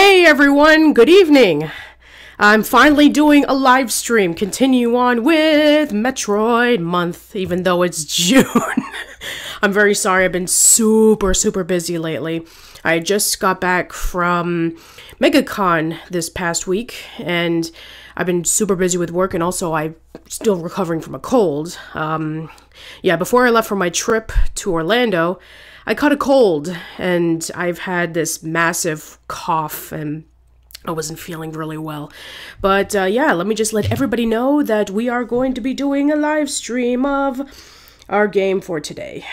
Hey everyone, good evening. I'm finally doing a live stream. Continue on with Metroid month, even though it's June. I'm very sorry, I've been super, super busy lately. I just got back from MegaCon this past week, and I've been super busy with work, and also I'm still recovering from a cold. Um, yeah, before I left for my trip to Orlando, I caught a cold, and I've had this massive cough and I wasn't feeling really well. But uh, yeah, let me just let everybody know that we are going to be doing a live stream of our game for today.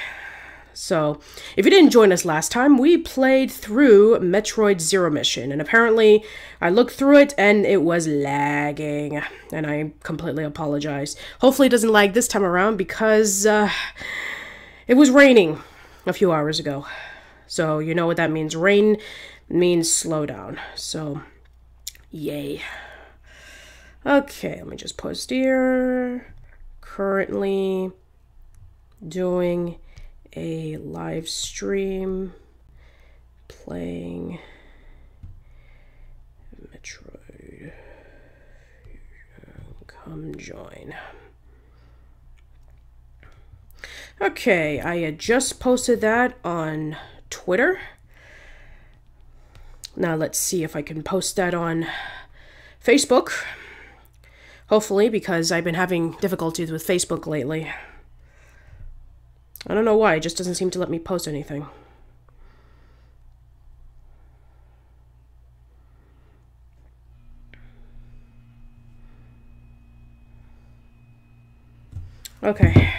So, if you didn't join us last time, we played through Metroid Zero Mission, and apparently I looked through it and it was lagging, and I completely apologize. Hopefully, it doesn't lag this time around because uh, it was raining a few hours ago. So, you know what that means. Rain means slow down. So, Yay. Okay, let me just post here. Currently doing a live stream playing Metroid. Come join. Okay, I had just posted that on Twitter. Now let's see if I can post that on Facebook. Hopefully, because I've been having difficulties with Facebook lately. I don't know why, it just doesn't seem to let me post anything. Okay.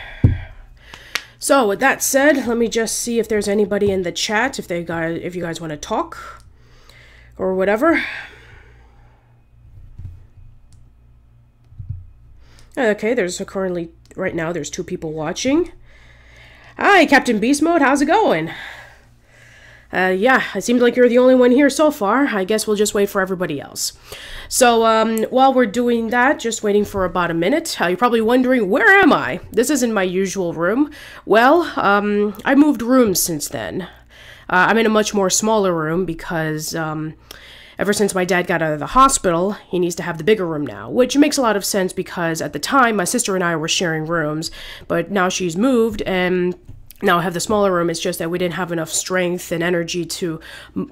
So with that said, let me just see if there's anybody in the chat if they guys if you guys want to talk or whatever. Okay, there's currently, right now, there's two people watching. Hi, Captain Beast Mode, how's it going? Uh, yeah, it seems like you're the only one here so far. I guess we'll just wait for everybody else. So, um, while we're doing that, just waiting for about a minute, uh, you're probably wondering, where am I? This isn't my usual room. Well, um, I moved rooms since then. Uh, I'm in a much more smaller room because um, ever since my dad got out of the hospital, he needs to have the bigger room now, which makes a lot of sense because at the time my sister and I were sharing rooms, but now she's moved and now I have the smaller room. It's just that we didn't have enough strength and energy to,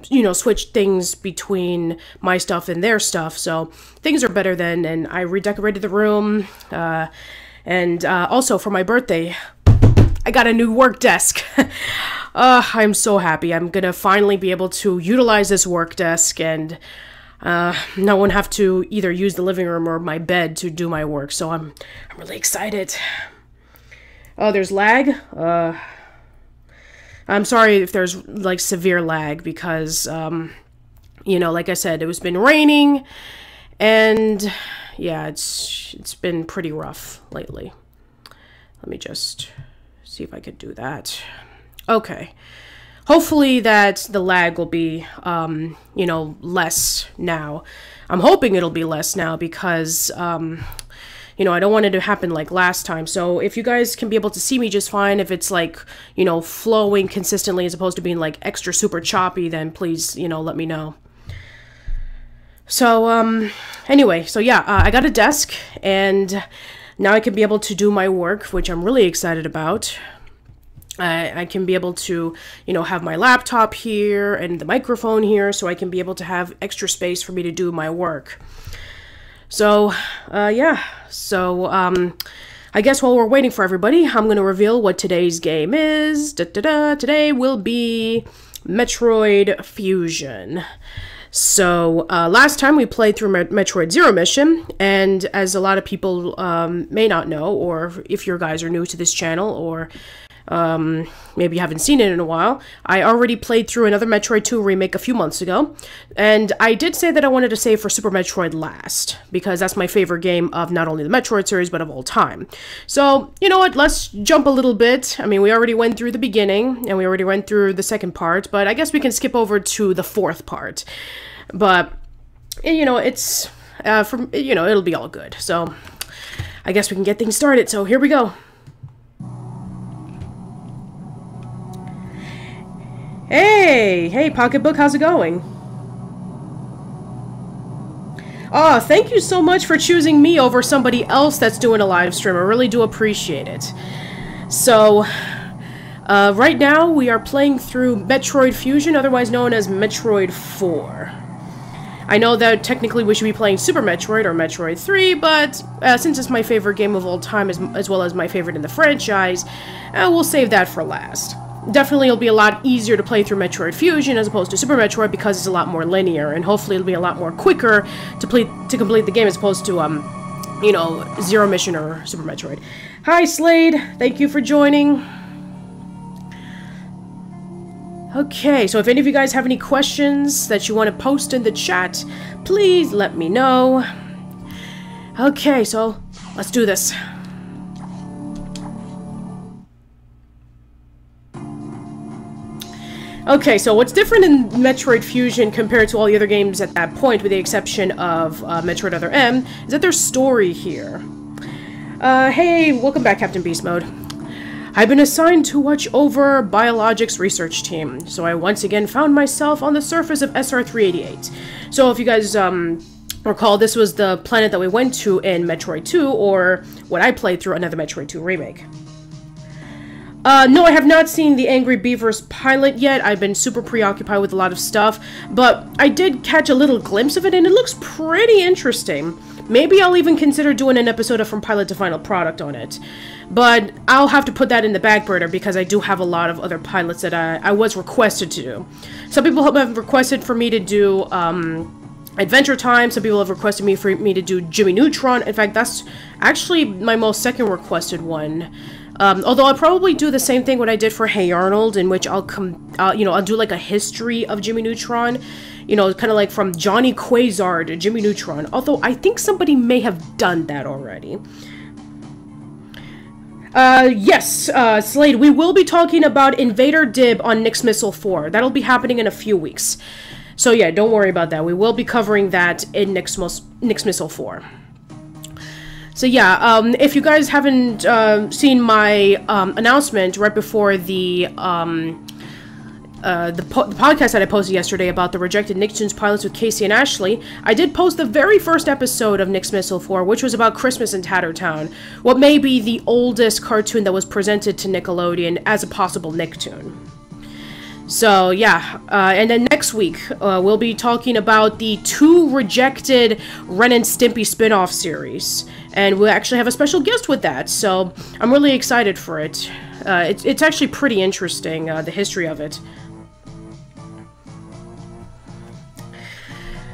you know, switch things between my stuff and their stuff. So things are better then, and I redecorated the room. Uh, and uh, also for my birthday, I got a new work desk. uh, I'm so happy. I'm gonna finally be able to utilize this work desk and uh, no one have to either use the living room or my bed to do my work. So I'm, I'm really excited. Oh, there's lag. Uh, I'm sorry if there's like severe lag because, um, you know, like I said, it was been raining, and yeah, it's it's been pretty rough lately. Let me just see if I could do that. Okay. Hopefully that the lag will be, um, you know, less now. I'm hoping it'll be less now because, um, you know, I don't want it to happen like last time. So if you guys can be able to see me just fine, if it's like, you know, flowing consistently as opposed to being like extra super choppy, then please, you know, let me know. So, um, anyway, so yeah, uh, I got a desk and now I can be able to do my work, which I'm really excited about. I, I can be able to, you know, have my laptop here and the microphone here so I can be able to have extra space for me to do my work. So, uh, yeah, so, um, I guess while we're waiting for everybody, I'm going to reveal what today's game is. Da, da, da. Today will be Metroid Fusion. So uh, last time we played through Met Metroid Zero Mission, and as a lot of people um, may not know, or if your guys are new to this channel, or um, maybe you haven't seen it in a while, I already played through another Metroid 2 remake a few months ago, and I did say that I wanted to save for Super Metroid last, because that's my favorite game of not only the Metroid series, but of all time. So, you know what, let's jump a little bit. I mean, we already went through the beginning, and we already went through the second part, but I guess we can skip over to the fourth part. But, you know, it's, uh, from, you know, it'll be all good. So, I guess we can get things started. So, here we go. Hey, hey, Pocketbook, how's it going? Oh, thank you so much for choosing me over somebody else that's doing a live stream. I really do appreciate it. So, uh, right now we are playing through Metroid Fusion, otherwise known as Metroid 4. I know that technically we should be playing Super Metroid or Metroid 3, but uh, since it's my favorite game of all time as, as well as my favorite in the franchise, uh, we'll save that for last definitely it'll be a lot easier to play through Metroid Fusion as opposed to Super Metroid because it's a lot more linear, and hopefully it'll be a lot more quicker to play to complete the game as opposed to um, you know, Zero Mission or Super Metroid. Hi Slade, thank you for joining. Okay, so if any of you guys have any questions that you want to post in the chat, please let me know. Okay, so let's do this. Okay, so what's different in Metroid Fusion compared to all the other games at that point, with the exception of uh, Metroid Other M, is that there's story here. Uh, hey, welcome back, Captain Beast Mode. I've been assigned to watch over Biologics research team, so I once again found myself on the surface of SR-388. So if you guys, um, recall, this was the planet that we went to in Metroid 2, or what I played through another Metroid 2 remake. Uh, no, I have not seen the Angry Beavers pilot yet. I've been super preoccupied with a lot of stuff, but I did catch a little glimpse of it, and it looks pretty interesting. Maybe I'll even consider doing an episode of From Pilot to Final Product on it. But I'll have to put that in the back burner because I do have a lot of other pilots that I, I was requested to do. Some people have requested for me to do um, Adventure Time. Some people have requested me for me to do Jimmy Neutron. In fact, that's actually my most second requested one. Um, although I'll probably do the same thing what I did for Hey Arnold, in which I'll come, uh, you know, I'll do like a history of Jimmy Neutron, you know, kind of like from Johnny Quasar to Jimmy Neutron. Although I think somebody may have done that already. Uh, yes, uh, Slade, we will be talking about Invader Dib on Nyx Missile 4. That'll be happening in a few weeks. So yeah, don't worry about that. We will be covering that in Nyx, Nyx Missile 4. So yeah, um, if you guys haven't uh, seen my um, announcement right before the um, uh, the, po the, podcast that I posted yesterday about the rejected Nicktoons pilots with Casey and Ashley, I did post the very first episode of Nyx Missile 4, which was about Christmas in Tattertown, what may be the oldest cartoon that was presented to Nickelodeon as a possible Nicktoon. So yeah, uh, and then next week uh, we'll be talking about the two rejected Ren and Stimpy spin-off series, and we'll actually have a special guest with that. So I'm really excited for it. Uh, it's it's actually pretty interesting uh, the history of it.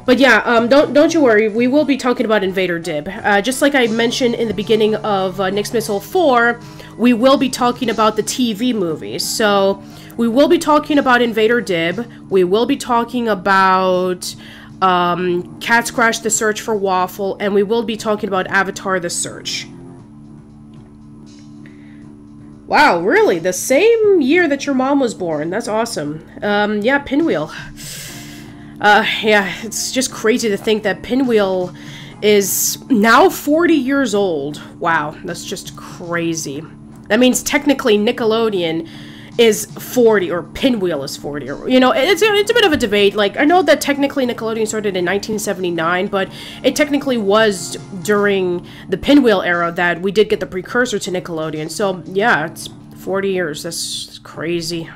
But yeah, um, don't don't you worry. We will be talking about Invader Dib. Uh, just like I mentioned in the beginning of uh, Nyx Missile 4, we will be talking about the TV movies. So we will be talking about Invader Dib. We will be talking about um, Cat Scratch the Search for Waffle, and we will be talking about Avatar the Search. Wow, really? The same year that your mom was born. That's awesome. Um, yeah, Pinwheel. Uh, yeah, it's just crazy to think that Pinwheel is now 40 years old. Wow, that's just crazy. That means technically Nickelodeon is 40 or Pinwheel is 40 or you know it's a, it's a bit of a debate. Like I know that technically Nickelodeon started in 1979 but it technically was during the Pinwheel era that we did get the precursor to Nickelodeon. So yeah it's 40 years. That's crazy.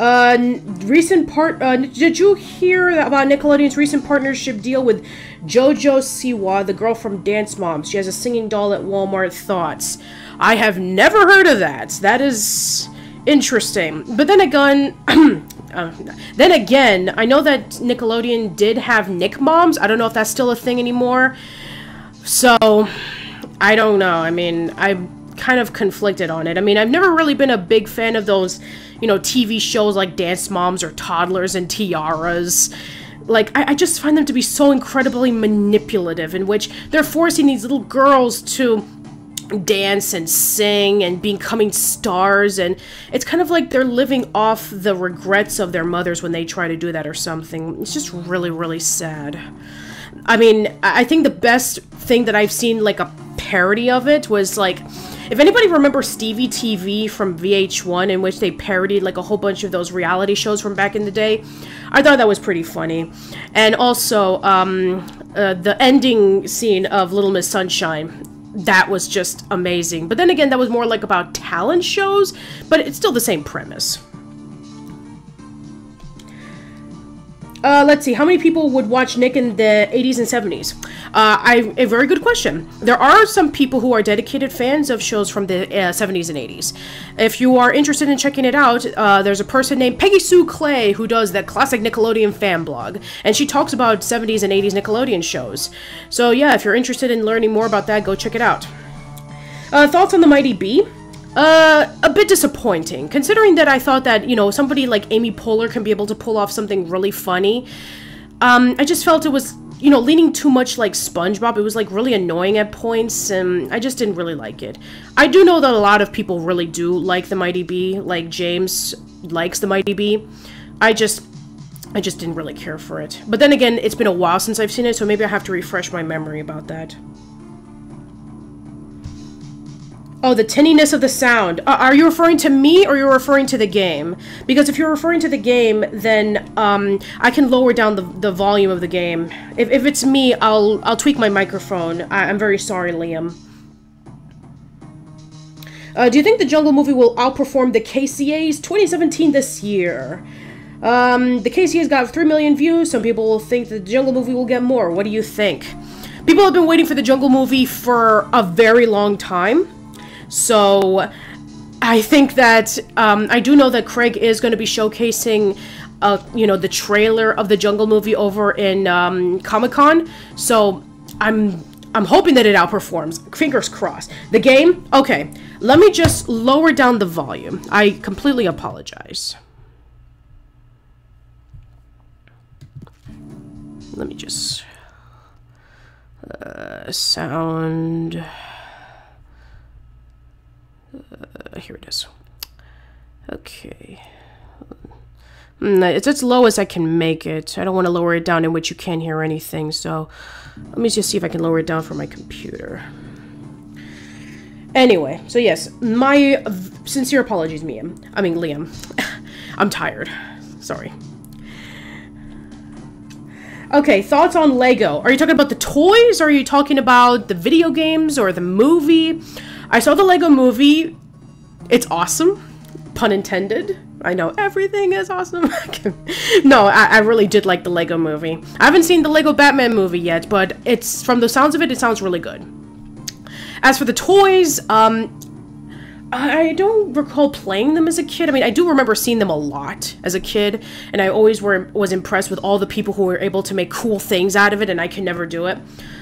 Uh, recent part. Uh, did you hear about Nickelodeon's recent partnership deal with JoJo Siwa, the girl from Dance Moms? She has a singing doll at Walmart. Thoughts? I have never heard of that. That is interesting. But then again, uh, then again, I know that Nickelodeon did have Nick Moms. I don't know if that's still a thing anymore. So, I don't know. I mean, I'm kind of conflicted on it. I mean, I've never really been a big fan of those you know, TV shows like Dance Moms or Toddlers and Tiaras. Like, I, I just find them to be so incredibly manipulative, in which they're forcing these little girls to dance and sing and becoming stars and it's kind of like they're living off the regrets of their mothers when they try to do that or something. It's just really really sad i mean i think the best thing that i've seen like a parody of it was like If anybody remembers Stevie TV from VH1, in which they parodied like a whole bunch of those reality shows from back in the day, I thought that was pretty funny. And also, um, uh, the ending scene of Little Miss Sunshine. That was just amazing. But then again, that was more like about talent shows, but it's still the same premise. Uh, let's see. How many people would watch Nick in the 80s and 70s? Uh, I, a very good question. There are some people who are dedicated fans of shows from the uh, 70s and 80s. If you are interested in checking it out, uh, there's a person named Peggy Sue Clay who does that classic Nickelodeon fan blog, and she talks about 70s and 80s Nickelodeon shows. So yeah, if you're interested in learning more about that, go check it out. Uh, thoughts on the Mighty B? Uh, a bit disappointing, considering that I thought that, you know, somebody like Amy Poehler can be able to pull off something really funny. Um, I just felt it was, you know, leaning too much like SpongeBob. It was like really annoying at points, and I just didn't really like it. I do know that a lot of people really do like the Mighty B, like James likes the Mighty B. I just I just didn't really care for it. But then again, it's been a while since I've seen it, so maybe I have to refresh my memory about that. Oh, the tinniness of the sound. Uh, are you referring to me or you're referring to the game? Because if you're referring to the game, then um, I can lower down the, the volume of the game. If, if it's me, I'll I'll tweak my microphone. I, am very sorry, Liam. Uh, do you think the Jungle movie will outperform the KCA's 2017 this year? Um, the KCA's got 3 million views. Some people will think the Jungle movie will get more. What do you think? People have been waiting for the Jungle movie for a very long time. So I think that um, I do know that Craig is going to be showcasing. Uh, you know the trailer of the Jungle movie over in um, Comic Con, so I'm I'm hoping that it outperforms. Fingers crossed. The game? Okay. Let me just lower down the volume. I completely apologize. Let me just... Uh, sound... Uh, here it is. Okay. Mm, it's as low as I can make it. I don't want to lower it down in which you can't hear anything, so let me just see if I can lower it down for my computer. Anyway, so yes, my sincere apologies, Liam. I mean, Liam. I'm tired. Sorry. Okay, thoughts on Lego. Are you talking about the toys, or are you talking about the video games, or the movie? I saw the Lego movie. It's awesome. Pun intended. I know everything is awesome. no, I, I, really did like the Lego movie. I haven't seen the Lego Batman movie yet, but it's from the sounds of it, it sounds really good. As for the toys, um, I don't recall playing them as a kid. I mean, I do remember seeing them a lot as a kid, and I always were was impressed with all the people who were able to make cool things out of it, and I can never do it.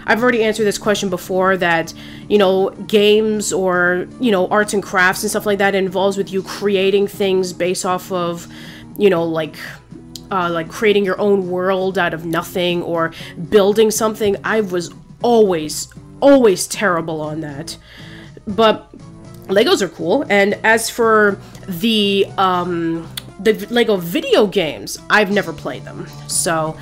I've already answered this question before that, you know, games or, you know, arts and crafts and stuff like that involves with you creating things based off of, you know, like uh, like creating your own world out of nothing or building something. I was always, always terrible on that. But Legos are cool. And as for the um, the Lego video games, I've never played them. So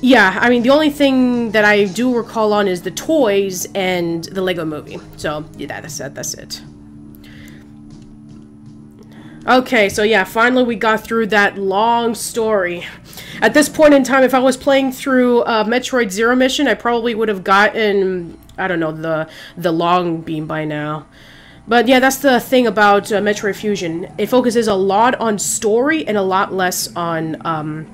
yeah, I mean the only thing that I do recall on is the toys and the Lego movie. So yeah, that's it. That's it. Okay, so yeah, finally we got through that long story. At this point in time, if I was playing through uh, Metroid Zero Mission, I probably would have gotten, I don't know, the the long beam by now. But yeah, that's the thing about uh, Metroid Fusion. It focuses a lot on story and a lot less on, um,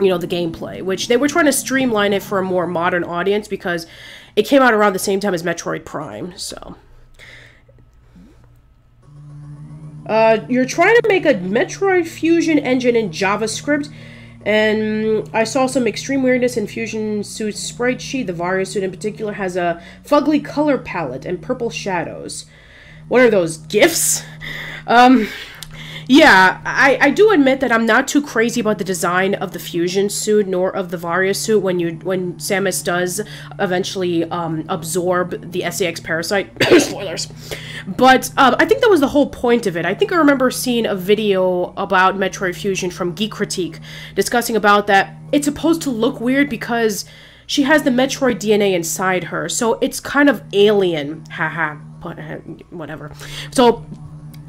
you know, the gameplay, which they were trying to streamline it for a more modern audience because it came out around the same time as Metroid Prime, so... Uh, you're trying to make a Metroid Fusion engine in JavaScript, and I saw some extreme weirdness in Fusion Suit's sprite sheet. The Varia suit in particular has a fugly color palette and purple shadows what are those gifts? Um, yeah, I, I do admit that I'm not too crazy about the design of the fusion suit nor of the Varia suit when you when Samus does eventually um, absorb the SA-X parasite. Spoilers. But um, I think that was the whole point of it. I think I remember seeing a video about Metroid Fusion from Geek Critique discussing about that it's supposed to look weird because she has the Metroid DNA inside her, so it's kind of alien. Haha. Whatever. So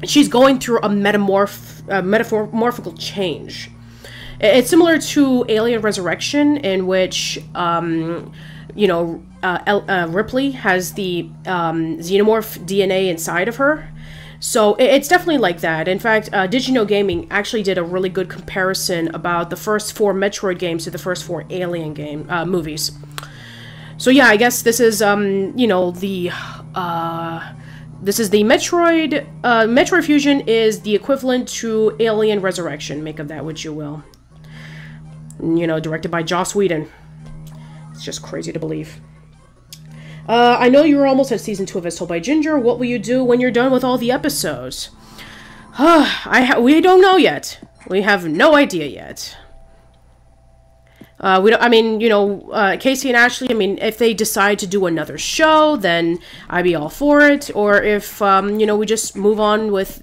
she's going through a metamorph a metamorphical change. It's similar to Alien Resurrection, in which um, you know uh, uh, Ripley has the um, xenomorph DNA inside of her. So it's definitely like that. In fact, uh, Did You Know Gaming actually did a really good comparison about the first four Metroid games to the first four Alien game uh, movies. So yeah, I guess this is um, you know the uh, this is the Metroid. Uh, Metroid Fusion is the equivalent to Alien Resurrection. Make of that what you will. You know, directed by Joss Whedon. It's just crazy to believe. Uh, I know you're almost at season two of As Told by Ginger. What will you do when you're done with all the episodes? I we don't know yet. We have no idea yet. Uh, we don't, I mean, you know, uh, Casey and Ashley, I mean, if they decide to do another show, then I'd be all for it. Or if, um, you know, we just move on with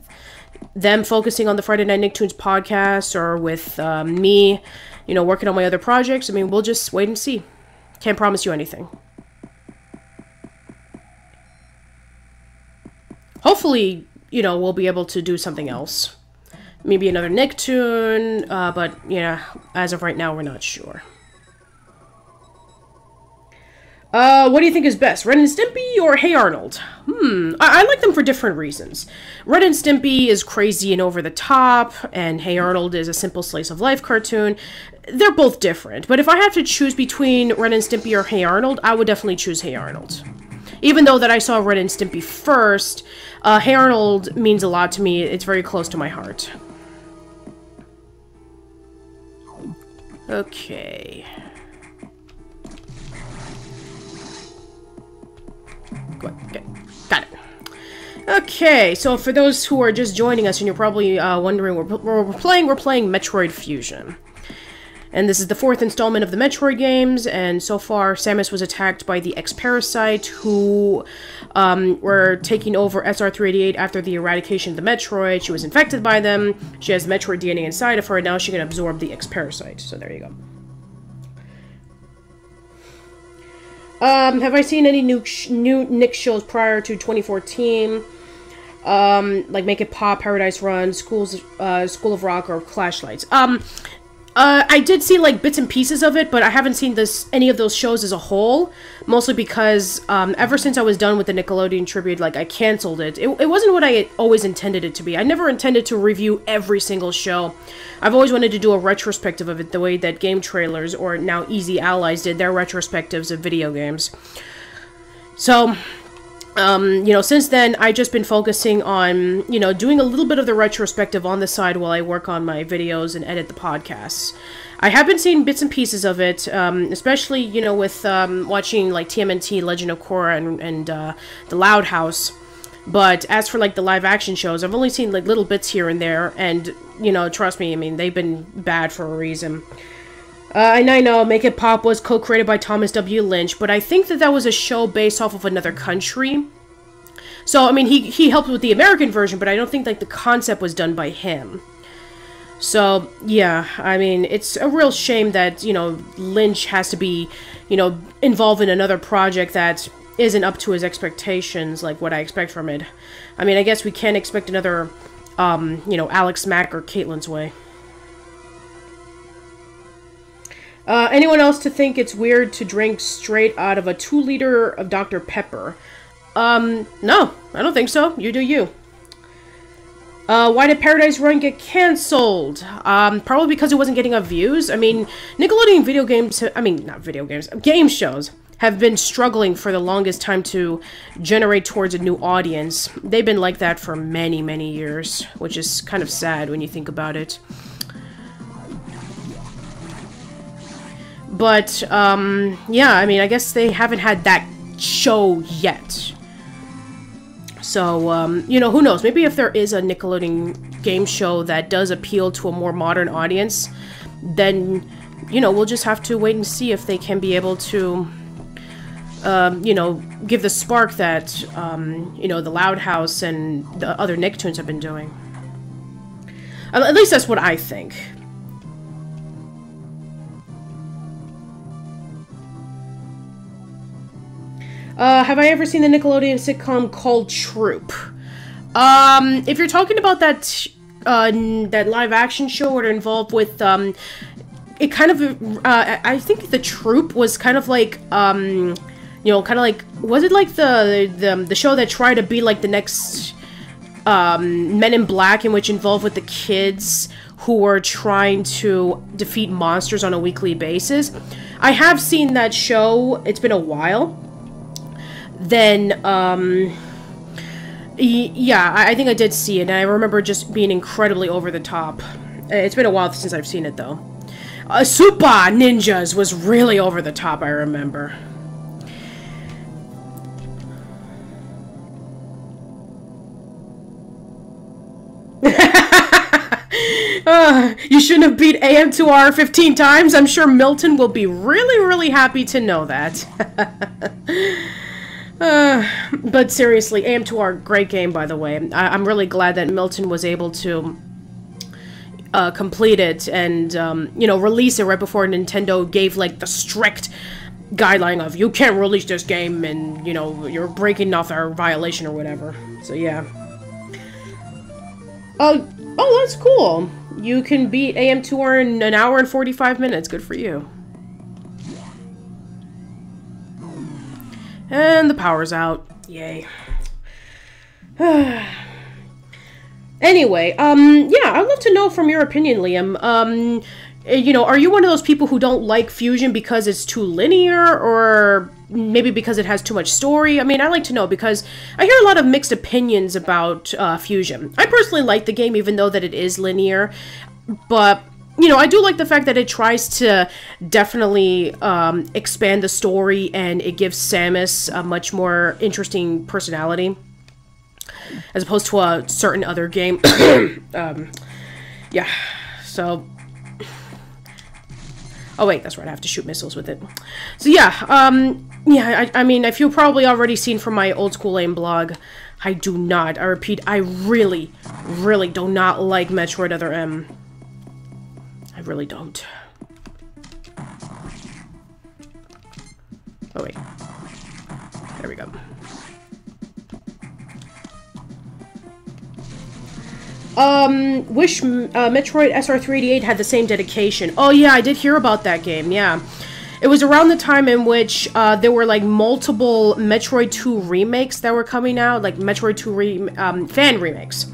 them focusing on the Friday Night Nicktoons podcast or with uh, me, you know, working on my other projects, I mean, we'll just wait and see. Can't promise you anything. Hopefully, you know, we'll be able to do something else maybe another Nicktoon, uh, but yeah, as of right now, we're not sure. Uh, what do you think is best, Ren and Stimpy or Hey Arnold? Hmm, I, I like them for different reasons. Ren and Stimpy is crazy and over the top, and Hey Arnold is a simple slice of life cartoon. They're both different, but if I have to choose between Ren and Stimpy or Hey Arnold, I would definitely choose Hey Arnold. Even though that I saw Ren and Stimpy first, uh, Hey Arnold means a lot to me. It's very close to my heart. Okay. Okay, got it. Okay, so for those who are just joining us and you're probably uh, wondering what we're playing, we're playing Metroid Fusion. And this is the fourth installment of the Metroid games, and so far Samus was attacked by the X-parasite who um, were taking over SR-388 after the eradication of the Metroid. She was infected by them, she has Metroid DNA inside of her, and now she can absorb the X-parasite. So there you go. Um, have I seen any new new Nick shows prior to 2014? Um, like Make It Pop, Paradise Run, Schools, uh, School of Rock, or Flashlights. Um, uh, I did see like bits and pieces of it, but I haven't seen this any of those shows as a whole. Mostly because um, ever since I was done with the Nickelodeon tribute, like I canceled it. it. It wasn't what I always intended it to be. I never intended to review every single show. I've always wanted to do a retrospective of it, the way that Game Trailers or now Easy Allies did their retrospectives of video games. So um, you know, since then, I've just been focusing on, you know, doing a little bit of the retrospective on the side while I work on my videos and edit the podcasts. I have been seeing bits and pieces of it, um, especially, you know, with um, watching, like, TMNT, Legend of Korra, and, and uh, The Loud House. But as for, like, the live action shows, I've only seen, like, little bits here and there, and, you know, trust me, I mean, they've been bad for a reason. Uh, and I know Make It Pop was co-created by Thomas W. Lynch, but I think that that was a show based off of another country. So, I mean, he, he helped with the American version, but I don't think, like, the concept was done by him. So, yeah, I mean, it's a real shame that, you know, Lynch has to be, you know, involved in another project that isn't up to his expectations, like what I expect from it. I mean, I guess we can't expect another, um, you know, Alex Mack or Caitlin's Way. Uh, anyone else to think it's weird to drink straight out of a two liter of Dr. Pepper? Um, no, I don't think so. You do you. Uh, why did Paradise Run get cancelled? Um, probably because it wasn't getting enough views. I mean, Nickelodeon video games, I mean, not video games, game shows have been struggling for the longest time to generate towards a new audience. They've been like that for many, many years, which is kind of sad when you think about it. But, um, yeah, I mean, I guess they haven't had that show yet. So, um, you know, who knows? Maybe if there is a Nickelodeon game show that does appeal to a more modern audience, then, you know, we'll just have to wait and see if they can be able to, um, you know, give the spark that, um, you know, the Loud House and the other Nicktoons have been doing. At least that's what I think. Uh, have I ever seen the Nickelodeon sitcom called Troop? Um, if you're talking about that uh, that live action show where involved with um, it kind of uh, I think the Troop was kind of like um, you know, kind of like was it like the the the show that tried to be like the next um, Men in Black, in which involved with the kids who were trying to defeat monsters on a weekly basis. I have seen that show. It's been a while. Then, um, yeah, I think I did see it, and I remember just being incredibly over the top. It's been a while since I've seen it, though. Uh, Super Ninjas was really over the top, I remember. uh, you shouldn't have beat AM2R 15 times. I'm sure Milton will be really, really happy to know that. uh, but seriously, AM2R, great game, by the way. I am really glad that Milton was able to uh, complete it and, um, you know, release it right before Nintendo gave, like, the strict guideline of you can't release this game and, you know, you're breaking off our violation or whatever. So, yeah. Oh, oh, that's cool. You can beat AM2R in an hour and 45 minutes. Good for you. And the power's out. Yay. anyway, um, yeah, I'd love to know from your opinion, Liam. Um, you know, are you one of those people who don't like Fusion because it's too linear, or maybe because it has too much story. I mean, I like to know because I hear a lot of mixed opinions about uh, Fusion. I personally like the game, even though that it is linear, but you know, I do like the fact that it tries to definitely um, expand the story and it gives Samus a much more interesting personality as opposed to a certain other game. um, yeah, so Oh wait, that's right. I have to shoot missiles with it. So yeah, um, yeah. I, I mean, if you've probably already seen from my Old School Lane blog, I do not. I repeat, I really, really do not like Metroid Other M. I really don't. Oh wait. There we go. Um, wish uh, Metroid SR388 had the same dedication. Oh yeah, I did hear about that game, yeah. It was around the time in which uh, there were like multiple Metroid 2 remakes that were coming out, like Metroid 2 re um, fan remakes.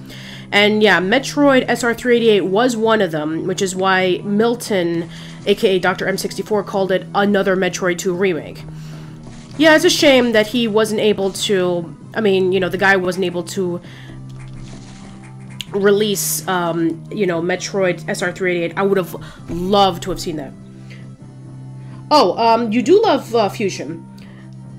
And yeah, Metroid SR388 was one of them, which is why Milton, aka Dr. M64, called it another Metroid 2 remake. Yeah, it's a shame that he wasn't able to. I mean, you know, the guy wasn't able to release, um, you know, Metroid SR388. I would have loved to have seen that. Oh, um, you do love uh, Fusion.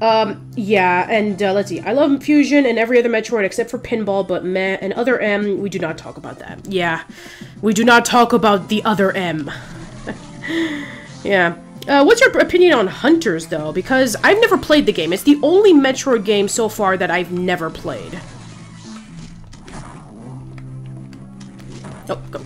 Um, yeah, and uh, let's see. I love Fusion and every other Metroid except for Pinball, but meh, and Other M, we do not talk about that. Yeah, we do not talk about the Other M. yeah. Uh, what's your opinion on Hunters, though? Because I've never played the game. It's the only Metroid game so far that I've never played. Oh, go.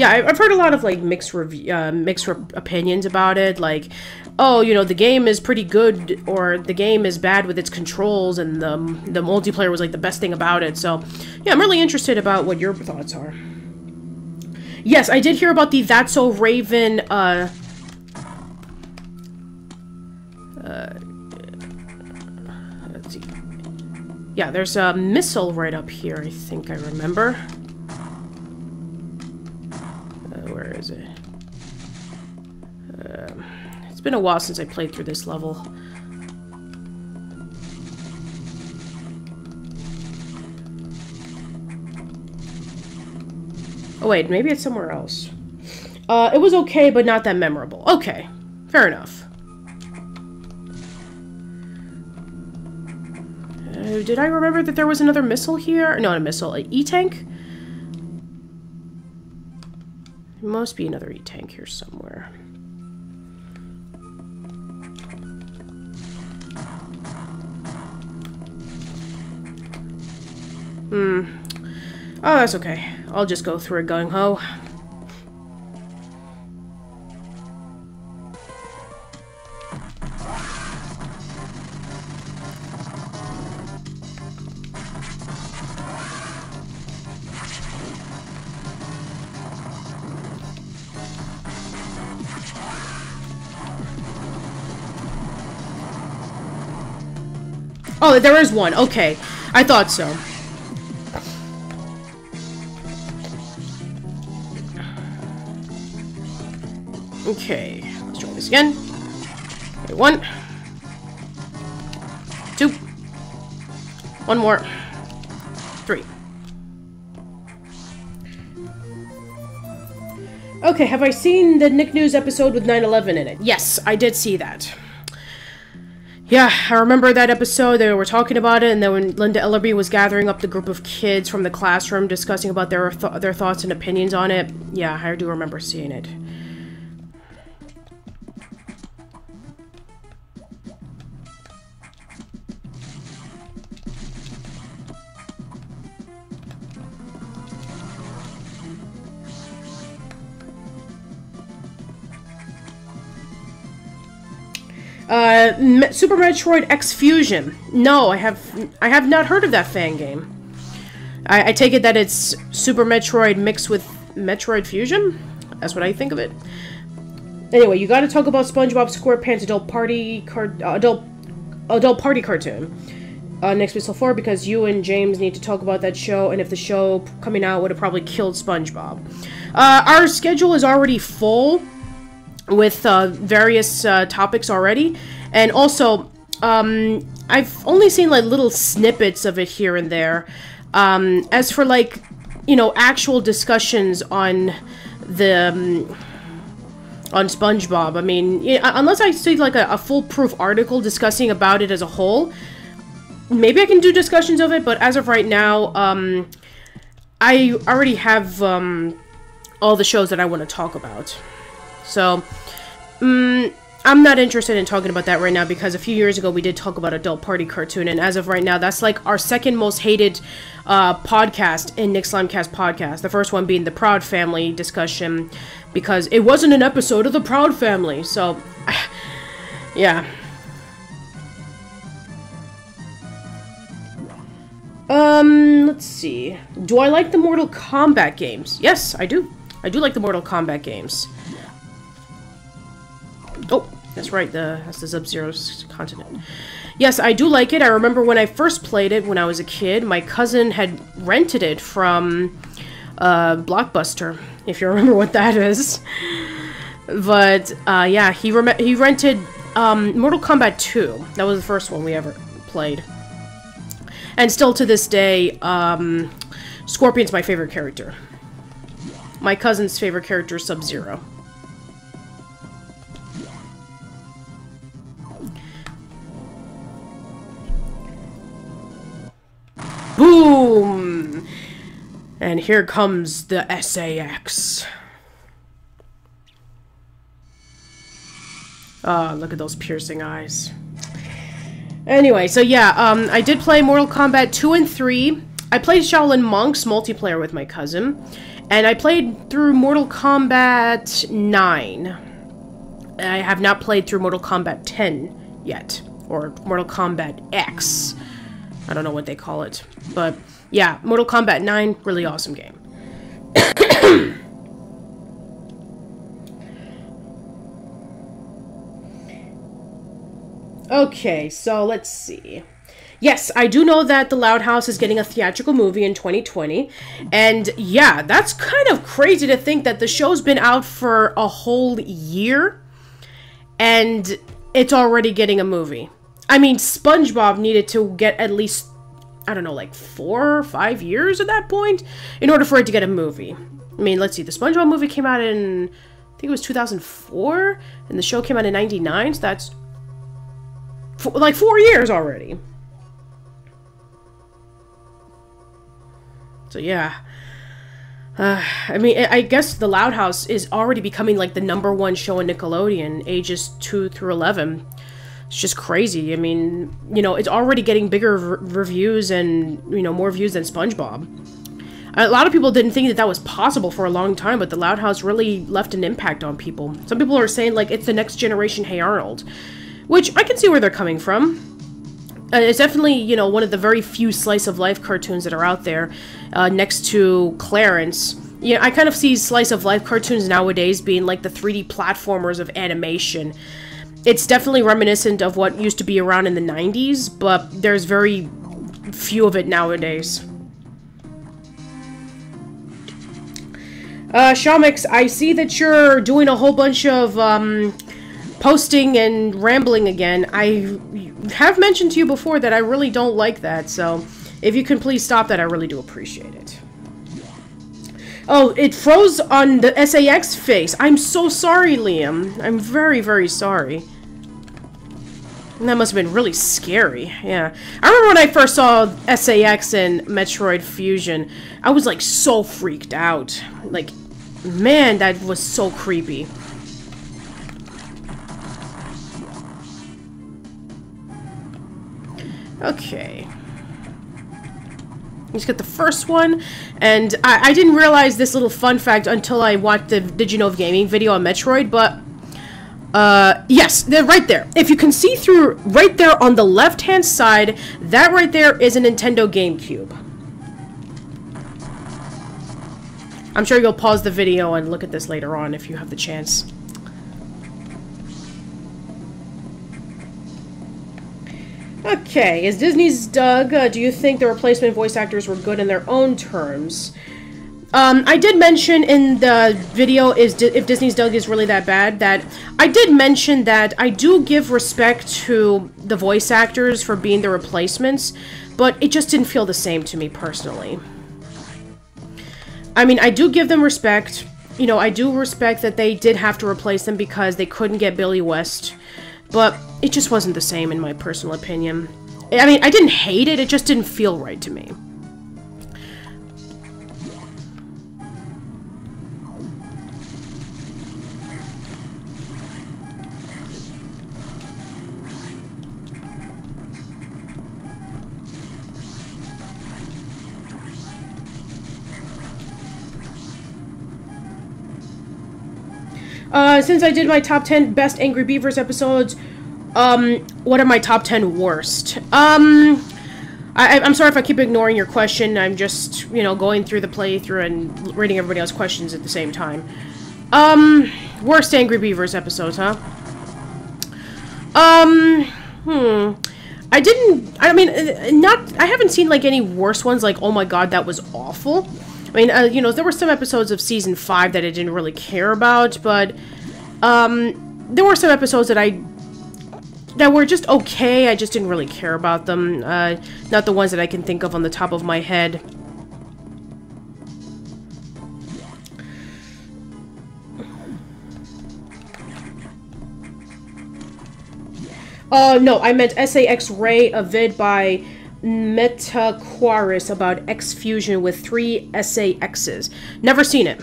Yeah, I've heard a lot of like mixed review, uh, mixed opinions about it. Like, oh, you know, the game is pretty good, or the game is bad with its controls, and the the multiplayer was like the best thing about it. So, yeah, I'm really interested about what your thoughts are. Yes, I did hear about the That's So Raven. Uh, uh, Yeah, there's a missile right up here, I think I remember. Uh, where is it? Um, it's been a while since I played through this level. Oh wait, maybe it's somewhere else. Uh, it was okay, but not that memorable. Okay, fair enough. Uh, did I remember that there was another missile here? No, not a missile. An E-tank? There must be another E-tank here somewhere. Hmm. Oh, that's okay. I'll just go through a gung-ho. Oh, there is one. Okay. I thought so. Okay. Let's try this again. Okay, one. Two. One more. Three. Okay, have I seen the Nick News episode with 9-11 in it? Yes, I did see that. Yeah, I remember that episode. They were talking about it, and then when Linda Ellerbee was gathering up the group of kids from the classroom, discussing about their th their thoughts and opinions on it. Yeah, I do remember seeing it. Uh, Super Metroid X Fusion. No, I have I have not heard of that fan game. I, I take it that it's Super Metroid mixed with Metroid Fusion. That's what I think of it. Anyway, you got to talk about SpongeBob SquarePants adult party card uh, adult adult party cartoon. Uh, next week so far because you and James need to talk about that show, and if the show coming out would have probably killed SpongeBob. Uh, our schedule is already full with uh, various uh, topics already, and also um, I've only seen like little snippets of it here and there. Um, as for like you know actual discussions on the um, on SpongeBob, I mean, unless I see like a, a foolproof article discussing about it as a whole, maybe I can do discussions of it. But as of right now, um, I already have um, all the shows that I want to talk about. So, um, I'm not interested in talking about that right now because a few years ago we did talk about Adult Party Cartoon, and as of right now, that's like our second most hated uh, podcast in Nick Slimecast podcast. The first one being the Proud Family discussion because it wasn't an episode of the Proud Family. So, yeah. Um, let's see. Do I like the Mortal Kombat games? Yes, I do. I do like the Mortal Kombat games. Oh, that's right, the that's the Sub-Zero's continent. Yes, I do like it. I remember when I first played it when I was a kid, my cousin had rented it from uh, Blockbuster, if you remember what that is. But, uh, yeah, he, he rented um, Mortal Kombat 2. That was the first one we ever played. And still to this day, um, Scorpion's my favorite character. My cousin's favorite character is Sub-Zero. Boom! And here comes the SA-X. Oh, look at those piercing eyes. Anyway, so yeah, um, I did play Mortal Kombat 2 and 3. I played Shaolin Monks multiplayer with my cousin. And I played through Mortal Kombat 9. I have not played through Mortal Kombat 10 yet. Or Mortal Kombat X. I don't know what they call it. But yeah, Mortal Kombat 9, really awesome game. okay, so let's see. Yes, I do know that The Loud House is getting a theatrical movie in 2020. And yeah, that's kind of crazy to think that the show's been out for a whole year and it's already getting a movie. I mean, SpongeBob needed to get at least I don't know, like four or five years at that point in order for it to get a movie. I mean, let's see, the SpongeBob movie came out in, I think it was 2004, and the show came out in 99, so that's four, like four years already. So yeah. Uh, I mean, I guess The Loud House is already becoming like the number one show in Nickelodeon, ages 2 through 11 it's just crazy. I mean, you know, it's already getting bigger reviews and, you know, more views than SpongeBob. A lot of people didn't think that that was possible for a long time, but The Loud House really left an impact on people. Some people are saying, like, it's the next generation Hey Arnold, which I can see where they're coming from. Uh, it's definitely, you know, one of the very few slice of life cartoons that are out there, uh, next to Clarence. Yeah, I kind of see slice of life cartoons nowadays being like the 3D platformers of animation. It's definitely reminiscent of what used to be around in the 90s, but there's very few of it nowadays. Uh, Shamix, I see that you're doing a whole bunch of, um, posting and rambling again. I have mentioned to you before that I really don't like that, so if you can please stop that, I really do appreciate it. Oh, it froze on the SA-X face. I'm so sorry, Liam. I'm very, very sorry. that must have been really scary. Yeah. I remember when I first saw SA-X in Metroid Fusion, I was like so freaked out. Like, man, that was so creepy. Okay. Let's get the first one. And I, I, didn't realize this little fun fact until I watched the Did You Know of Gaming video on Metroid, but... Uh, yes, they're right there. If you can see through right there on the left-hand side, that right there is a Nintendo GameCube. I'm sure you'll pause the video and look at this later on if you have the chance. Okay, is Disney's Doug, uh, do you think the replacement voice actors were good in their own terms? Um, I did mention in the video is Di if Disney's Doug is really that bad that I did mention that I do give respect to the voice actors for being the replacements, but it just didn't feel the same to me personally. I mean, I do give them respect. You know, I do respect that they did have to replace them because they couldn't get Billy West. But it just wasn't the same in my personal opinion. I mean, I didn't hate it, it just didn't feel right to me. Uh, since I did my top 10 best Angry Beavers episodes, um, what are my top 10 worst? Um, I, am sorry if I keep ignoring your question. I'm just, you know, going through the playthrough and reading everybody else's questions at the same time. Um, worst Angry Beavers episodes, huh? Um, hmm. I didn't, I mean, uh, not, I haven't seen, like, any worse ones, like, oh my god, that was awful. I mean, uh, you know, there were some episodes of season five that I didn't really care about, but um, there were some episodes that I that were just okay. I just didn't really care about them. Uh, not the ones that I can think of on the top of my head. Uh, no, I meant SA-X Ray, a vid by Metaquaris about X Fusion with three SA-Xs. Never seen it.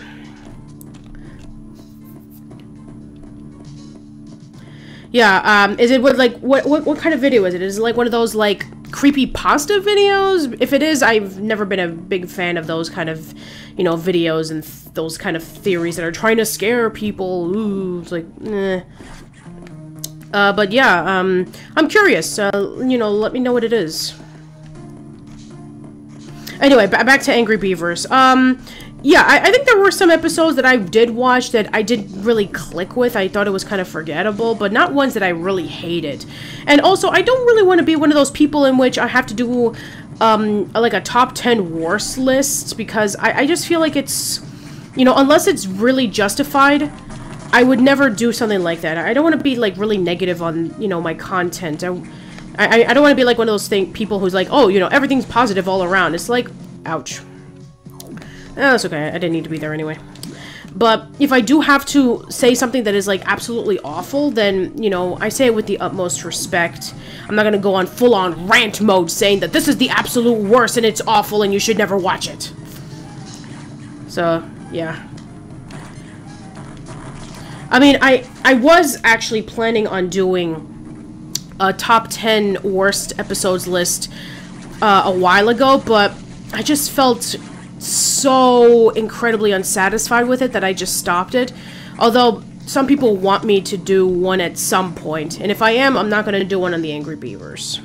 Yeah, um, is it what, like, what, what, what kind of video is it? Is it like one of those, like, creepy pasta videos? If it is, I've never been a big fan of those kind of, you know, videos and th those kind of theories that are trying to scare people. Ooh, it's like, eh. Uh, but yeah, um, I'm curious. Uh, you know, let me know what it is. Anyway, back to Angry Beavers. Um, yeah, I, I, think there were some episodes that I did watch that I didn't really click with. I thought it was kind of forgettable, but not ones that I really hated. And also, I don't really want to be one of those people in which I have to do, um, like a top 10 worst list, because I, I just feel like it's, you know, unless it's really justified, I would never do something like that. I don't want to be, like, really negative on, you know, my content. I, I, I don't want to be like one of those thing people who's like, oh, you know, everything's positive all around. It's like, ouch. Oh, that's okay. I didn't need to be there anyway. But if I do have to say something that is like absolutely awful, then, you know, I say it with the utmost respect. I'm not gonna go on full-on rant mode saying that this is the absolute worst and it's awful and you should never watch it. So, yeah. I mean, I, I was actually planning on doing a top 10 worst episodes list uh, a while ago, but I just felt so incredibly unsatisfied with it that I just stopped it. Although some people want me to do one at some point, and if I am, I'm not going to do one on the Angry Beavers.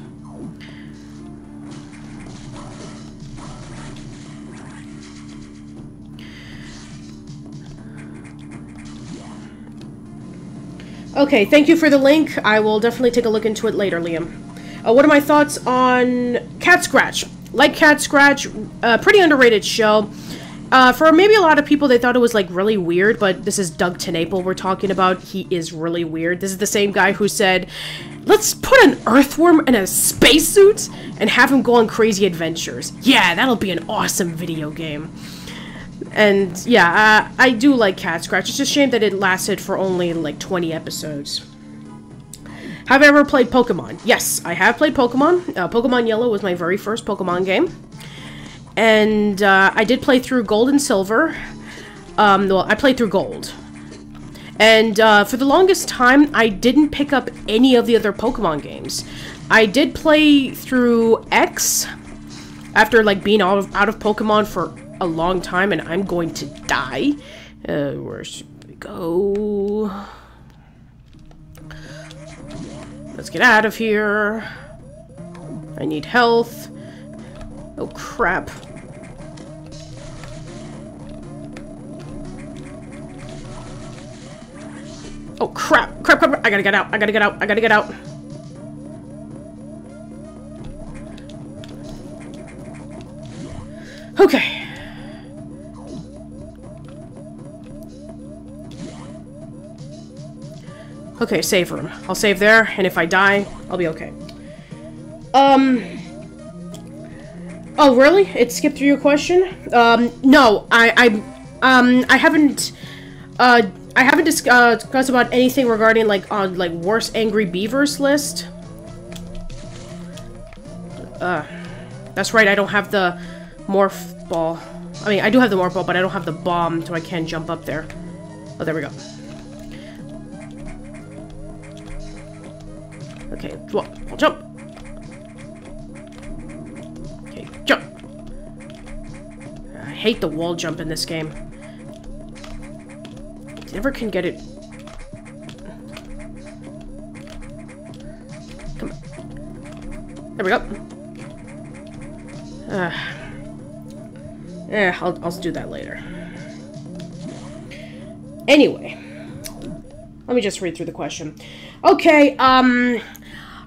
Okay, thank you for the link. I will definitely take a look into it later, Liam. Uh, what are my thoughts on Cat Scratch? Like Cat Scratch, uh, pretty underrated show. Uh, for maybe a lot of people, they thought it was like really weird, but this is Doug TenNapel we're talking about. He is really weird. This is the same guy who said, let's put an earthworm in a spacesuit and have him go on crazy adventures. Yeah, that'll be an awesome video game. And yeah, uh, I do like Cat Scratch. It's a shame that it lasted for only like 20 episodes. Have I ever played Pokemon? Yes, I have played Pokemon. Uh, Pokemon Yellow was my very first Pokemon game and uh, I did play through Gold and Silver. Um, well, I played through Gold. And uh, for the longest time, I didn't pick up any of the other Pokemon games. I did play through X after like being out of, out of Pokemon for a long time, and I'm going to die. Uh, where should we go? Let's get out of here. I need health. Oh, crap. Oh, crap. Crap, crap, I gotta get out. I gotta get out. I gotta get out. Okay. Okay, save room. I'll save there, and if I die, I'll be okay. Um... Oh, really? It skipped through your question? Um, no, I, I, um, I haven't, uh, I haven't dis uh, discussed about anything regarding, like, on, like, worst angry beavers list. Uh, that's right, I don't have the morph ball. I mean, I do have the morph ball, but I don't have the bomb, so I can't jump up there. Oh, there we go. Okay, I'll jump. Okay, jump. I hate the wall jump in this game. Never can get it. Come on. There we go. Uh, yeah, I'll, I'll do that later. Anyway, let me just read through the question. Okay, um,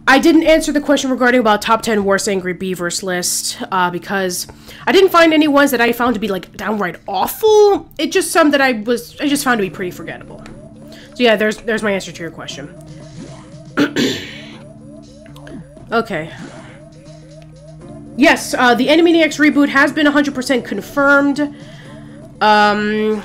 I didn't answer the question regarding about top 10 worst angry beavers list uh, because I didn't find any ones that I found to be like downright awful. It just some that I was I just found to be pretty forgettable. So yeah, there's there's my answer to your question. okay. Yes, uh, the Animaniacs reboot has been 100% confirmed. Um,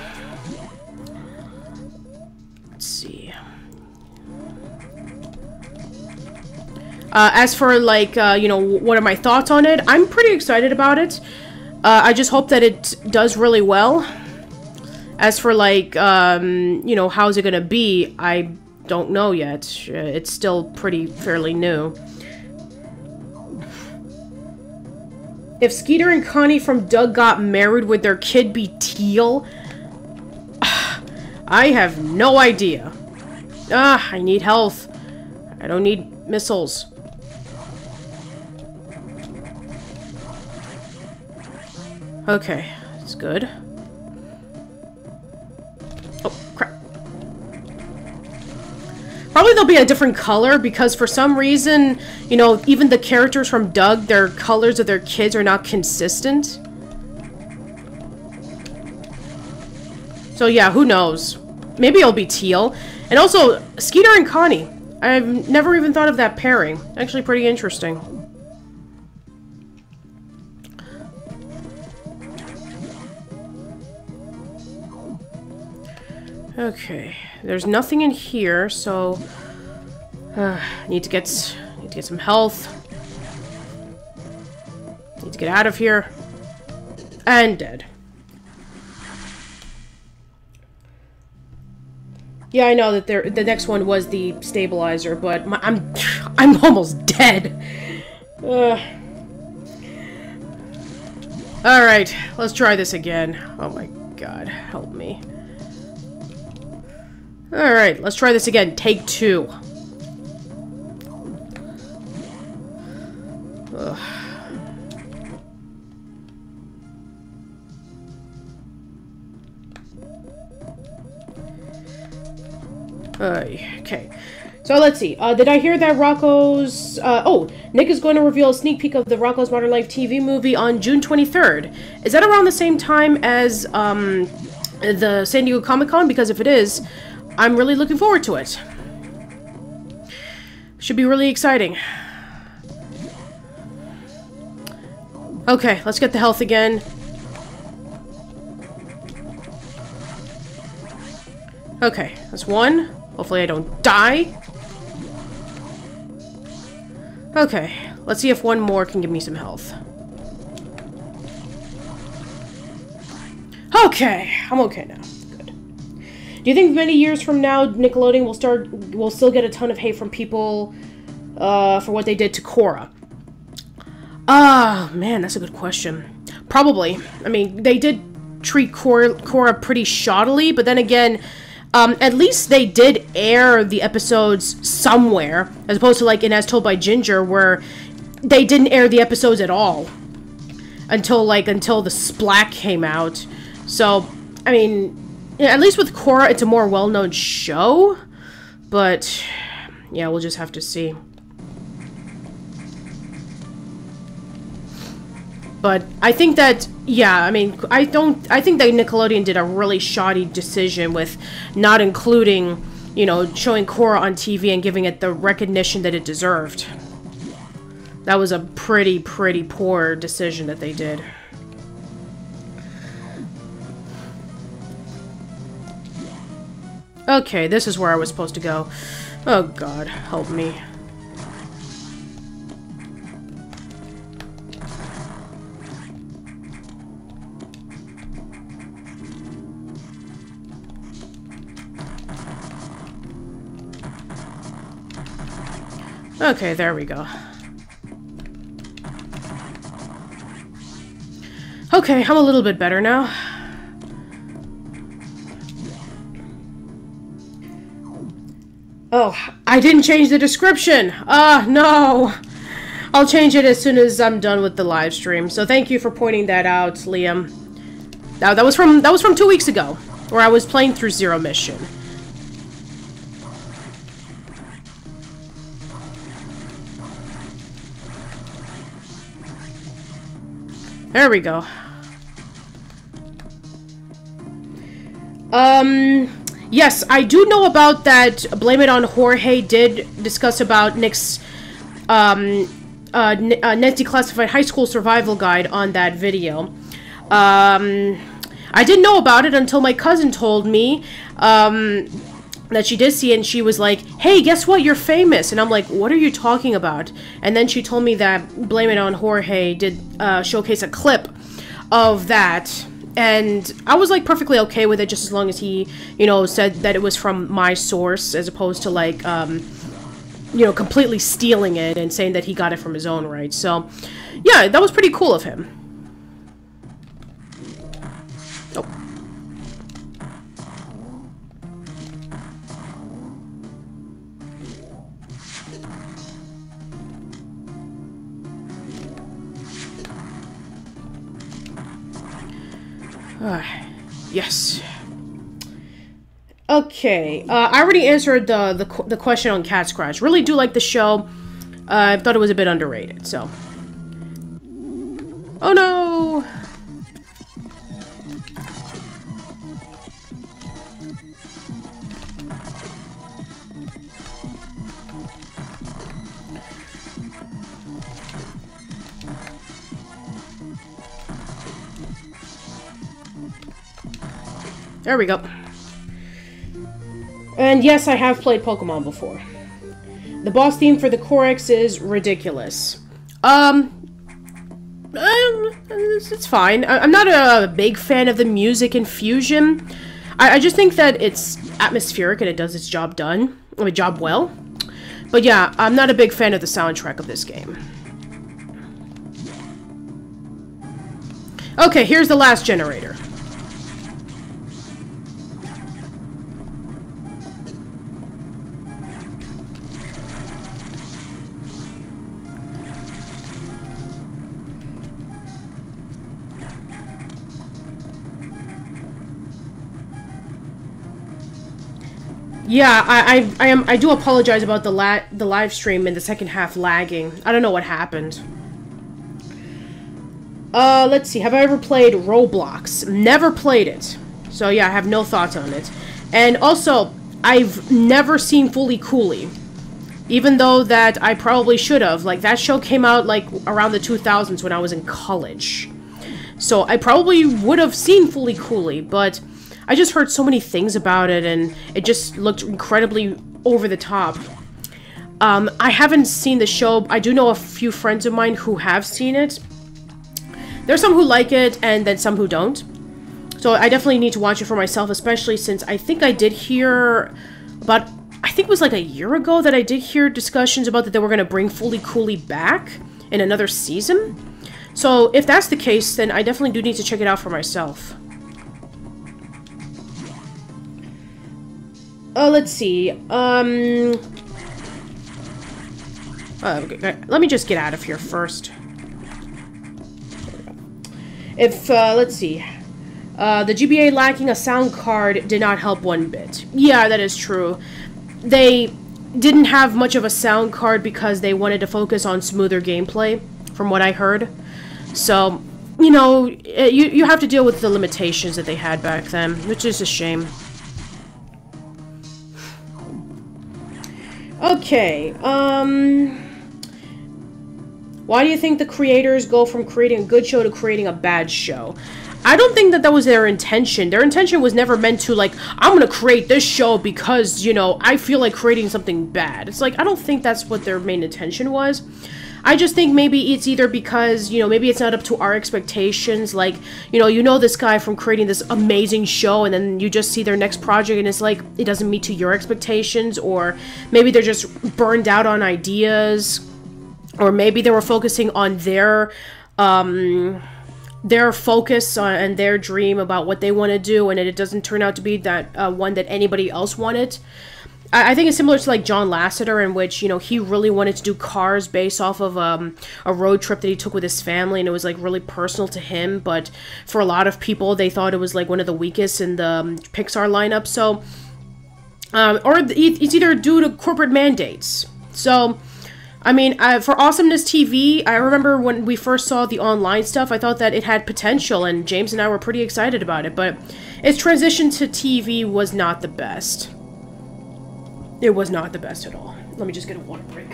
Uh, as for like, uh, you know, what are my thoughts on it? I'm pretty excited about it. Uh, I just hope that it does really well. As for like, um, you know, how's it gonna be? I don't know yet. Uh, it's still pretty fairly new. If Skeeter and Connie from Doug got married, would their kid be Teal? I have no idea. Ah, I need health. I don't need missiles. Okay, that's good. Oh, crap. Probably they'll be a different color because for some reason, you know, even the characters from Doug, their colors of their kids are not consistent. So yeah, who knows? Maybe it'll be teal. And also, Skeeter and Connie. I've never even thought of that pairing. Actually pretty interesting. Okay, there's nothing in here, so uh, need to get need to get some health. Need to get out of here. And dead. Yeah, I know that there. The next one was the stabilizer, but my, I'm I'm almost dead. Uh. All right, let's try this again. Oh my god, help me. Alright, let's try this again. Take two. Ugh. Okay. So let's see. Uh, did I hear that Rocco's... Uh, oh, Nick is going to reveal a sneak peek of the Rocco's Modern Life TV movie on June 23rd. Is that around the same time as um, the San Diego Comic Con? Because if it is, I'm really looking forward to it. Should be really exciting. Okay, let's get the health again. Okay, that's one. Hopefully I don't die. Okay, let's see if one more can give me some health. Okay, I'm okay now. Do you think many years from now Nickelodeon will start will still get a ton of hate from people uh, for what they did to Korra? Ah, uh, man, that's a good question. Probably. I mean, they did treat Korra pretty shoddily, but then again, um, at least they did air the episodes somewhere, as opposed to like in As Told by Ginger, where they didn't air the episodes at all until like until the Splat came out. So, I mean, at least with Korra, it's a more well-known show, but yeah, we'll just have to see. But I think that, yeah, I mean, I don't, I think that Nickelodeon did a really shoddy decision with not including, you know, showing Korra on TV and giving it the recognition that it deserved. That was a pretty, pretty poor decision that they did. Okay, this is where I was supposed to go. Oh god, help me. Okay, there we go. Okay, I'm a little bit better now. Oh, I didn't change the description! Ah, uh, no! I'll change it as soon as I'm done with the live stream. So thank you for pointing that out, Liam. Now that was from that was from two weeks ago, where I was playing through Zero Mission. There we go. Um, yes, I do know about that. Blame It on Jorge did discuss about Nick's um, uh, uh, High School Survival Guide on that video. Um, I didn't know about it until my cousin told me. Um, that she did see it and she was like, hey, guess what? You're famous. And I'm like, what are you talking about? And then she told me that Blame It on Jorge did uh, showcase a clip of that. And I was like perfectly okay with it just as long as he, you know, said that it was from my source as opposed to like, um, you know, completely stealing it and saying that he got it from his own right. So, yeah, that was pretty cool of him. Uh, yes. Okay, uh, I already answered the, the, the question on Cat Scratch. Really do like the show. Uh, I thought it was a bit underrated, so. Oh no! There we go. And yes, I have played Pokemon before. The boss theme for the Korra is ridiculous. Um, um it's fine. I'm not a big fan of the music infusion. I, I just think that it's atmospheric and it does its job done, I mean, job well. But yeah, I'm not a big fan of the soundtrack of this game. Okay, here's the last generator. Yeah, I, I, I am. I do apologize about the la the live stream and the second half lagging. I don't know what happened. Uh, let's see. Have I ever played Roblox? Never played it. So yeah, I have no thoughts on it. And also, I've never seen Fooly Cooley. Even though that I probably should have. Like, that show came out, like, around the 2000s when I was in college. So I probably would have seen Fooly Cooley, but I just heard so many things about it, and it just looked incredibly over the top. Um, I haven't seen the show. I do know a few friends of mine who have seen it. There's some who like it, and then some who don't. So I definitely need to watch it for myself, especially since I think I did hear about, I think it was like a year ago that I did hear discussions about that they were going to bring Fully Cooly back in another season. So if that's the case, then I definitely do need to check it out for myself. Oh, let's see. Um... Uh, let me just get out of here first. If, uh, let's see. Uh, the GBA lacking a sound card did not help one bit. Yeah, that is true. They didn't have much of a sound card because they wanted to focus on smoother gameplay, from what I heard. So, you know, you, you have to deal with the limitations that they had back then, which is a shame. Okay, um... Why do you think the creators go from creating a good show to creating a bad show? I don't think that that was their intention. Their intention was never meant to, like, I'm gonna create this show because, you know, I feel like creating something bad. It's like, I don't think that's what their main intention was. I just think maybe it's either because, you know, maybe it's not up to our expectations. Like, you know, you know this guy from creating this amazing show, and then you just see their next project, and it's like it doesn't meet to your expectations, or maybe they're just burned out on ideas, or maybe they were focusing on their, um, their focus on, and their dream about what they want to do, and it doesn't turn out to be that uh, one that anybody else wanted. I think it's similar to like John Lasseter, in which you know he really wanted to do Cars based off of um, a road trip that he took with his family, and it was like really personal to him. But for a lot of people, they thought it was like one of the weakest in the um, Pixar lineup. So, um, or it's either due to corporate mandates. So, I mean, uh, for Awesomeness TV, I remember when we first saw the online stuff, I thought that it had potential, and James and I were pretty excited about it. But its transition to TV was not the best. It was not the best at all. Let me just get a water break.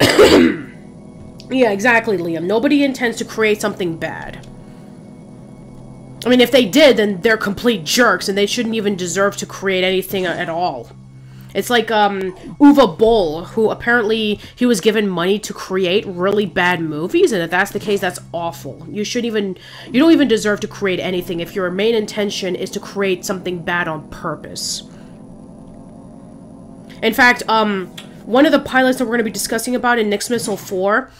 yeah, exactly, Liam. Nobody intends to create something bad. I mean, if they did, then they're complete jerks, and they shouldn't even deserve to create anything at all. It's like um, Uwe Boll, who apparently he was given money to create really bad movies, and if that's the case, that's awful. You should even, you don't even deserve to create anything if your main intention is to create something bad on purpose. In fact, um, one of the pilots that we're going to be discussing about in Nyx Missile 4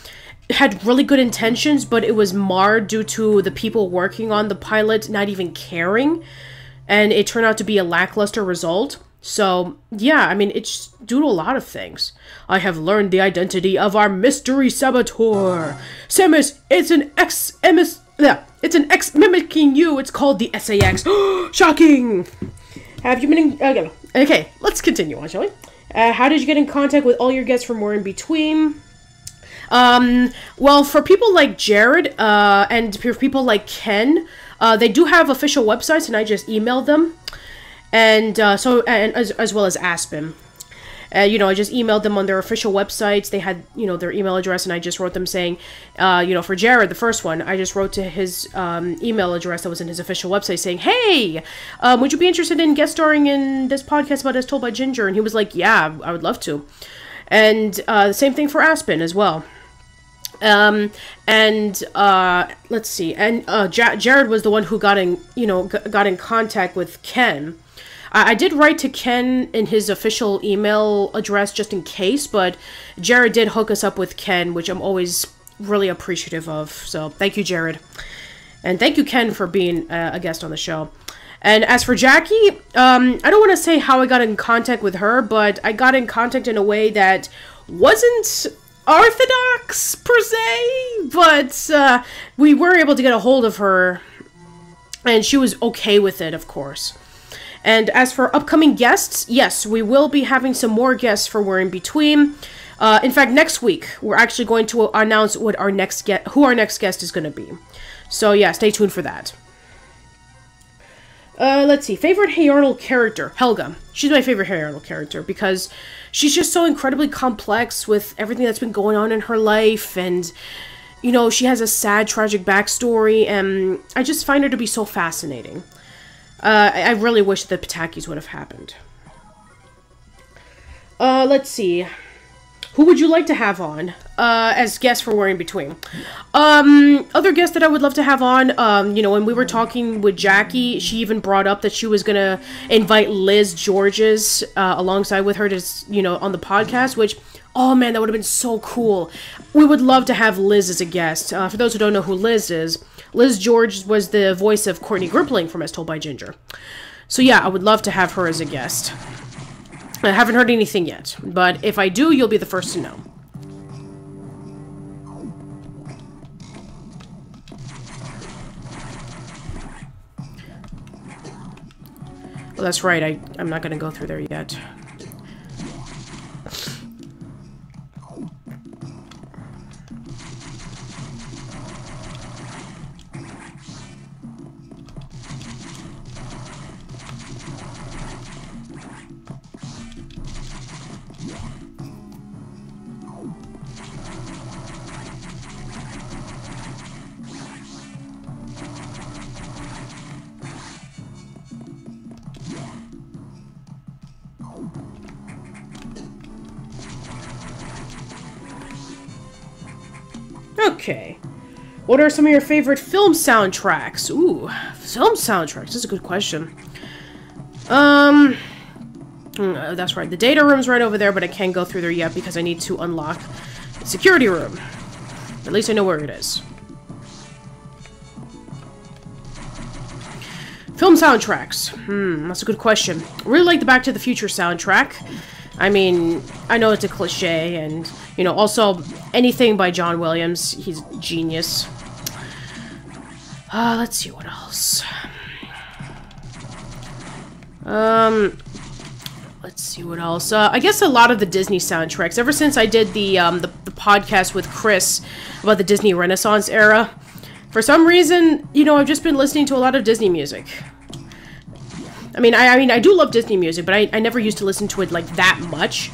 had really good intentions, but it was marred due to the people working on the pilot not even caring, and it turned out to be a lackluster result. So, yeah, I mean, it's due to a lot of things. I have learned the identity of our mystery saboteur. Samus, it's an ex emis yeah, it's an X mimicking you. It's called the SA-X. Shocking! Have you been in okay, okay, let's continue on, shall we? Uh, how did you get in contact with all your guests from More in Between? Um, well, for people like Jared, uh, and for people like Ken, uh, they do have official websites, and I just emailed them and uh, so and as, as well as Aspen. Uh, you know, I just emailed them on their official websites. They had, you know, their email address, and I just wrote them saying, uh, you know, for Jared, the first one, I just wrote to his um, email address that was in his official website saying, hey, um, would you be interested in guest starring in this podcast about As Told by Ginger? And he was like, yeah, I would love to. And uh, the same thing for Aspen as well. Um, and uh, let's see, and uh, Jared was the one who got in, you know, g- got in contact with Ken I, I did write to Ken in his official email address just in case, but Jared did hook us up with Ken, which I'm always really appreciative of. So thank you, Jared. And thank you, Ken, for being uh, a guest on the show. And as for Jackie, um, I don't want to say how I got in contact with her, but I got in contact in a way that wasn't orthodox per se, but uh, we were able to get a hold of her, and she was okay with it, of course. And as for upcoming guests, yes, we will be having some more guests for We're in Between. Uh, in fact, next week we're actually going to announce what our next get who our next guest is going to be. So yeah, stay tuned for that. Uh, let's see. Favorite Hey Arnold character? Helga. She's my favorite Hey Arnold character because she's just so incredibly complex with everything that's been going on in her life and you know, she has a sad, tragic backstory, and I just find her to be so fascinating. Uh, I really wish the Patakis would have happened. Uh, let's see. Who would you like to have on uh, as guests for We're in Between? Um, other guests that I would love to have on, um, you know, when we were talking with Jackie, she even brought up that she was going to invite Liz Georges uh, alongside with her to, you know, on the podcast, which, oh man, that would have been so cool. We would love to have Liz as a guest. Uh, for those who don't know who Liz is, Liz George was the voice of Courtney Gripling from As Told by Ginger. So yeah, I would love to have her as a guest. I haven't heard anything yet, but if I do, you'll be the first to know. Well, that's right, I, I'm not going to go through there yet. What are some of your favorite film soundtracks? Ooh, film soundtracks. That's a good question. Um, mm, that's right. The data room's right over there, but I can't go through there yet because I need to unlock the security room. At least I know where it is. Film soundtracks. Hmm, that's a good question. I really like the Back to the Future soundtrack. I mean, I know it's a cliche, and, you know, also, anything by John Williams, he's genius. Uh, let's see what else. Um, let's see what else. Uh, I guess a lot of the Disney soundtracks. Ever since I did the, um, the, the podcast with Chris about the Disney Renaissance era, for some reason, you know, I've just been listening to a lot of Disney music. I mean, I, I mean, I do love Disney music, but I, I never used to listen to it like that much.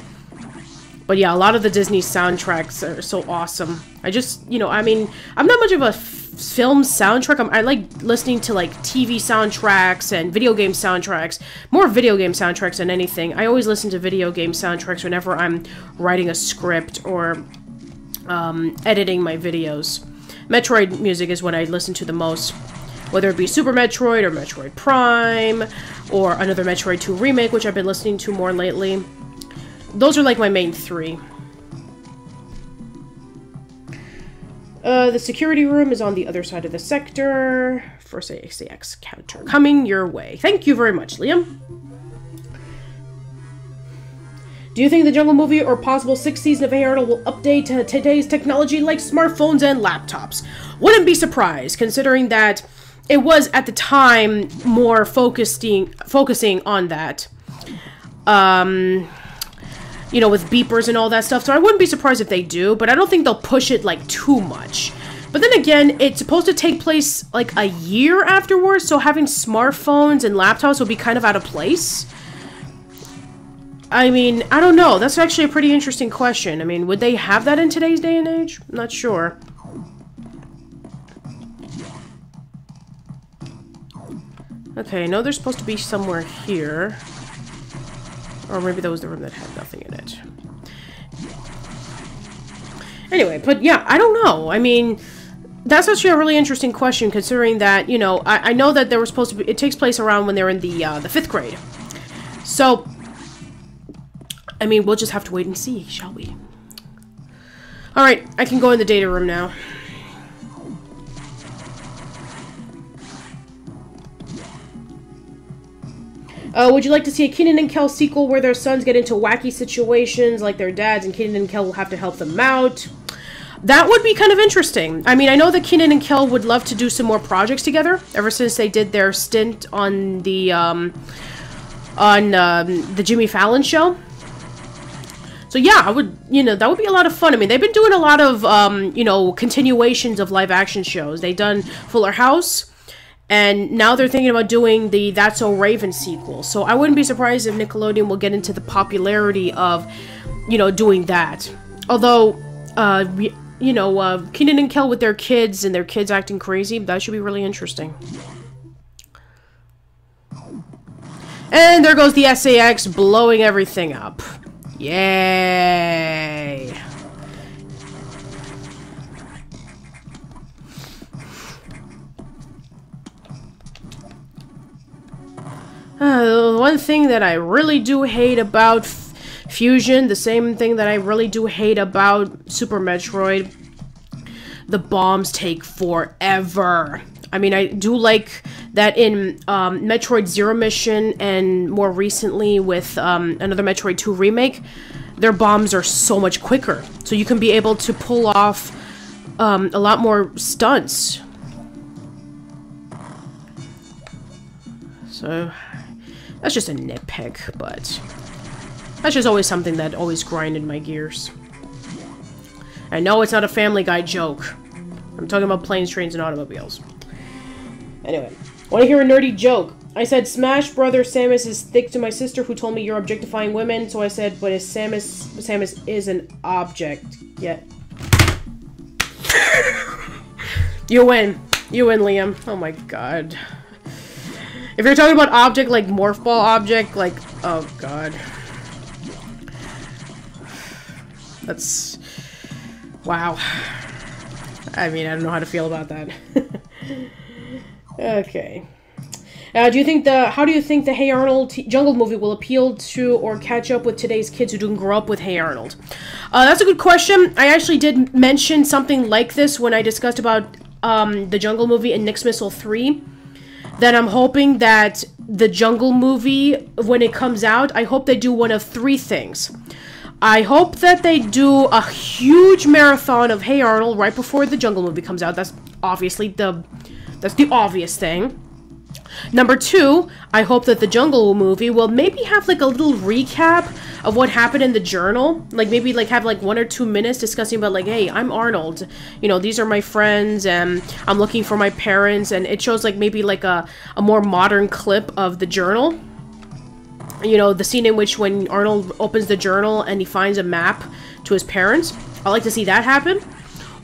But yeah, a lot of the Disney soundtracks are so awesome. I just, you know, I mean, I'm not much of a film soundtrack. I'm, I like listening to like TV soundtracks and video game soundtracks. More video game soundtracks than anything. I always listen to video game soundtracks whenever I'm writing a script or um, editing my videos. Metroid music is what I listen to the most whether it be Super Metroid or Metroid Prime or another Metroid 2 remake, which I've been listening to more lately. Those are like my main three. Uh, the security room is on the other side of the sector. First SA-X counter coming your way. Thank you very much, Liam. Do you think the Jungle Movie or possible sixth season of Arnold will update to today's technology like smartphones and laptops? Wouldn't be surprised, considering that it was at the time more focusing focusing on that. Um, you know, with beepers and all that stuff. So I wouldn't be surprised if they do, but I don't think they'll push it like too much. But then again, it's supposed to take place like a year afterwards, so having smartphones and laptops will be kind of out of place. I mean, I don't know. That's actually a pretty interesting question. I mean, would they have that in today's day and age? I'm not sure. Okay, I know they're supposed to be somewhere here. Or maybe that was the room that had nothing in it. Anyway, but yeah, I don't know. I mean, that's actually a really interesting question, considering that, you know, I, I know that they were supposed to be... It takes place around when they're in the, uh, the fifth grade. So, I mean, we'll just have to wait and see, shall we? Alright, I can go in the data room now. Uh, would you like to see a Kenan and Kel sequel where their sons get into wacky situations like their dads and Kenan and Kel will have to help them out? That would be kind of interesting. I mean, I know that Kenan and Kel would love to do some more projects together ever since they did their stint on the um, on um, the Jimmy Fallon show. So yeah, I would, you know, that would be a lot of fun. I mean, they've been doing a lot of, um, you know, continuations of live action shows. They've done Fuller House, and now they're thinking about doing the That's So Raven sequel. So I wouldn't be surprised if Nickelodeon will get into the popularity of, you know, doing that. Although, uh, you know, uh, and Kel with their kids and their kids acting crazy, that should be really interesting. And there goes the SA-X blowing everything up. Yay! Uh, one thing that I really do hate about Fusion, the same thing that I really do hate about Super Metroid, the bombs take forever. I mean, I do like that in um, Metroid Zero Mission and more recently with um, another Metroid 2 remake, their bombs are so much quicker. So you can be able to pull off um, a lot more stunts. So, that's just a nitpick, but that's just always something that always grinded my gears. I know it's not a Family Guy joke. I'm talking about planes, trains, and automobiles. Anyway, want to hear a nerdy joke? I said, Smash Brother Samus is thick to my sister who told me you're objectifying women, so I said, but is Samus, Samus is an object. Yet. you win. You win, Liam. Oh my god. If you're talking about object like morph ball object, like, oh god. That's, wow. I mean, I don't know how to feel about that. Okay. Uh, do you think the how do you think the Hey Arnold Jungle movie will appeal to or catch up with today's kids who didn't grow up with Hey Arnold? Uh, that's a good question. I actually did mention something like this when I discussed about um, the Jungle movie in Nyx Missile Three. That I'm hoping that the Jungle movie, when it comes out, I hope they do one of three things. I hope that they do a huge marathon of Hey Arnold right before the Jungle movie comes out. That's obviously the that's the obvious thing. Number two, I hope that the Jungle movie will maybe have like a little recap of what happened in the journal. Like maybe like have like one or two minutes discussing about like, hey, I'm Arnold. You know, these are my friends and I'm looking for my parents and it shows like maybe like a, a more modern clip of the journal. You know, the scene in which when Arnold opens the journal and he finds a map to his parents. I like to see that happen.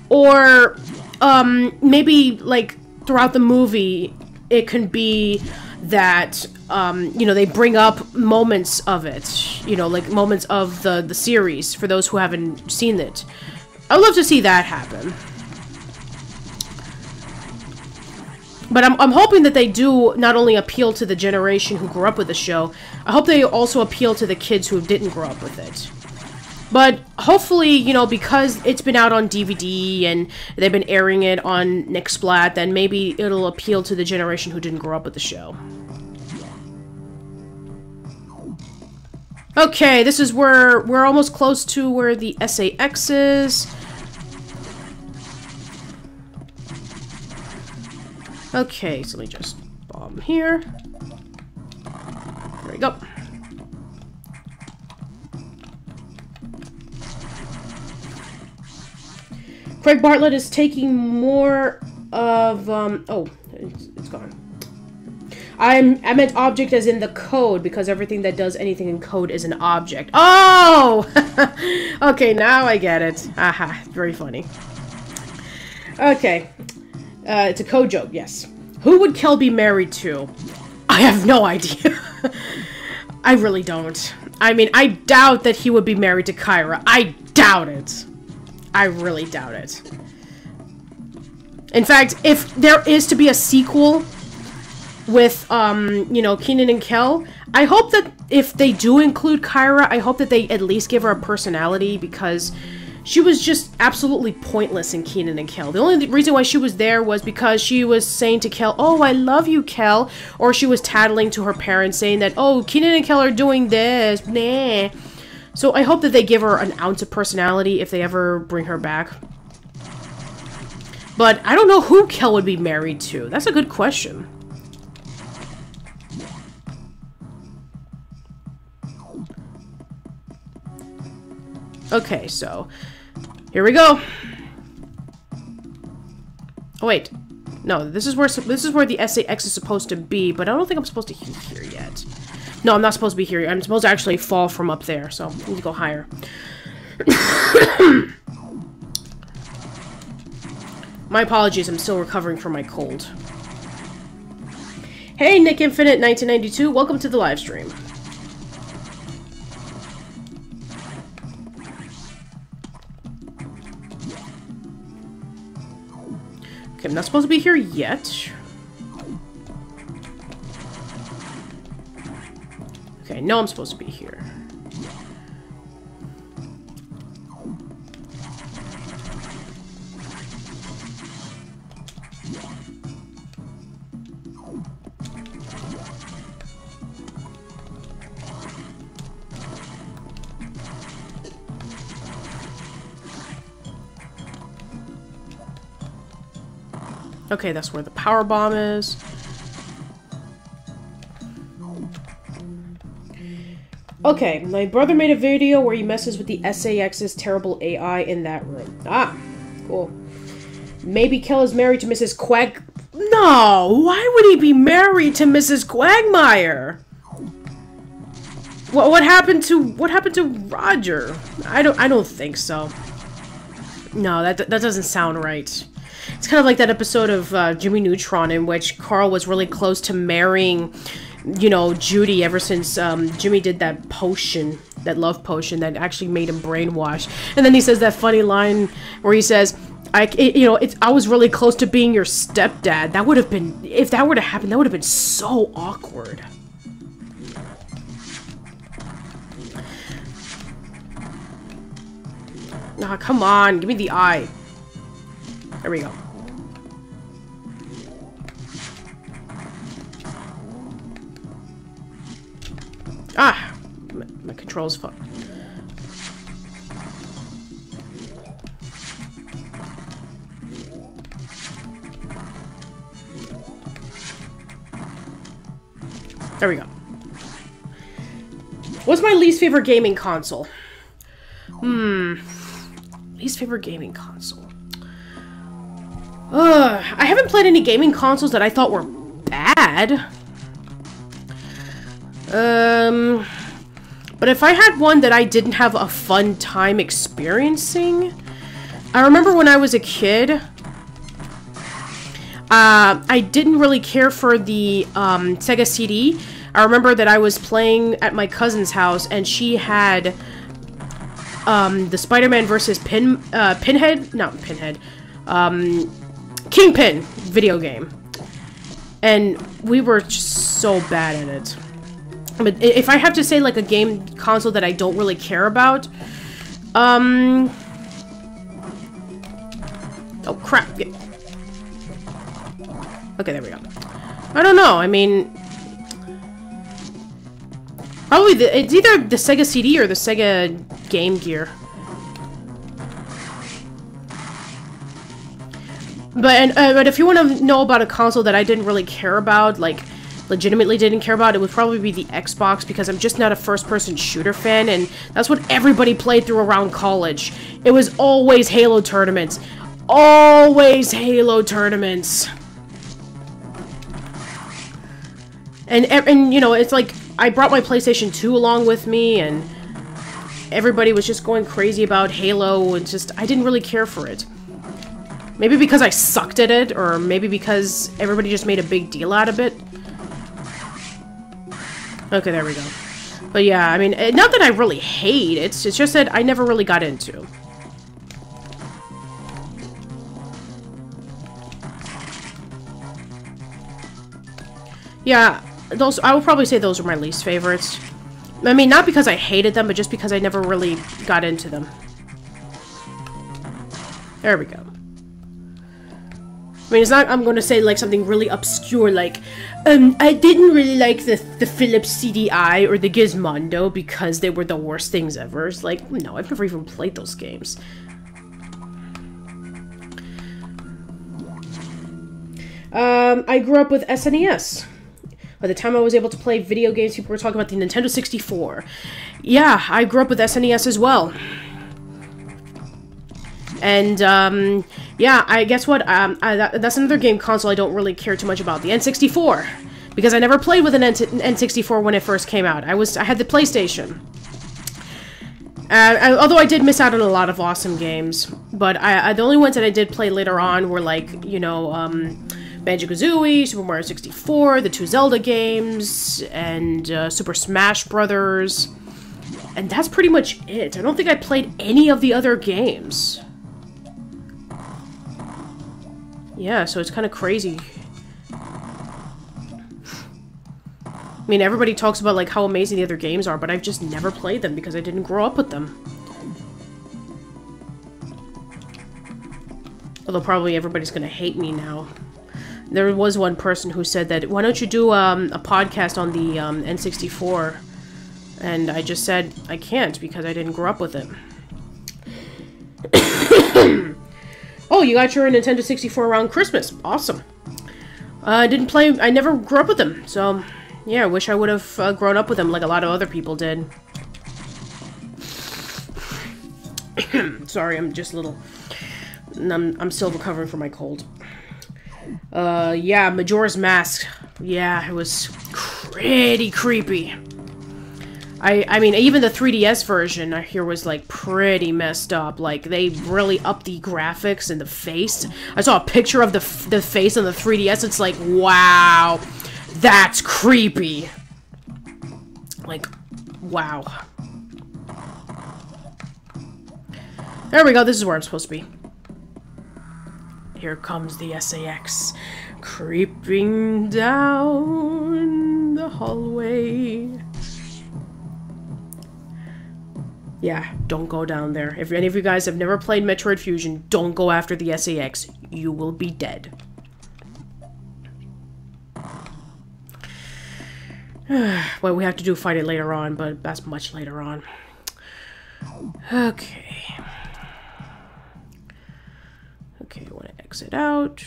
Or um maybe like throughout the movie, it can be that um, you know they bring up moments of it, you know, like moments of the the series for those who haven't seen it. I'd love to see that happen. But I'm, I'm hoping that they do not only appeal to the generation who grew up with the show, I hope they also appeal to the kids who didn't grow up with it. But hopefully, you know, because it's been out on DVD and they've been airing it on NickSplat, then maybe it'll appeal to the generation who didn't grow up with the show. Okay, this is where we're almost close to where the SA-X is. Okay, so let me just bomb here. There we go. Craig Bartlett is taking more of, um, oh, it's, it's gone. I'm, I meant object as in the code, because everything that does anything in code is an object. Oh! okay, now I get it. Aha, very funny. Okay. Uh, it's a code joke, yes. Who would Kel be married to? I have no idea. I really don't. I mean, I doubt that he would be married to Kyra. I doubt it. I really doubt it. In fact, if there is to be a sequel with, um, you know, Kenan and Kel, I hope that if they do include Kyra, I hope that they at least give her a personality because she was just absolutely pointless in Kenan and Kel. The only reason why she was there was because she was saying to Kel, "Oh, I love you, Kel," or she was tattling to her parents saying that, "Oh, Kenan and Kel are doing this." Nah. So I hope that they give her an ounce of personality if they ever bring her back. But I don't know who Kel would be married to. That's a good question. Okay, so here we go. Oh wait, no, this is where this is where the SA-X is supposed to be, but I don't think I'm supposed to be here yet. No, I'm not supposed to be here. I'm supposed to actually fall from up there, so I need to go higher. my apologies, I'm still recovering from my cold. Hey, Nick Infinite 1992, welcome to the live stream. Okay, I'm not supposed to be here yet. Okay, no, I'm supposed to be here. Okay, that's where the power bomb is. Okay, my brother made a video where he messes with the SA-X's terrible AI in that room. Ah, cool. Maybe Kel is married to Mrs. Quag... No! Why would he be married to Mrs. Quagmire? What what happened to what happened to Roger? I don't I don't think so. No, that that doesn't sound right. It's kind of like that episode of uh, Jimmy Neutron in which Carl was really close to marrying, you know, Judy ever since um, Jimmy did that potion, that love potion that actually made him brainwashed. And then he says that funny line where he says, I, it, you know, it's, I was really close to being your stepdad. That would have been, if that were to happen, that would have been so awkward. Nah, come on, give me the eye. There we go. Ah! My, my control's fucked. There we go. What's my least favorite gaming console? Hmm. Least favorite gaming console. Ugh. I haven't played any gaming consoles that I thought were bad. Um, but if I had one that I didn't have a fun time experiencing, I remember when I was a kid, uh, I didn't really care for the um, Sega CD. I remember that I was playing at my cousin's house and she had um, the Spider-Man versus Pin uh, Pinhead, not Pinhead, um, Kingpin video game, and we were just so bad at it. But if I have to say like a game console that I don't really care about, um, oh crap. Okay, there we go. I don't know. I mean, probably the, it's either the Sega CD or the Sega Game Gear. But uh, but if you want to know about a console that I didn't really care about, like legitimately didn't care about, it would probably be the Xbox because I'm just not a first-person shooter fan, and that's what everybody played through around college. It was always Halo tournaments. Always Halo tournaments. And, and you know, it's like, I brought my PlayStation 2 along with me, and everybody was just going crazy about Halo, and just, I didn't really care for it. Maybe because I sucked at it, or maybe because everybody just made a big deal out of it. Okay, there we go. But yeah, I mean, eh, not that I really hate it, it's just that I never really got into. Yeah, those I would probably say those are my least favorites. I mean, not because I hated them, but just because I never really got into them. There we go. I mean, it's not, I'm to say, like, something really obscure, like, um, I didn't really like the, the Philips CDI or the Gizmondo because they were the worst things ever. It's like, no, I've never even played those games. Um, I grew up with SNES. By the time I was able to play video games, people were talking about the Nintendo 64. Yeah, I grew up with SNES as well. And, um, yeah, I guess what? Um, I, that, that's another game console I don't really care too much about. The N64. Because I never played with an N N64 when it first came out. I was I had the PlayStation. Uh, although I did miss out on a lot of awesome games, but I, I, the only ones that I did play later on were like you know um, Banjo-Kazooie, Super Mario 64, the two Zelda games, and uh, Super Smash Brothers. And that's pretty much it. I don't think I played any of the other games. Yeah, so it's kind of crazy. I mean, everybody talks about like how amazing the other games are, but I've just never played them because I didn't grow up with them. Although probably everybody's gonna hate me now. There was one person who said that, why don't you do um, a podcast on the um, N64? And I just said, I can't because I didn't grow up with it. oh, you got your Nintendo 64 around Christmas. Awesome. Uh, I didn't play, I never grew up with them, so yeah, I wish I would have uh, grown up with them like a lot of other people did. Sorry, I'm just a little... I'm, I'm still recovering from my cold. Uh, yeah, Majora's Mask. Yeah, it was pretty creepy. I, I mean, even the 3DS version I hear was, like, pretty messed up. Like, they really upped the graphics and the face. I saw a picture of the, the face on the 3DS. It's like, wow. That's creepy. Like, wow. There we go. This is where I'm supposed to be. Here comes the SA-X creeping down the hallway. Yeah, don't go down there. If any of you guys have never played Metroid Fusion, don't go after the SA-X. You will be dead. well, we have to do fight it later on, but that's much later on. Okay. Okay, I want to exit out.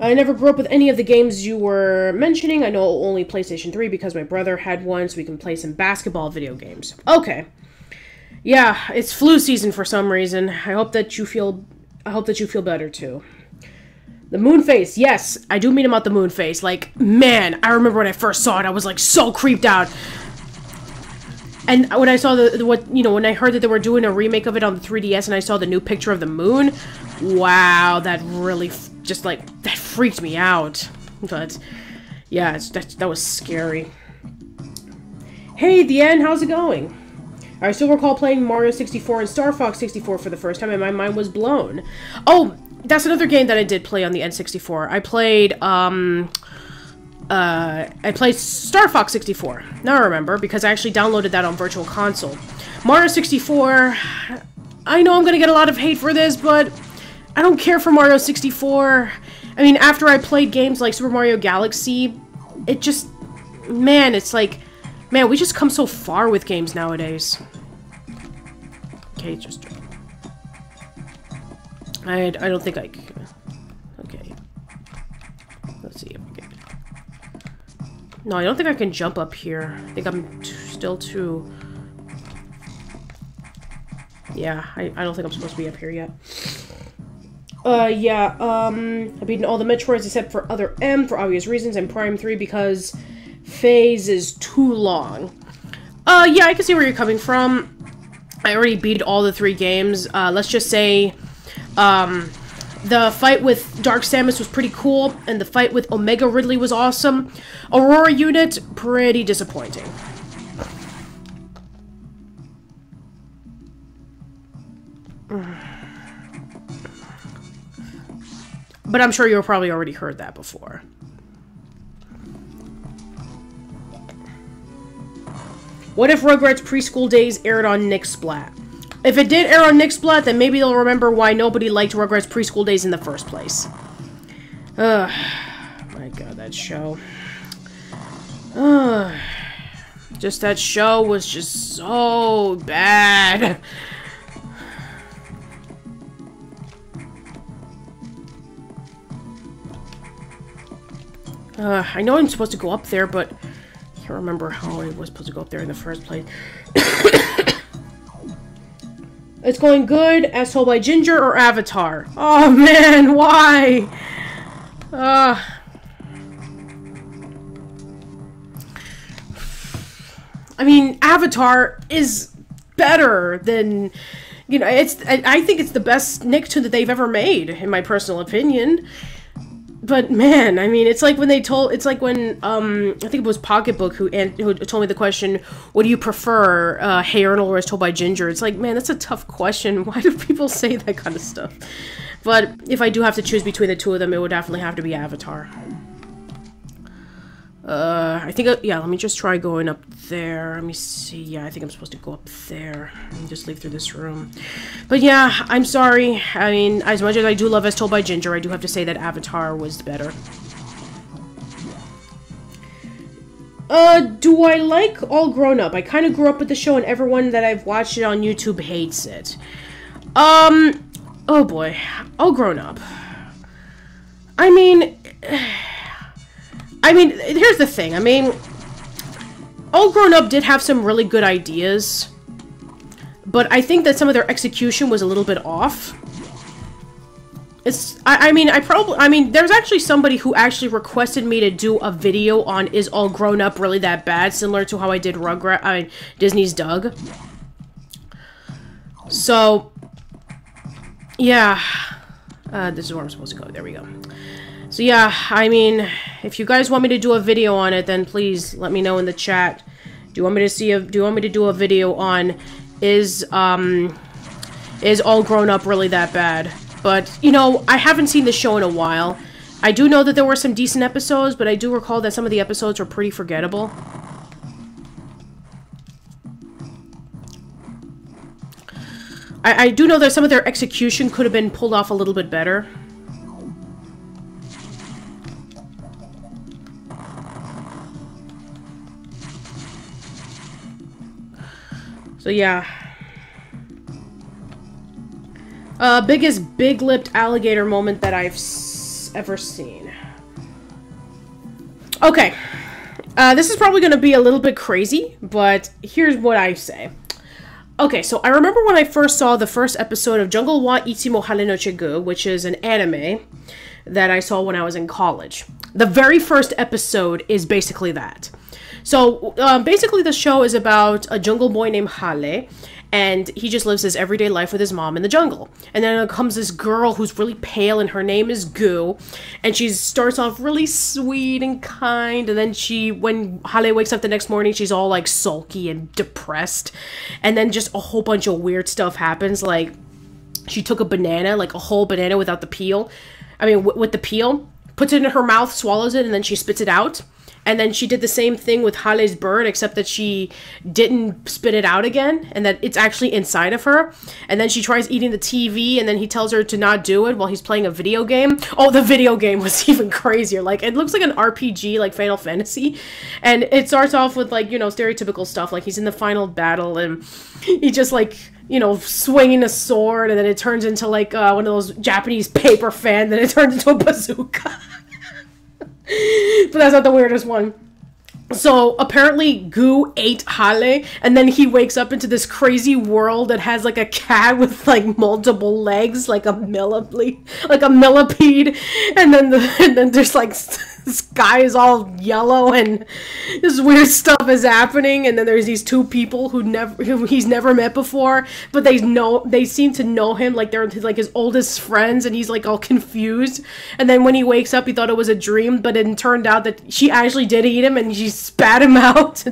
I never grew up with any of the games you were mentioning. I know only PlayStation 3 because my brother had one, so we can play some basketball video games. Okay. Yeah, it's flu season for some reason. I hope that you feel I hope that you feel better too. The moon face, yes, I do mean about the moon face. Like, man, I remember when I first saw it, I was like so creeped out. And when I saw the, the, what you know when I heard that they were doing a remake of it on the 3DS and I saw the new picture of the moon, wow, that really just like that freaked me out. But yeah, that that was scary. Hey, the end. How's it going? I still recall playing Mario 64 and Star Fox 64 for the first time, and my mind was blown. Oh, that's another game that I did play on the N64. I played, um... Uh, I played Star Fox 64. Now I remember, because I actually downloaded that on Virtual Console. Mario 64... I know I'm gonna get a lot of hate for this, but... I don't care for Mario 64. I mean, after I played games like Super Mario Galaxy, it just... Man, it's like... Man, we just come so far with games nowadays. Okay, just... I, I don't think I... Okay. Let's see if I can... No, I don't think I can jump up here. I think I'm still too... Yeah, I, I don't think I'm supposed to be up here yet. Uh, yeah, um, I've beaten all the Metroids except for Other M for obvious reasons, and Prime 3 because phase is too long. Uh, yeah, I can see where you're coming from. I already beat all the three games. Uh, let's just say, um, the fight with Dark Samus was pretty cool, and the fight with Omega Ridley was awesome. Aurora Unit, pretty disappointing. But I'm sure you've probably already heard that before. What if Rugrats Preschool Days aired on NickSplat? If it did air on NickSplat, then maybe they'll remember why nobody liked Rugrats Preschool Days in the first place. Ugh. My god, that show. Ugh. Just that show was just so bad. Uh, I know I'm supposed to go up there, but I can't remember how I was supposed to go up there in the first place. it's going good, as told by Ginger or Avatar. Oh man, why? Uh, I mean, Avatar is better than you know. It's I think it's the best Nicktoon that they've ever made, in my personal opinion but man, I mean, it's like when they told. It's like when um, I think it was Pocketbook who and who told me the question, "What do you prefer, uh, Hey Arnold or as told by Ginger?" It's like, man, that's a tough question. Why do people say that kind of stuff? But if I do have to choose between the two of them, it would definitely have to be Avatar. Uh, I think, uh, yeah, let me just try going up there. Let me see. Yeah, I think I'm supposed to go up there and just leave through this room. But yeah, I'm sorry. I mean, as much as I do love As Told by Ginger, I do have to say that Avatar was better. Uh, do I like All Grown Up? I kind of grew up with the show and everyone that I've watched it on YouTube hates it. Um, oh boy. All Grown Up. I mean... I mean, here's the thing. I mean, All Grown Up did have some really good ideas, but I think that some of their execution was a little bit off. It's, I, I mean, I probably, I mean, there's actually somebody who actually requested me to do a video on Is All Grown Up Really That Bad, similar to how I did Rugrat, I mean, Disney's Doug. So, yeah. Uh, this is where I'm supposed to go. There we go. So yeah, I mean, if you guys want me to do a video on it, then please let me know in the chat. Do you want me to see a do you want me to do a video on is um is all grown up really that bad? But, you know, I haven't seen the show in a while. I do know that there were some decent episodes, but I do recall that some of the episodes were pretty forgettable. I, I do know that some of their execution could have been pulled off a little bit better. So yeah. Uh, biggest big-lipped alligator moment that I've ever seen. Okay. Uh, this is probably going to be a little bit crazy, but here's what I say. Okay, so I remember when I first saw the first episode of Jungle wa Itsumo Hale no which is an anime that I saw when I was in college. The very first episode is basically that. So um, basically, the show is about a jungle boy named Hale, and he just lives his everyday life with his mom in the jungle. And then comes this girl who's really pale, and her name is Goo, and she starts off really sweet and kind, and then she, when Hale wakes up the next morning, she's all like sulky and depressed, and then just a whole bunch of weird stuff happens, like she took a banana, like a whole banana without the peel. I mean, with the peel, puts it in her mouth, swallows it, and then she spits it out. And then she did the same thing with Hale's bird, except that she didn't spit it out again, and that it's actually inside of her. And then she tries eating the TV, and then he tells her to not do it while he's playing a video game. Oh, the video game was even crazier. Like, it looks like an RPG, like Final Fantasy. And it starts off with, like, you know, stereotypical stuff. Like, he's in the final battle, and he just, like, you know, swinging a sword, and then it turns into, like, uh, one of those Japanese paper fan, then it turns into a bazooka. but that's not the weirdest one. So apparently Goo ate Hale and then he wakes up into this crazy world that has like a cat with like multiple legs, like a millipede, like a millipede, and then the and then there's like the sky is all yellow and this weird stuff is happening and then there's these two people who never who he's never met before but they know they seem to know him like they're like his oldest friends and he's like all confused. And then when he wakes up he thought it was a dream but it turned out that she actually did eat him and she spat him out.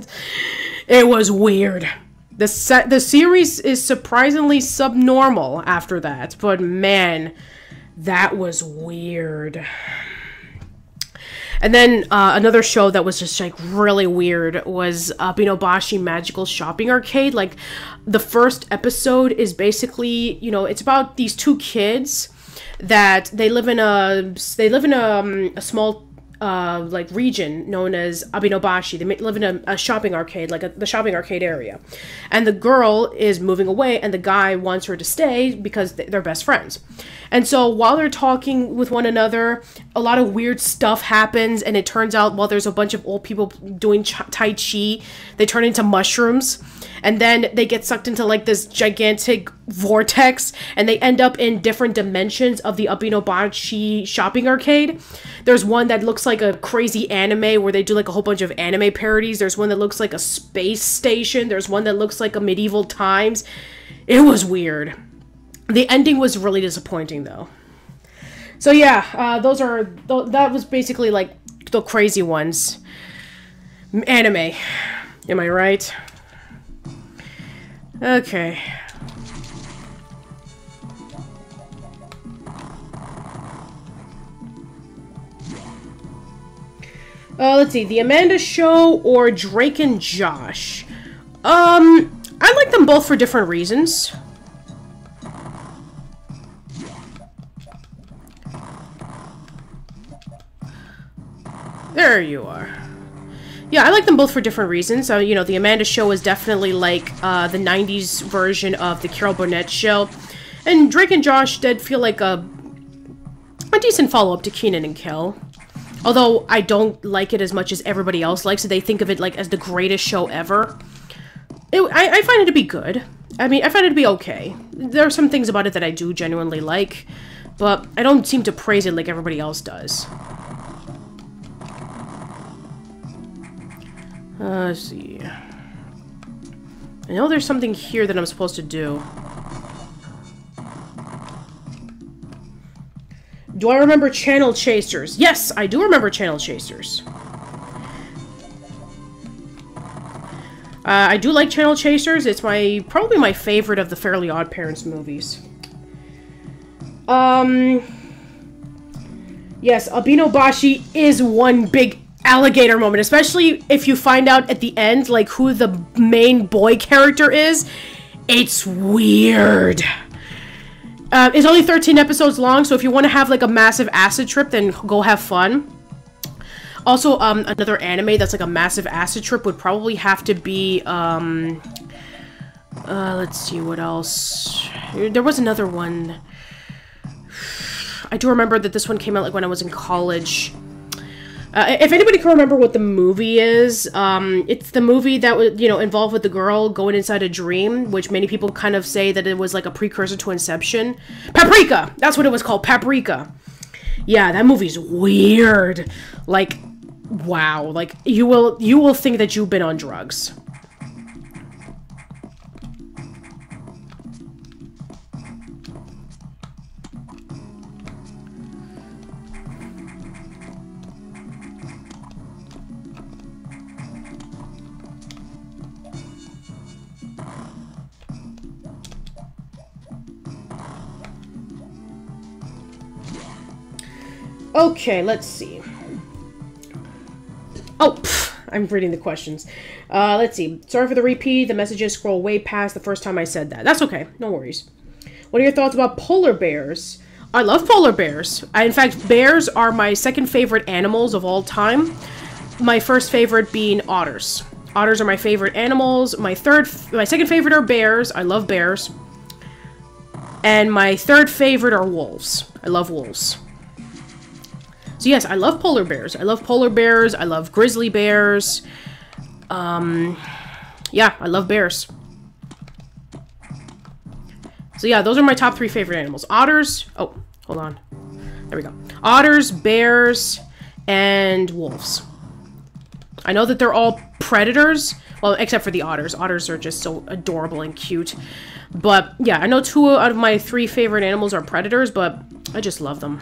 It was weird. The set the series is surprisingly subnormal after that but man that was weird And then uh, another show that was just like really weird was Abenobashi Magical Shopping Arcade. Like the first episode is basically, you know, it's about these two kids that they live in a they live in a, um, a small uh, like region known as Abenobashi. They live in a, a shopping arcade, like a, the shopping arcade area. And the girl is moving away, and the guy wants her to stay because they're best friends. And so while they're talking with one another, a lot of weird stuff happens, and it turns out while there's a bunch of old people doing Tai Chi, they turn into mushrooms and then they get sucked into like this gigantic vortex and they end up in different dimensions of the Abenobashi shopping arcade. There's one that looks like a crazy anime where they do like a whole bunch of anime parodies. There's one that looks like a space station. There's one that looks like a medieval times. It was weird. The ending was really disappointing though. So yeah, uh, those are th- that was basically like the crazy ones. Anime. Am I right? Okay. Uh, let's see, The Amanda Show or Drake and Josh? Um, I like them both for different reasons. There you are. Yeah, I like them both for different reasons. So, you know, the Amanda Show is definitely like uh, the 90s version of the Carol Burnett Show. And Drake and Josh did feel like a, a decent follow-up to Kenan and Kel. Although I don't like it as much as everybody else likes it. They think of it like as the greatest show ever. It, I, I find it to be good. I mean, I find it to be okay. There are some things about it that I do genuinely like, but I don't seem to praise it like everybody else does. Uh, let's see. I know there's something here that I'm supposed to do. Do I remember Channel Chasers? Yes, I do remember Channel Chasers. Uh, I do like Channel Chasers. It's my probably my favorite of the Fairly Odd Parents movies. Um, yes, Abenobashi is one big alligator moment, especially if you find out at the end, like, who the main boy character is. It's weird. Uh, it's only 13 episodes long, so if you want to have, like, a massive acid trip, then go have fun. Also, um, another anime that's, like, a massive acid trip would probably have to be, um... Uh, let's see, what else? There was another one. I do remember that this one came out, like, when I was in college. Uh, if anybody can remember what the movie is, um, it's the movie that was, you know, involved with the girl going inside a dream, which many people kind of say that it was like a precursor to Inception. Paprika! That's what it was called, Paprika. Yeah, that movie's weird. Like, wow. Like, you will, you will think that you've been on drugs. Okay, let's see. Oh, pff, I'm reading the questions. Uh, let's see. Sorry for the repeat. The messages scroll way past the first time I said that. That's okay. No worries. What are your thoughts about polar bears? I love polar bears. I, in fact, bears are my second favorite animals of all time. My first favorite being otters. Otters are my favorite animals. My third, my second favorite are bears. I love bears. And my third favorite are wolves. I love wolves. So yes, I love polar bears. I love polar bears. I love grizzly bears. Um, yeah, I love bears. So yeah, those are my top three favorite animals. Otters. Oh, hold on. There we go. Otters, bears, and wolves. I know that they're all predators. Well, except for the otters. Otters are just so adorable and cute. But yeah, I know two out of my three favorite animals are predators, but I just love them.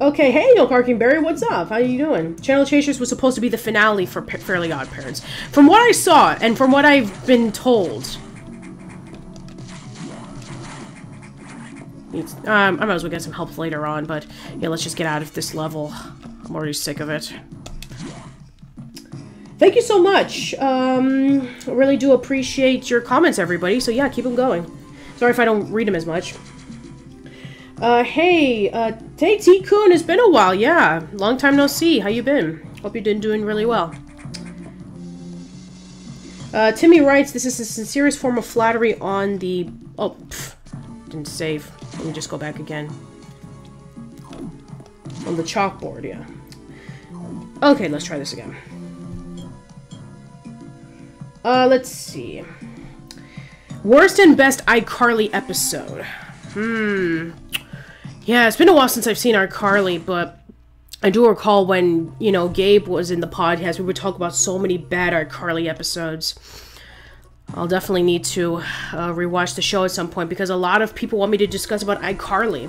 Okay, hey, No Parking Barry, what's up? How you doing? Channel Chasers was supposed to be the finale for Fairly Odd Parents. From what I saw, and from what I've been told... um, I might as well get some help later on, but yeah, let's just get out of this level. I'm already sick of it. Thank you so much. Um, really do appreciate your comments, everybody. So yeah, keep them going. Sorry if I don't read them as much. Uh, hey, uh, hey T-Kun, it's been a while, yeah. Long time no see. How you been? Hope you've been doing really well. Uh, Timmy writes, this is the sincerest form of flattery on the... Oh, pff, didn't save. Let me just go back again. On the chalkboard, yeah. Okay, let's try this again. Uh, let's see. Worst and best iCarly episode. Hmm. Yeah, it's been a while since I've seen iCarly, but I do recall when, you know, Gabe was in the podcast, we would talk about so many bad iCarly episodes. I'll definitely need to uh, rewatch the show at some point because a lot of people want me to discuss about iCarly.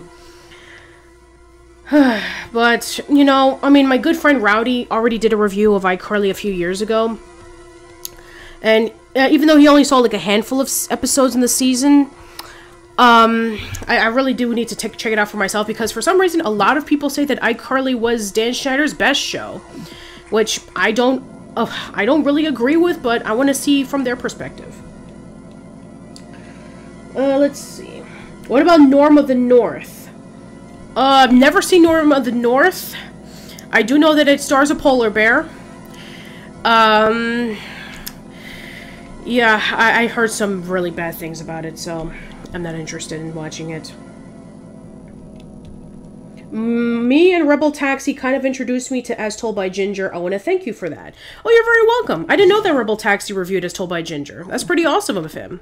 but, you know, I mean, my good friend Rowdy already did a review of iCarly a few years ago. And uh, even though he only saw like a handful of episodes in the season, um, I, I, really do need to check it out for myself because for some reason a lot of people say that iCarly was Dan Schneider's best show, which I don't, uh, I don't really agree with, but I want to see from their perspective. Uh, let's see. What about Norm of the North? Uh, I've never seen Norm of the North. I do know that it stars a polar bear. Um, yeah, I, I heard some really bad things about it, so I'm not interested in watching it. Me and Rebel Taxi kind of introduced me to As Told by Ginger. I want to thank you for that. Oh, you're very welcome. I didn't know that Rebel Taxi reviewed As Told by Ginger. That's pretty awesome of him.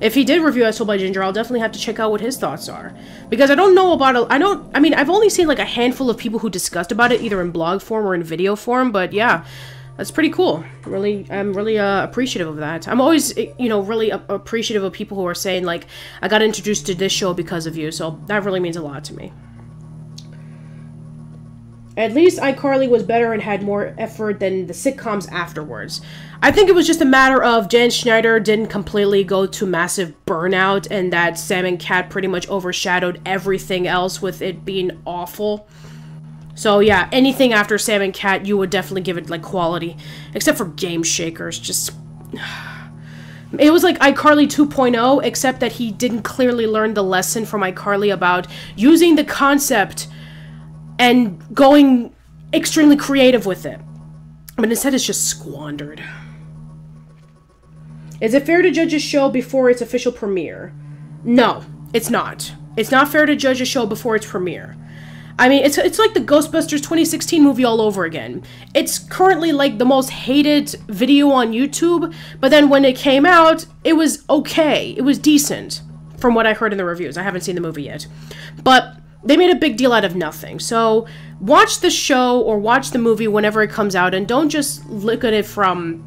If he did review As Told by Ginger, I'll definitely have to check out what his thoughts are. Because I don't know about... I don't... I mean, I've only seen like a handful of people who discussed about it, either in blog form or in video form, but yeah that's pretty cool. Really, I'm really uh, appreciative of that. I'm always, you know, really appreciative of people who are saying like, I got introduced to this show because of you. So that really means a lot to me. At least iCarly was better and had more effort than the sitcoms afterwards. I think it was just a matter of Dan Schneider didn't completely go to massive burnout and that Sam and Cat pretty much overshadowed everything else with it being awful. So yeah, anything after Sam and Cat, you would definitely give it like quality, except for Game Shakers. Just it was like iCarly 2.0, except that he didn't clearly learn the lesson from iCarly about using the concept and going extremely creative with it. But instead, it's just squandered. Is it fair to judge a show before its official premiere? No, it's not. It's not fair to judge a show before its premiere. I mean, it's it's like the Ghostbusters 2016 movie all over again. It's currently like the most hated video on YouTube, but then when it came out, it was okay. It was decent from what I heard in the reviews. I haven't seen the movie yet. But they made a big deal out of nothing. So, watch the show or watch the movie whenever it comes out and don't just look at it from,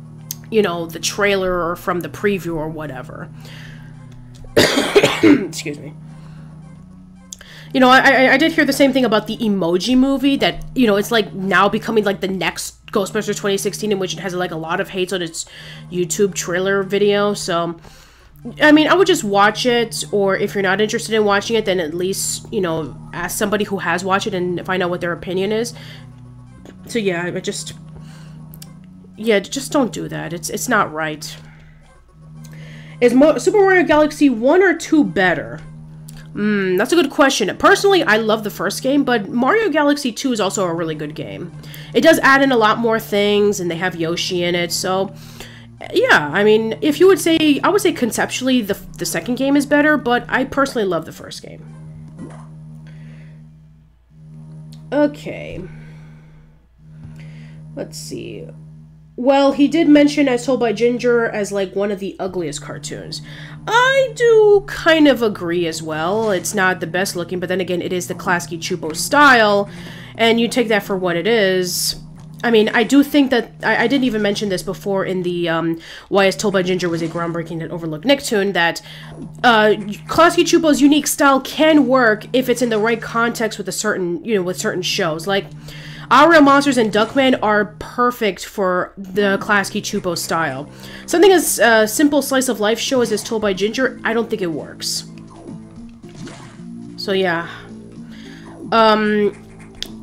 you know, the trailer or from the preview or whatever. Excuse me you know, I, I did hear the same thing about the Emoji Movie that you know it's like now becoming like the next Ghostbusters 2016, in which it has like a lot of hates on its YouTube trailer video. So, I mean, I would just watch it, or if you're not interested in watching it, then at least you know ask somebody who has watched it and find out what their opinion is. So yeah, I just yeah, just don't do that. It's it's not right. Is Mo Super Mario Galaxy one or two better? Hmm, that's a good question. Personally, I love the first game, but Mario Galaxy 2 is also a really good game. It does add in a lot more things, and they have Yoshi in it, so... Yeah, I mean, if you would say... I would say conceptually the, the second game is better, but I personally love the first game. Okay. Let's see. Well, he did mention As Told by Ginger as like one of the ugliest cartoons. I do kind of agree as well. It's not the best looking, but then again, it is the Klasky Csupo style, and you take that for what it is. I mean, I do think that I, I didn't even mention this before in the um, "Why As Told by Ginger" was a groundbreaking and overlooked Nicktoon. That uh, Klasky Csupo's unique style can work if it's in the right context with a certain, you know, with certain shows. Like, Real Monsters and Duckman are perfect for the Klasky Csupo style. Something as uh, simple slice of life show as is told by Ginger, I don't think it works. So yeah. Um,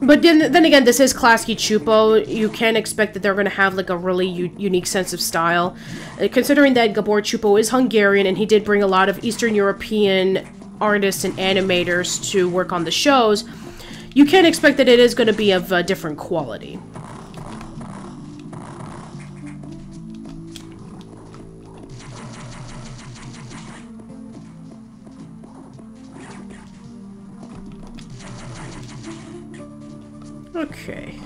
but then, then again, this is Klasky Csupo. You can't expect that they're going to have like a really unique sense of style. Uh, considering that Gabor Csupo is Hungarian and he did bring a lot of Eastern European artists and animators to work on the shows, you can not expect that it is going to be of a different quality. Okay.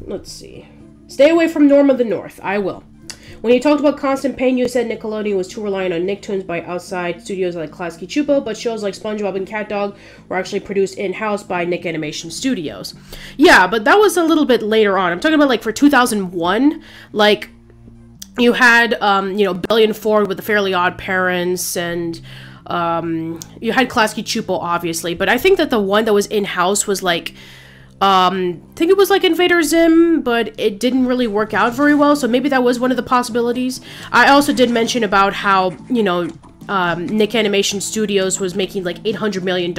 Let's see. Stay away from Norm of the North. I will. When you talked about constant pain, you said Nickelodeon was too reliant on Nicktoons by outside studios like Klasky Csupo, but shows like SpongeBob and CatDog were actually produced in-house by Nick Animation Studios. Yeah, but that was a little bit later on. I'm talking about like for 2001, like you had um, you know Billionfold with the Fairly Odd Parents and um, you had Klasky Csupo obviously, but I think that the one that was in-house was like um, I think it was like Invader Zim, but it didn't really work out very well, so maybe that was one of the possibilities. I also did mention about how, you know, um, Nick Animation Studios was making like $800 million,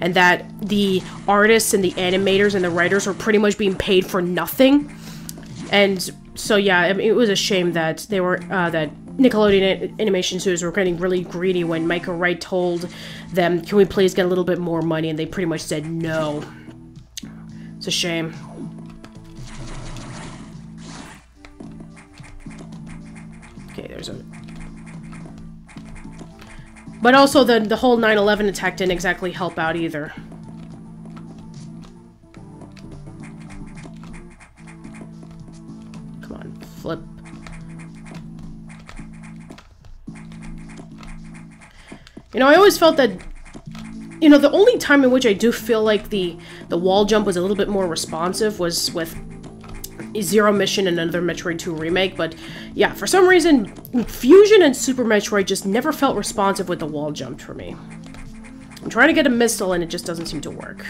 and that the artists and the animators and the writers were pretty much being paid for nothing. And so, yeah, I mean, it was a shame that they were, uh, that Nickelodeon Animation Studios were getting really greedy when Micah Wright told them, can we please get a little bit more money? And they pretty much said no. It's a shame. Okay, there's a... But also, the, the whole 9-11 attack didn't exactly help out either. Come on, flip. You know, I always felt that you know, the only time in which I do feel like the the wall jump was a little bit more responsive was with Zero Mission and another Metroid 2 remake, but yeah, for some reason, Fusion and Super Metroid just never felt responsive with the wall jump for me. I'm trying to get a missile and it just doesn't seem to work.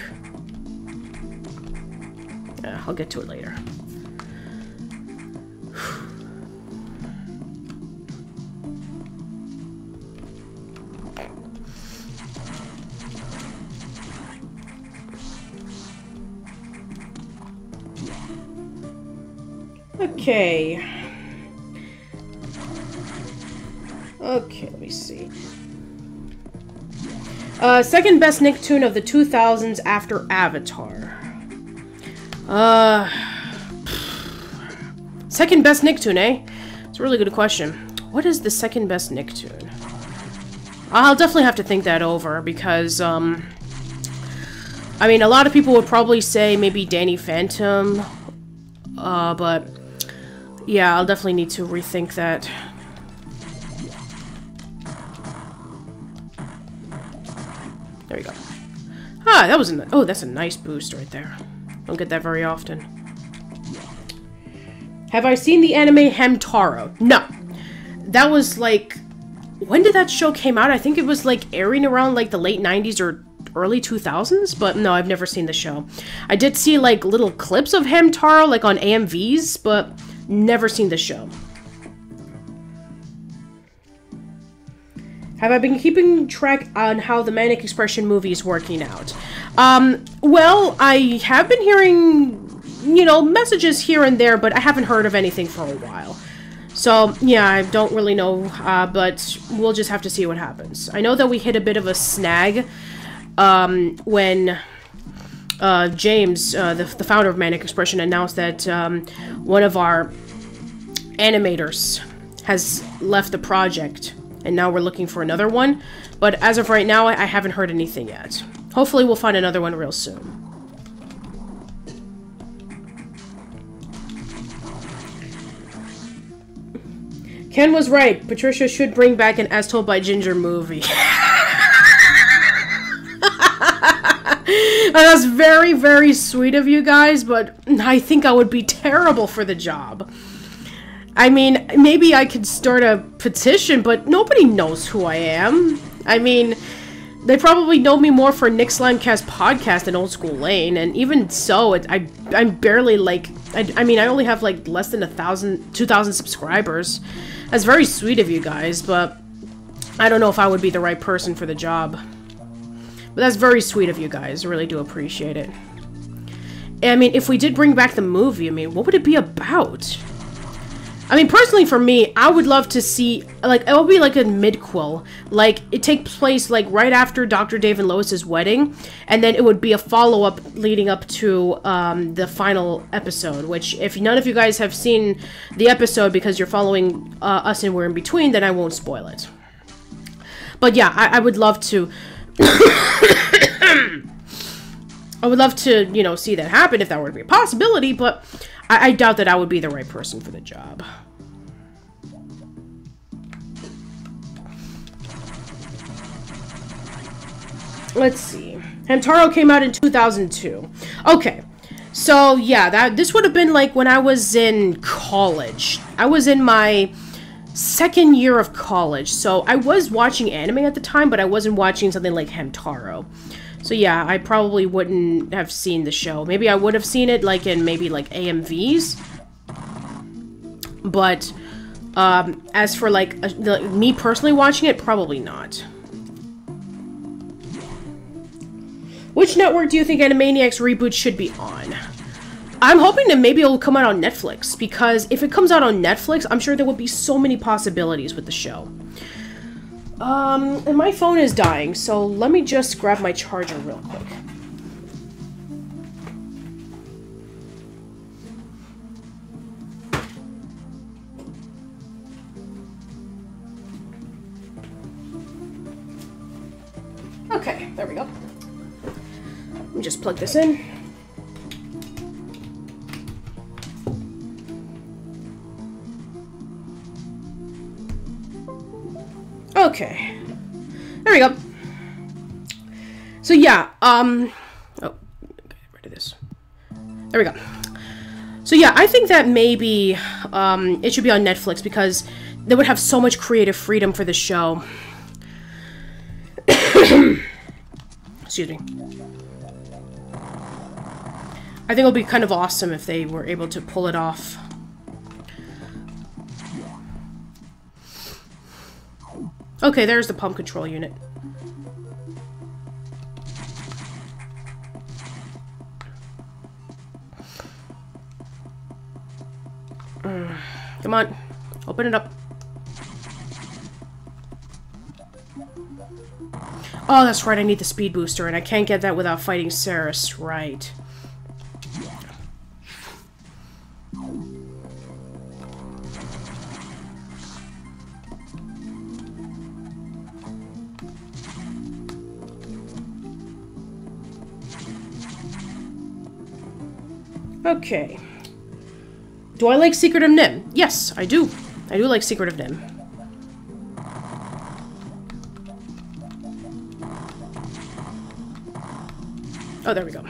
Yeah, I'll get to it later. Okay. Okay, let me see. Uh, second best Nicktoon of the 2000s after Avatar. Uh, second best Nicktoon, eh? It's a really good question. What is the second best Nicktoon? I'll definitely have to think that over because, um... I mean, a lot of people would probably say maybe Danny Phantom, uh, but yeah, I'll definitely need to rethink that. There we go. Ah, that was a... Oh, that's a nice boost right there. Don't get that very often. Have I seen the anime Hamtaro? No. That was like... When did that show came out? I think it was like airing around like the late 90s or early 2000s, but no, I've never seen the show. I did see like little clips of Hamtaro like on AMVs, but Never seen the show. Have I been keeping track on how the Manic Expression movie is working out? Um, well, I have been hearing, you know, messages here and there, but I haven't heard of anything for a while. So, yeah, I don't really know, uh, but we'll just have to see what happens. I know that we hit a bit of a snag um, when uh, James, uh, the, the, founder of Manic Expression, announced that um, one of our animators has left the project, and now we're looking for another one. But as of right now, I haven't heard anything yet. Hopefully we'll find another one real soon. Ken was right. Patricia should bring back an As Told by Ginger movie. that's very, very sweet of you guys, but I think I would be terrible for the job. I mean, maybe I could start a petition, but nobody knows who I am. I mean, they probably know me more for Nick's Landcast podcast than Old School Lane, and even so, it, I I'm barely like I, I mean I only have like less than a thousand, two thousand subscribers. That's very sweet of you guys, but I don't know if I would be the right person for the job. But that's very sweet of you guys. I really do appreciate it. I mean, if we did bring back the movie, I mean, what would it be about? I mean, personally for me, I would love to see, like, it would be like a midquel. Like, it takes place, like, right after Dr. Dave and Lois's wedding, and then it would be a follow-up leading up to um, the final episode, which, if none of you guys have seen the episode because you're following uh, us and we're in between, then I won't spoil it. But yeah, I, I would love to... I would love to, you know, see that happen if that were to be a possibility, but I, I doubt that I would be the right person for the job. Let's see. Hamtaro came out in 2002. Okay. So, yeah, that this would have been like when I was in college. I was in my second year of college. So, I was watching anime at the time, but I wasn't watching something like Hamtaro. So yeah, I probably wouldn't have seen the show. Maybe I would have seen it like in maybe like AMVs. But um, as for like uh, the, me personally watching it, probably not. Which network do you think Animaniacs reboot should be on? I'm hoping that maybe it'll come out on Netflix because if it comes out on Netflix, I'm sure there would be so many possibilities with the show. Um, and my phone is dying, so let me just grab my charger real quick. Okay, there we go. Let me just plug this in. Okay. There we go. So yeah, um... Oh, get this. There we go. So yeah, I think that maybe um, it should be on Netflix because they would have so much creative freedom for the show. Excuse me. I think it would be kind of awesome if they were able to pull it off. Okay, there's the pump control unit. Come on, open it up. Oh, that's right, I need the speed booster, and I can't get that without fighting Serris, right. Okay. Do I like Secret of NIMH? Yes, I do. I do like Secret of NIMH. Oh, there we go.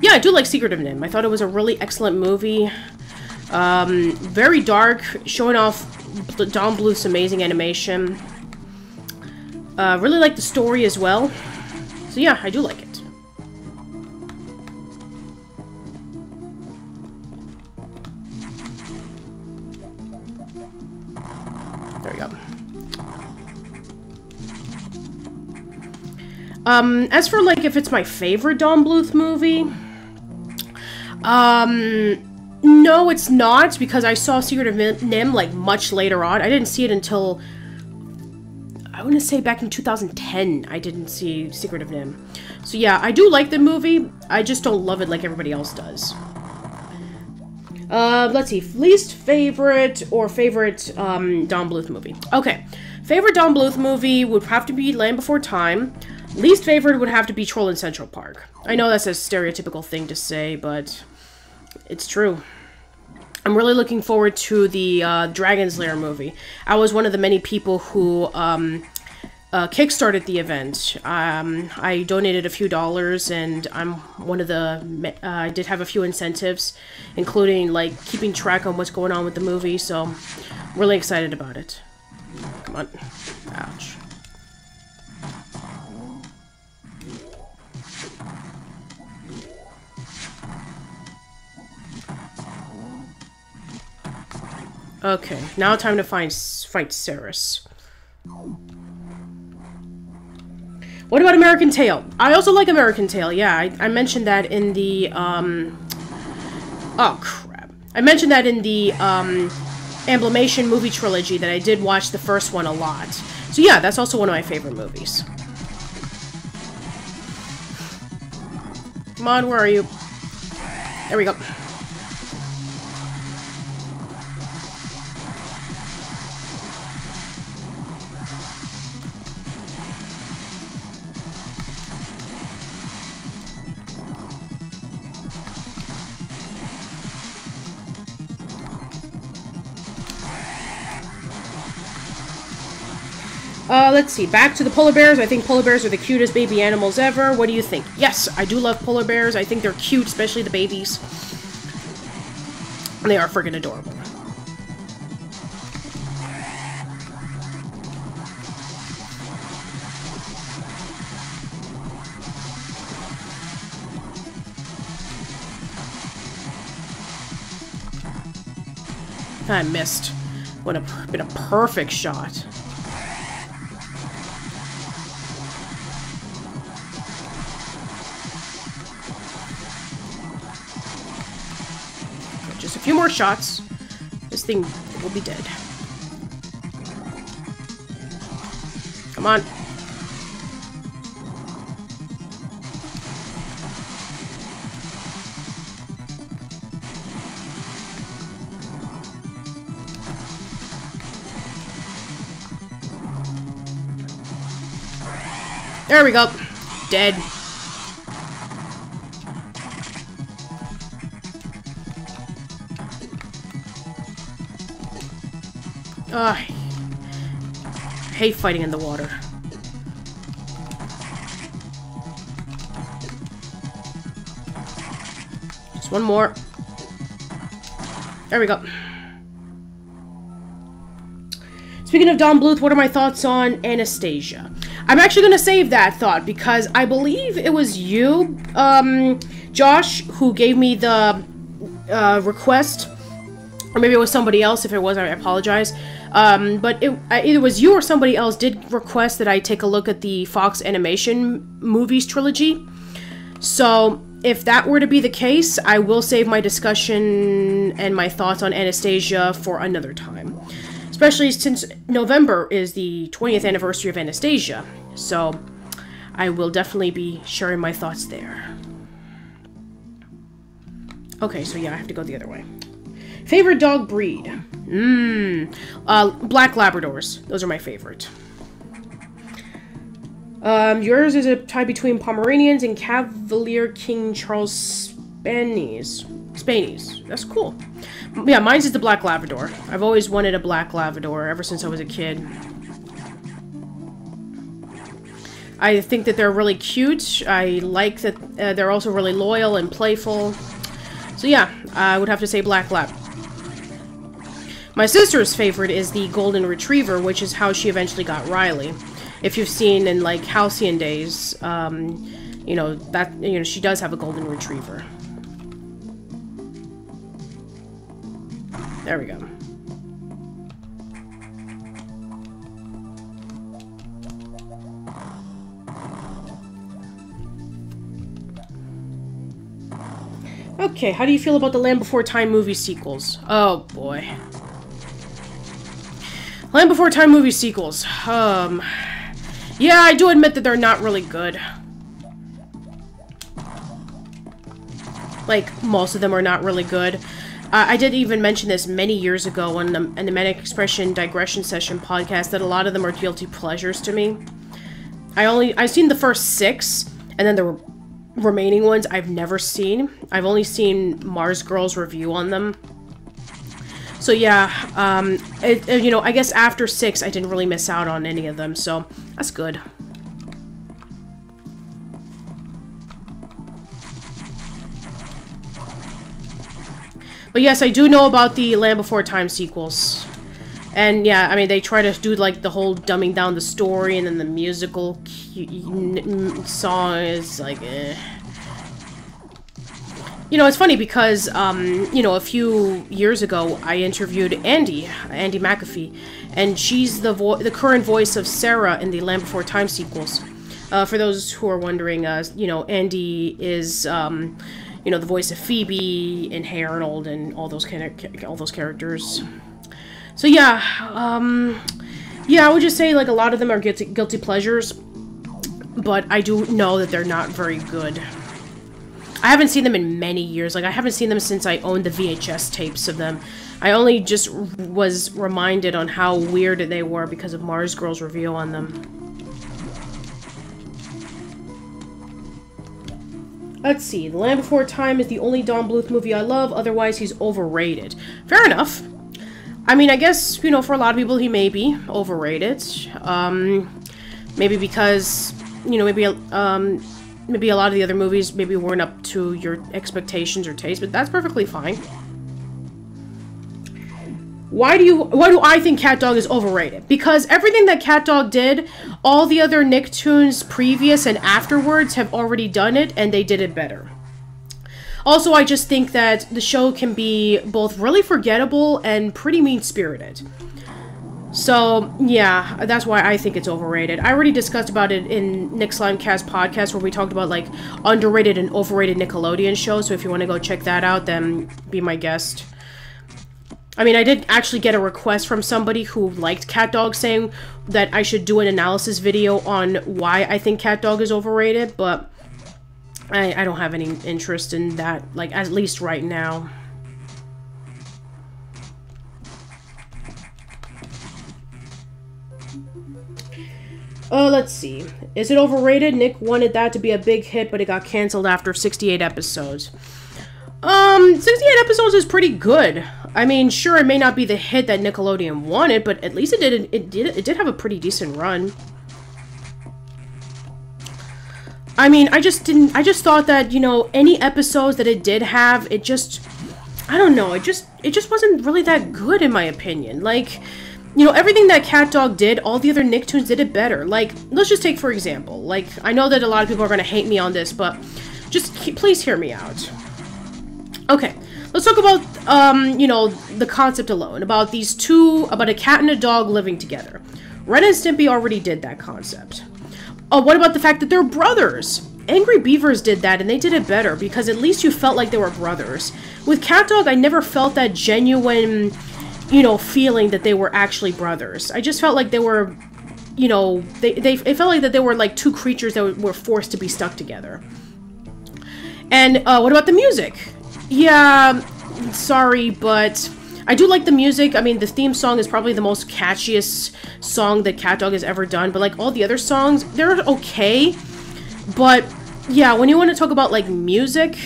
Yeah, I do like Secret of NIMH. I thought it was a really excellent movie. Um, very dark, showing off Don Bluth's amazing animation. Uh, really like the story as well. So yeah, I do like it. Um, as for, like, if it's my favorite Don Bluth movie, um, no, it's not, because I saw Secret of NIMH, like, much later on. I didn't see it until, I want to say back in 2010, I didn't see Secret of NIMH. So yeah, I do like the movie, I just don't love it like everybody else does. Uh, let's see, least favorite or favorite, um, Don Bluth movie. Okay, favorite Don Bluth movie would have to be Land Before Time. Least favored would have to be Troll in Central Park. I know that's a stereotypical thing to say, but it's true. I'm really looking forward to the uh, Dragon's Lair movie. I was one of the many people who um, uh, kickstarted the event. Um, I donated a few dollars, and I'm one of the. Uh, I did have a few incentives, including like keeping track on what's going on with the movie. So, really excited about it. Come on. Ouch. Okay, now time to find fight Serris. What about American Tail? I also like American Tail, yeah. I, I mentioned that in the, um... Oh, crap. I mentioned that in the, um... Amblimation movie trilogy that I did watch the first one a lot. So yeah, that's also one of my favorite movies. Come on, where are you? There we go. Let's see. Back to the polar bears. I think polar bears are the cutest baby animals ever. What do you think? Yes, I do love polar bears. I think they're cute, especially the babies. They are freaking adorable. I missed. Would have been a perfect shot. More shots. This thing will be dead. Come on. There we go. Dead. I hate fighting in the water. Just one more. There we go. Speaking of Don Bluth, what are my thoughts on Anastasia? I'm actually going to save that thought because I believe it was you, um, Josh, who gave me the uh, request. Or maybe it was somebody else. If it was, I apologize. Um, but it either was you or somebody else did request that I take a look at the Fox Animation movies trilogy. So if that were to be the case, I will save my discussion and my thoughts on Anastasia for another time. Especially since November is the 20th anniversary of Anastasia. So I will definitely be sharing my thoughts there. Okay, so yeah, I have to go the other way. Favorite dog breed? Mmm. Uh, black Labradors. Those are my favorite. Um, yours is a tie between Pomeranians and Cavalier King Charles Spaniels. Spanies. That's cool. Yeah, mine's is the Black Labrador. I've always wanted a Black Labrador ever since I was a kid. I think that they're really cute. I like that uh, they're also really loyal and playful. So yeah, I would have to say Black Lab. My sister's favorite is the Golden Retriever, which is how she eventually got Riley. If you've seen in, like, Halcyon Days, um, you know, that, you know, she does have a Golden Retriever. There we go. Okay, how do you feel about the Land Before Time movie sequels? Oh, boy. Land Before Time movie sequels. Um, yeah, I do admit that they're not really good. Like, most of them are not really good. Uh, I did even mention this many years ago on the, in the Manic Expression Digression Session podcast that a lot of them are guilty pleasures to me. I only, I've seen the first six, and then the remaining ones I've never seen. I've only seen Marzgurl's review on them. So yeah, um, it, it, you know, I guess after six, I didn't really miss out on any of them, so that's good. But yes, I do know about the Land Before Time sequels. And yeah, I mean, they try to do like the whole dumbing down the story, and then the musical song is like, eh. You know, it's funny because, um, you know, a few years ago, I interviewed Anndi, Anndi McAfee, and she's the the current voice of Cera in the Land Before Time sequels. Uh, for those who are wondering, uh, you know, Anndi is, um, you know, the voice of Phoebe and Hey Arnold and all those kind of all those characters. So yeah, um, yeah, I would just say like a lot of them are guilty guilty pleasures, but I do know that they're not very good. I haven't seen them in many years. Like I haven't seen them since I owned the VHS tapes of them. I only just was reminded on how weird they were because of Marzgurl's review on them. Let's see. The Land Before Time is the only Don Bluth movie I love. Otherwise, he's overrated. Fair enough. I mean, I guess, you know, for a lot of people, he may be overrated. Um, maybe because, you know, maybe, um, maybe a lot of the other movies maybe weren't up to your expectations or taste, but that's perfectly fine. Why do you why do I think Cat Dog is overrated? Because everything that Cat Dog did, all the other Nicktoons previous and afterwards have already done it and they did it better. Also, I just think that the show can be both really forgettable and pretty mean-spirited. So, yeah, that's why I think it's overrated. I already discussed about it in Nick Slimecast podcast where we talked about, like, underrated and overrated Nickelodeon shows, so if you want to go check that out, then be my guest. I mean, I did actually get a request from somebody who liked Cat Dog saying that I should do an analysis video on why I think Cat Dog is overrated, but I, I don't have any interest in that, like, at least right now. Uh, let's see. Is it overrated? Nick wanted that to be a big hit, but it got canceled after 68 episodes. Um, 68 episodes is pretty good. I mean, sure, it may not be the hit that Nickelodeon wanted, but at least it did it did it did have a pretty decent run. I mean, I just didn't I just thought that, you know, any episodes that it did have, it just I don't know, it just it just wasn't really that good in my opinion. Like, you know, everything that Cat Dog did, all the other Nicktoons did it better. Like, let's just take for example, like I know that a lot of people are going to hate me on this, but just please hear me out. Okay, let's talk about, um, you know, the concept alone. About these two, about a cat and a dog living together. Ren and Stimpy already did that concept. Oh, what about the fact that they're brothers? Angry Beavers did that, and they did it better, because at least you felt like they were brothers. With Cat Dog, I never felt that genuine, you know, feeling that they were actually brothers. I just felt like they were, you know, they, they it felt like that they were like two creatures that were forced to be stuck together. And uh, what about the music? Yeah, sorry, but I do like the music. I mean, the theme song is probably the most catchiest song that Cat Dog has ever done, but like all the other songs, they're okay. But yeah, when you want to talk about like music,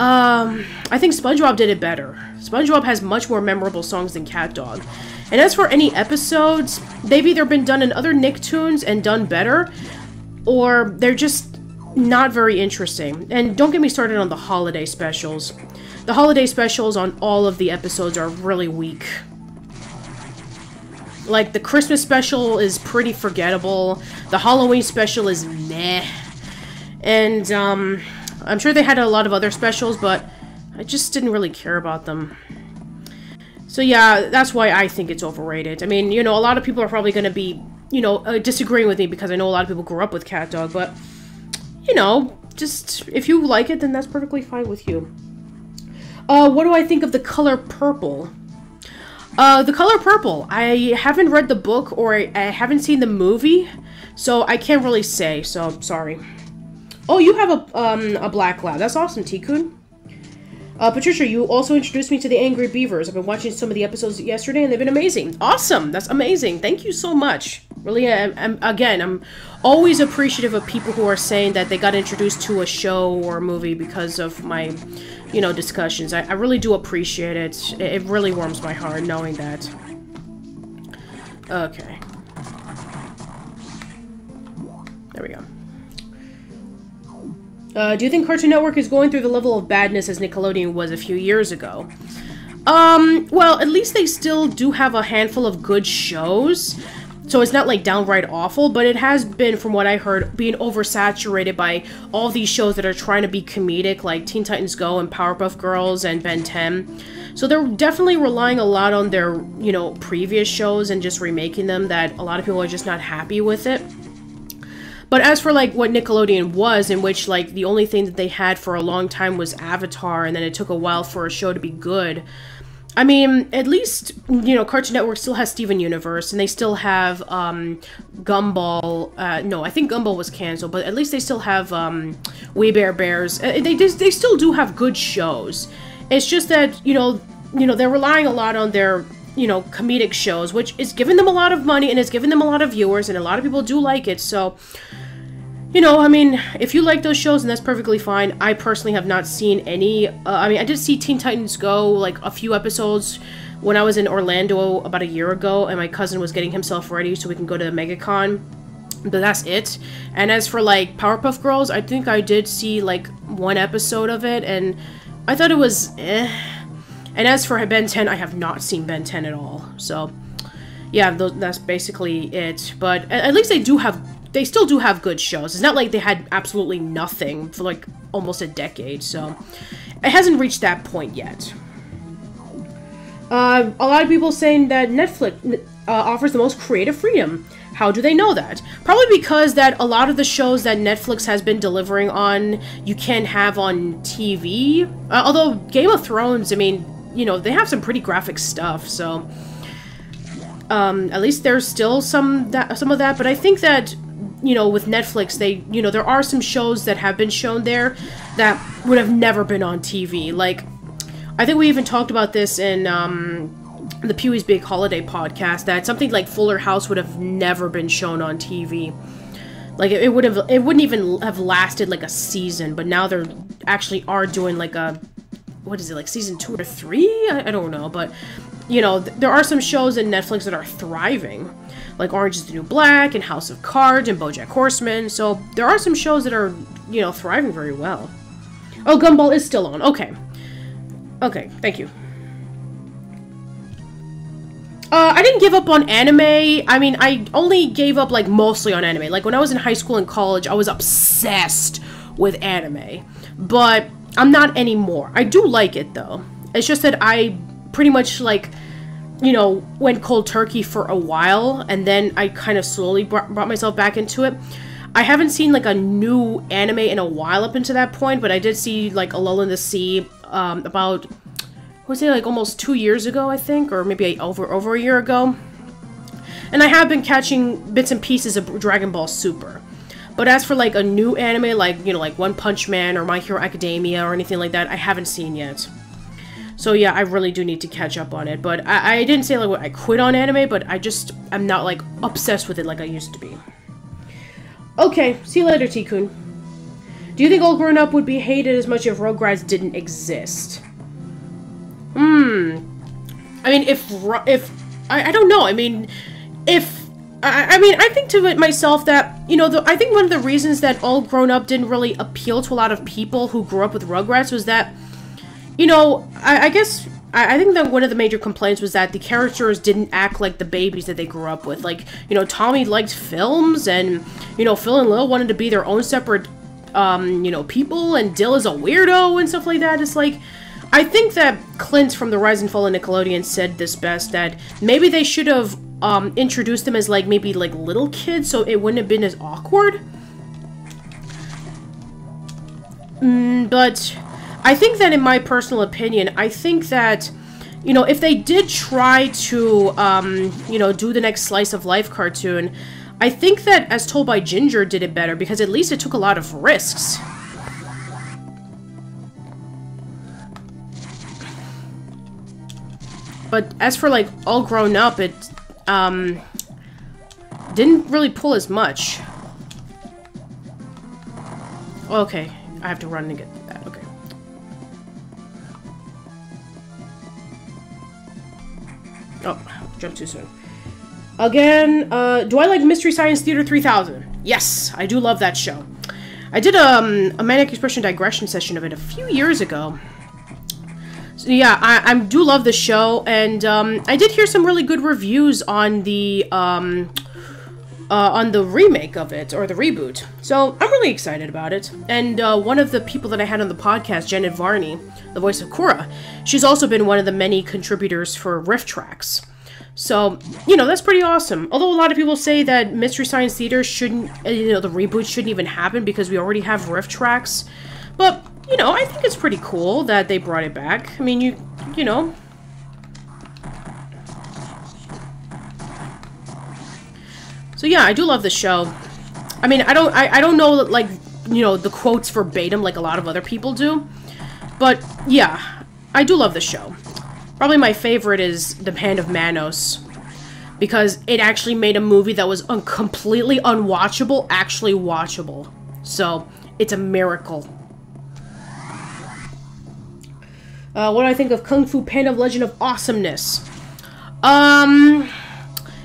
um, I think SpongeBob did it better. SpongeBob has much more memorable songs than CatDog. And as for any episodes, they've either been done in other Nicktoons and done better, or they're just not very interesting. And don't get me started on the holiday specials. The holiday specials on all of the episodes are really weak. Like, the Christmas special is pretty forgettable. The Halloween special is meh. And, um, I'm sure they had a lot of other specials, but I just didn't really care about them. So yeah, that's why I think it's overrated. I mean, you know, a lot of people are probably going to be, you know, uh, disagreeing with me because I know a lot of people grew up with Cat Dog, but you know, just if you like it, then that's perfectly fine with you. Uh, what do I think of the color purple? Uh, the color purple. I haven't read the book or I, I haven't seen the movie, so I can't really say. So sorry. Oh, you have a um a black lab. That's awesome, Tikun. Uh, Patricia, you also introduced me to the Angry Beavers. I've been watching some of the episodes yesterday, and they've been amazing. Awesome! That's amazing. Thank you so much. Really, I'm, I'm, again, I'm always appreciative of people who are saying that they got introduced to a show or a movie because of my, you know, discussions. I, I really do appreciate it. it. It really warms my heart knowing that. Okay. There we go. Uh, do you think Cartoon Network is going through the level of badness as Nickelodeon was a few years ago? Um, well, at least they still do have a handful of good shows. So it's not like downright awful, but it has been, from what I heard, being oversaturated by all these shows that are trying to be comedic, like Teen Titans Go and Powerpuff Girls and Ben 10. So they're definitely relying a lot on their, you know, previous shows and just remaking them that a lot of people are just not happy with it. But as for like what Nickelodeon was, in which like the only thing that they had for a long time was Avatar, and then it took a while for a show to be good. I mean, at least you know Cartoon Network still has Steven Universe, and they still have um, Gumball. Uh, no, I think Gumball was canceled, but at least they still have um, We Bare Bears. Uh, they they still do have good shows. It's just that you know you know they're relying a lot on their you know comedic shows, which is giving them a lot of money and is giving them a lot of viewers, and a lot of people do like it. So you know, I mean, if you like those shows, and that's perfectly fine. I personally have not seen any. Uh, I mean, I did see Teen Titans Go like a few episodes when I was in Orlando about a year ago, and my cousin was getting himself ready so we can go to MegaCon. But that's it. And as for like Powerpuff Girls, I think I did see like one episode of it, and I thought it was eh. And as for Ben 10, I have not seen Ben 10 at all. So, yeah, th that's basically it. But at, least they do have they still do have good shows. It's not like they had absolutely nothing for like almost a decade, so it hasn't reached that point yet. Uh, a lot of people saying that Netflix uh, offers the most creative freedom. How do they know that? Probably because that a lot of the shows that Netflix has been delivering on, you can have on TV. Uh, although Game of Thrones, I mean, you know, they have some pretty graphic stuff, so um, at least there's still some that some of that. But I think that you know, with Netflix, they, you know, there are some shows that have been shown there that would have never been on TV. Like, I think we even talked about this in um, the Pee Wee's Big Holiday podcast that something like Fuller House would have never been shown on TV. Like it, it would have, it wouldn't even have lasted like a season. But now they're actually are doing like a, what is it, like season two or three? I, I don't know, but you know, th there are some shows in Netflix that are thriving like Orange is the New Black and House of Cards and BoJack Horseman. So there are some shows that are, you know, thriving very well. Oh, Gumball is still on. Okay. Okay, thank you. Uh, I didn't give up on anime. I mean, I only gave up, like, mostly on anime. Like, when I was in high school and college, I was obsessed with anime. But I'm not anymore. I do like it, though. It's just that I pretty much, like, you know, went cold turkey for a while, and then I kind of slowly brought, brought myself back into it. I haven't seen like a new anime in a while up into that point, but I did see like A Lull in the Sea um, about was it like almost two years ago, I think, or maybe over over a year ago. And I have been catching bits and pieces of Dragon Ball Super. But as for like a new anime, like you know, like One Punch Man or My Hero Academia or anything like that, I haven't seen yet. So yeah, I really do need to catch up on it. But I, I didn't say like I quit on anime, but I just am not like obsessed with it like I used to be. Okay, see you later, Tikkun. Do you think All Grown Up would be hated as much if Rugrats didn't exist? Hmm. I mean, if if I, I don't know. I mean, if I, I mean, I think to myself that you know, the, I think one of the reasons that All Grown Up didn't really appeal to a lot of people who grew up with Rugrats was that you know, I, I guess I, think that one of the major complaints was that the characters didn't act like the babies that they grew up with. Like, you know, Tommy liked films, and you know, Phil and Lil wanted to be their own separate, um, you know, people, and Dill is a weirdo and stuff like that. It's like. I think that Clint from the Rise and Fall of Nickelodeon said this best that maybe they should have um, introduced them as like maybe like little kids so it wouldn't have been as awkward. Mm, but I think that in my personal opinion, I think that you know, if they did try to, um, you know, do the next slice of life cartoon, I think that As Told by Ginger did it better because at least it took a lot of risks. But as for like All Grown Up, it um, didn't really pull as much. Okay, I have to run to get that. Okay. Oh, jumped too soon. Again, uh, do I like Mystery Science Theater 3000? Yes, I do love that show. I did um, a Manic Expression Digression session of it a few years ago. So yeah, I, I do love the show, and um, I did hear some really good reviews on the um, uh, on the remake of it or the reboot. So I'm really excited about it. And uh, one of the people that I had on the podcast, Janet Varney, the voice of Korra, she's also been one of the many contributors for RiffTrax. So, you know, that's pretty awesome. Although a lot of people say that Mystery Science Theater shouldn't, you know, the reboot shouldn't even happen because we already have RiffTrax. But, you know, I think it's pretty cool that they brought it back. I mean, you, you know, So yeah, I do love the show. I mean, I don't, I, I don't know, like, you know, the quotes verbatim like a lot of other people do. But, yeah, I do love the show. Probably my favorite is The Hand of Manos. Because it actually made a movie that was un completely unwatchable actually watchable. So, it's a miracle. Uh, what do I think of Kung Fu Panda Legend of Awesomeness? Um...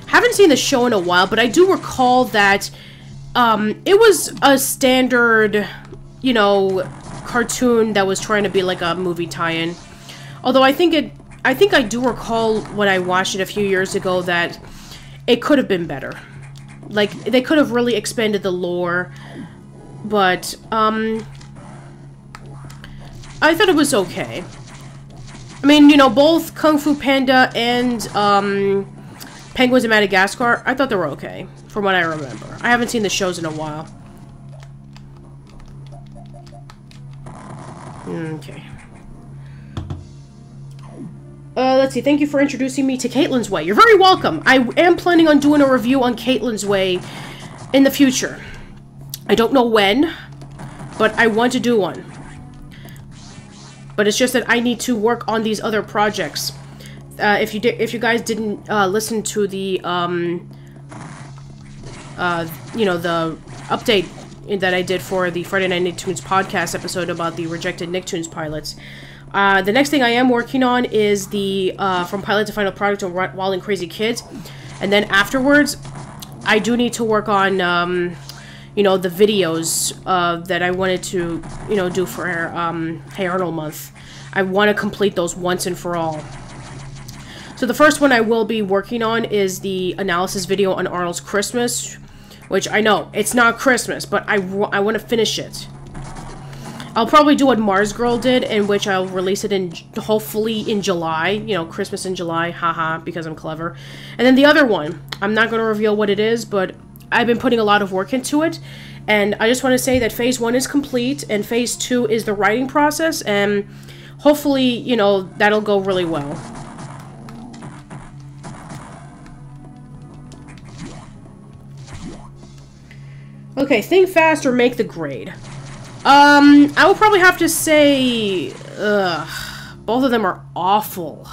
Haven't seen the show in a while, but I do recall that um, it was a standard, you know, cartoon that was trying to be like a movie tie-in. Although I think it, I think I do recall when I watched it a few years ago that it could have been better. Like, they could have really expanded the lore, but, um, I thought it was okay. I mean, you know, both Kung Fu Panda and, um, Penguins of Madagascar, I thought they were okay, from what I remember. I haven't seen the shows in a while. Okay. Uh, let's see. Thank you for introducing me to Caitlin's Way. You're very welcome. I am planning on doing a review on Caitlin's Way in the future. I don't know when, but I want to do one. But it's just that I need to work on these other projects uh, if you did, if you guys didn't uh, listen to the, um, uh, you know, the update that I did for the Friday Night Nicktoons podcast episode about the rejected Nicktoons pilots. Uh, the next thing I am working on is the uh, from pilot to final product of Wild and Crazy Kids, and then afterwards, I do need to work on, um, you know, the videos uh, that I wanted to, you know, do for um, Hey Arnold month. I want to complete those once and for all. So the first one I will be working on is the analysis video on Arnold's Christmas, which I know, it's not Christmas, but I, I want to finish it. I'll probably do what Marzgurl did, in which I'll release it in hopefully in July. You know, Christmas in July, haha, because I'm clever. And then the other one, I'm not going to reveal what it is, but I've been putting a lot of work into it. And I just want to say that phase one is complete, and phase two is the writing process, and hopefully, you know, that'll go really well. Okay, think fast or make the grade. Um, I will probably have to say, ugh, both of them are awful.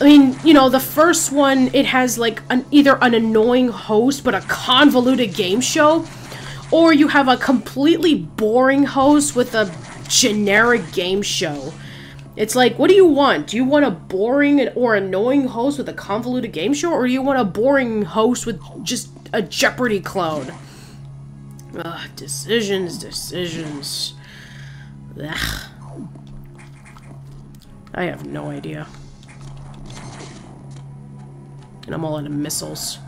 I mean, you know, the first one, it has like an either an annoying host but a convoluted game show, or you have a completely boring host with a generic game show. It's like, what do you want? Do you want a boring or annoying host with a convoluted game show, or do you want a boring host with just a Jeopardy clone? Ugh, decisions, decisions. Ugh. I have no idea. And I'm all of missiles.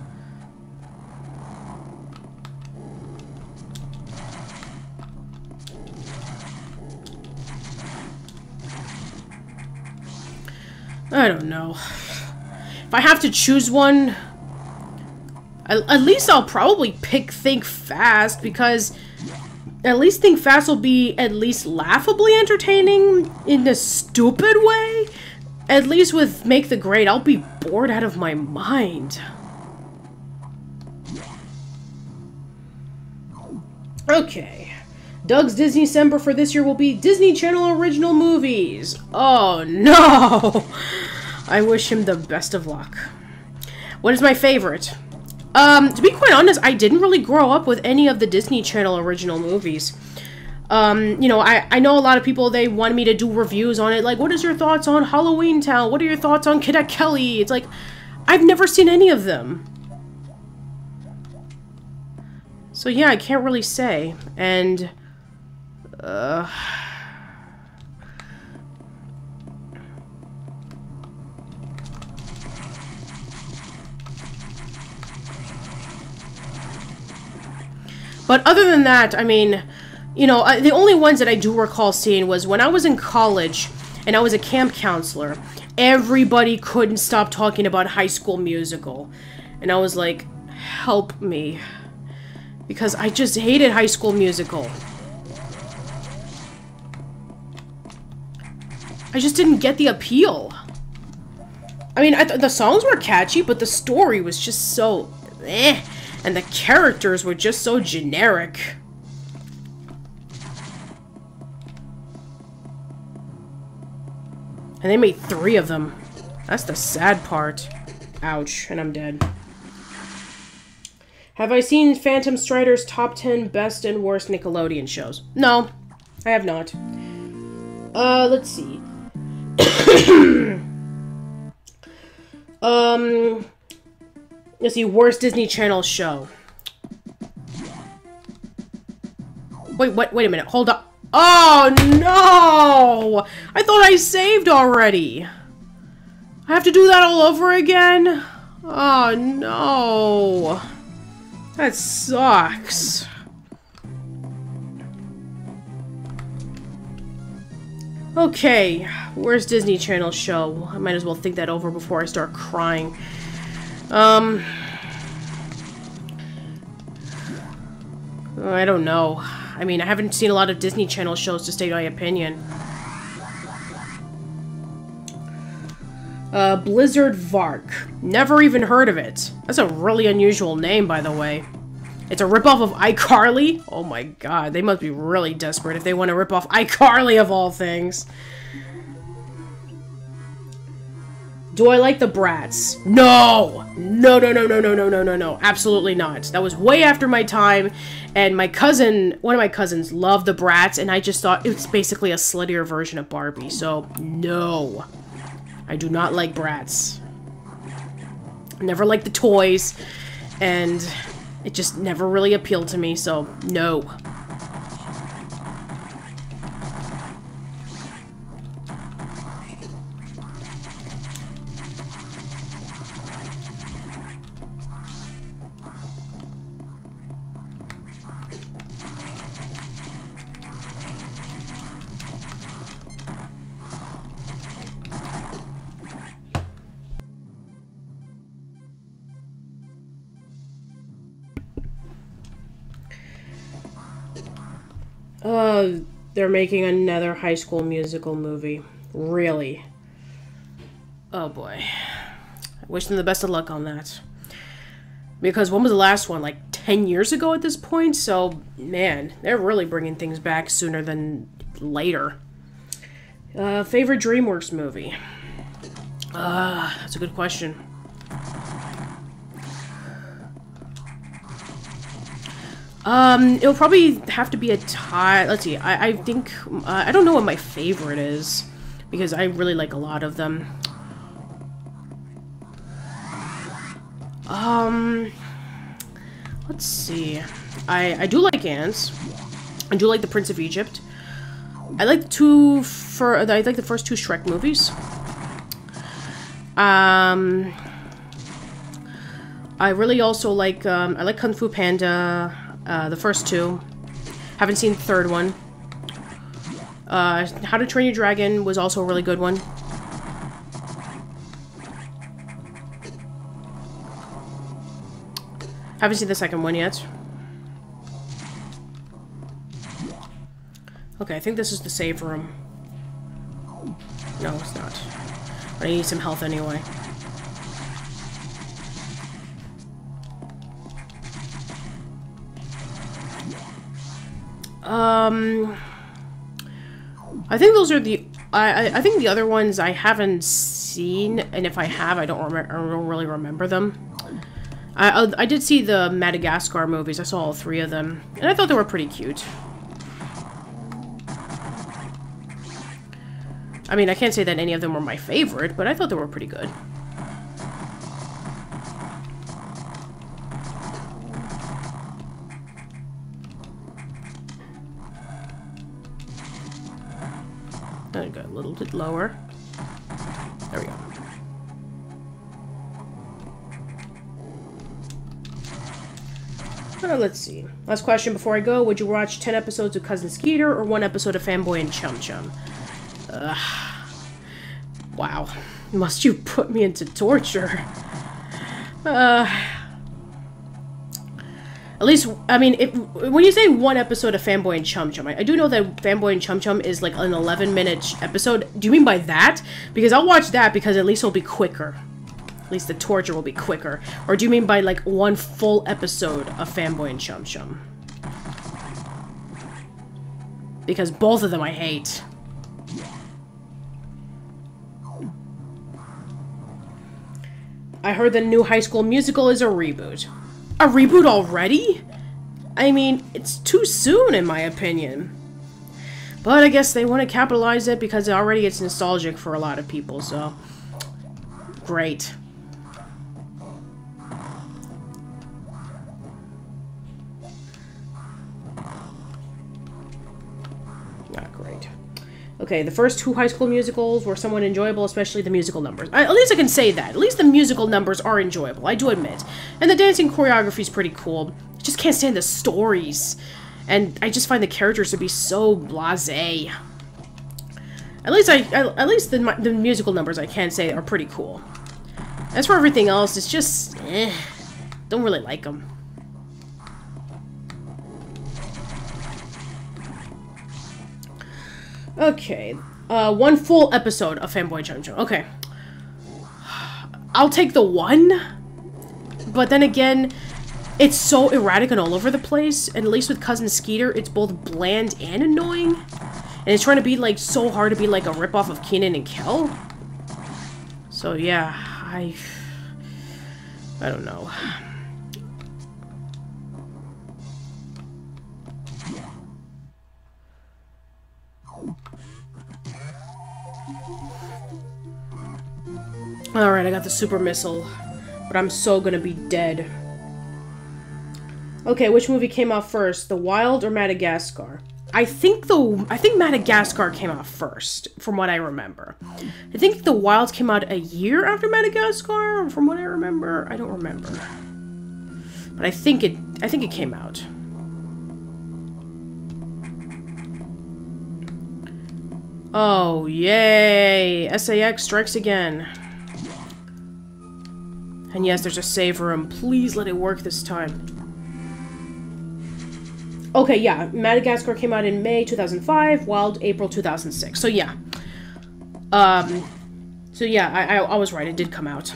I don't know. If I have to choose one, at, least I'll probably pick Think Fast because at least Think Fast will be at least laughably entertaining in a stupid way. At least with Make the Grade, I'll be bored out of my mind. Okay. Doug's Disney December for this year will be Disney Channel original movies. Oh no! I wish him the best of luck. What is my favorite? Um, to be quite honest, I didn't really grow up with any of the Disney Channel original movies. Um, you know, I, I know a lot of people, they want me to do reviews on it. Like, what is your thoughts on Halloween Town? What are your thoughts on Cadet Kelly? It's like, I've never seen any of them. So yeah, I can't really say. And... Uh... But other than that, I mean, you know, uh, the only ones that I do recall seeing was when I was in college and I was a camp counselor. Everybody couldn't stop talking about High School Musical, and I was like, "Help me," because I just hated High School Musical. I just didn't get the appeal. I mean, I th the songs were catchy, but the story was just so eh, and the characters were just so generic. And they made three of them. That's the sad part. Ouch, and I'm dead. Have I seen Phantom Strider's top 10 best and worst Nickelodeon shows? No, I have not. Uh, let's see. um, let's see, worst Disney Channel show. Wait, what? Wait a minute. Hold up. Oh, no! I thought I saved already. I have to do that all over again? Oh, no. That sucks. Okay, where's Disney Channel show? I might as well think that over before I start crying. Um... I don't know. I mean, I haven't seen a lot of Disney Channel shows to state my opinion. Uh, Bizaardvark. Never even heard of it. That's a really unusual name, by the way. It's a ripoff of iCarly? Oh my god, they must be really desperate if they want to rip off iCarly of all things. Do I like the Bratz? No! No, no, no, no, no, no, no, no, no. Absolutely not. That was way after my time, and my cousin, one of my cousins, loved the Bratz, and I just thought it's basically a sluttier version of Barbie, so no. I do not like Bratz. Never liked the toys, and it just never really appealed to me, so no. Oh, they're making another high school musical movie. Really? Oh boy. I wish them the best of luck on that. Because when was the last one? Like 10 years ago at this point? So, man, they're really bringing things back sooner than later. Uh, favorite DreamWorks movie? Uh, that's a good question. Um, it'll probably have to be a tie. Let's see. I, I think uh, I don't know what my favorite is because I really like a lot of them. Um, let's see. I I do like Antz. I do like the Prince of Egypt. I like two for I like the first two Shrek movies. Um, I really also like um, I like Kung Fu Panda. Uh, the first two. Haven't seen the third one. Uh, How to Train Your Dragon was also a really good one. Haven't seen the second one yet. Okay, I think this is the save room. No, it's not. But I need some health anyway. Um, I think those are the. I I think the other ones I haven't seen, and if I have, I don't remember. I don't really remember them. I I did see the Madagascar movies. I saw all three of them, and I thought they were pretty cute. I mean, I can't say that any of them were my favorite, but I thought they were pretty good. Lower. There we go. Uh, let's see. Last question before I go. Would you watch 10 episodes of Cousin Skeeter or one episode of Fanboy and Chum Chum? Wow. Must you put me into torture? Uh... At least, I mean, when you say one episode of Fanboy and Chum Chum, I, I do know that Fanboy and Chum Chum is like an 11 minute episode. Do you mean by that? Because I'll watch that because at least it'll be quicker. At least the torture will be quicker. Or do you mean by like one full episode of Fanboy and Chum Chum? Because both of them I hate. I heard the new High School Musical is a reboot. A reboot already? I mean, it's too soon in my opinion. But I guess they want to capitalize it because already it's nostalgic for a lot of people, so... Great. Okay, the first two High School Musicals were somewhat enjoyable, especially the musical numbers. I, at least I can say that. At least the musical numbers are enjoyable, I do admit. And the dancing choreography is pretty cool. I just can't stand the stories. And I just find the characters to be so blasé. At least I, I at least the, the musical numbers I can say are pretty cool. As for everything else, it's just, eh, don't really like them. Okay. Uh, one full episode of Fanboy Chum. Okay. I'll take the one. But then again, it's so erratic and all over the place. And at least with Cousin Skeeter, it's both bland and annoying. And it's trying to be, like, so hard to be, like, a ripoff of Kenan and Kel. So, yeah. I... I don't know. Alright, I got the super missile. But I'm so gonna be dead. Okay, which movie came out first? The Wild or Madagascar? I think the I think Madagascar came out first, from what I remember. I think The Wild came out a year after Madagascar, from what I remember. I don't remember. But I think it I think it came out. Oh, yay! SA-X strikes again. And yes, there's a save room. Please let it work this time. Okay, yeah. Madagascar came out in May 2005, Wild April 2006. So yeah. Um, so yeah, I, I, I was right. It did come out.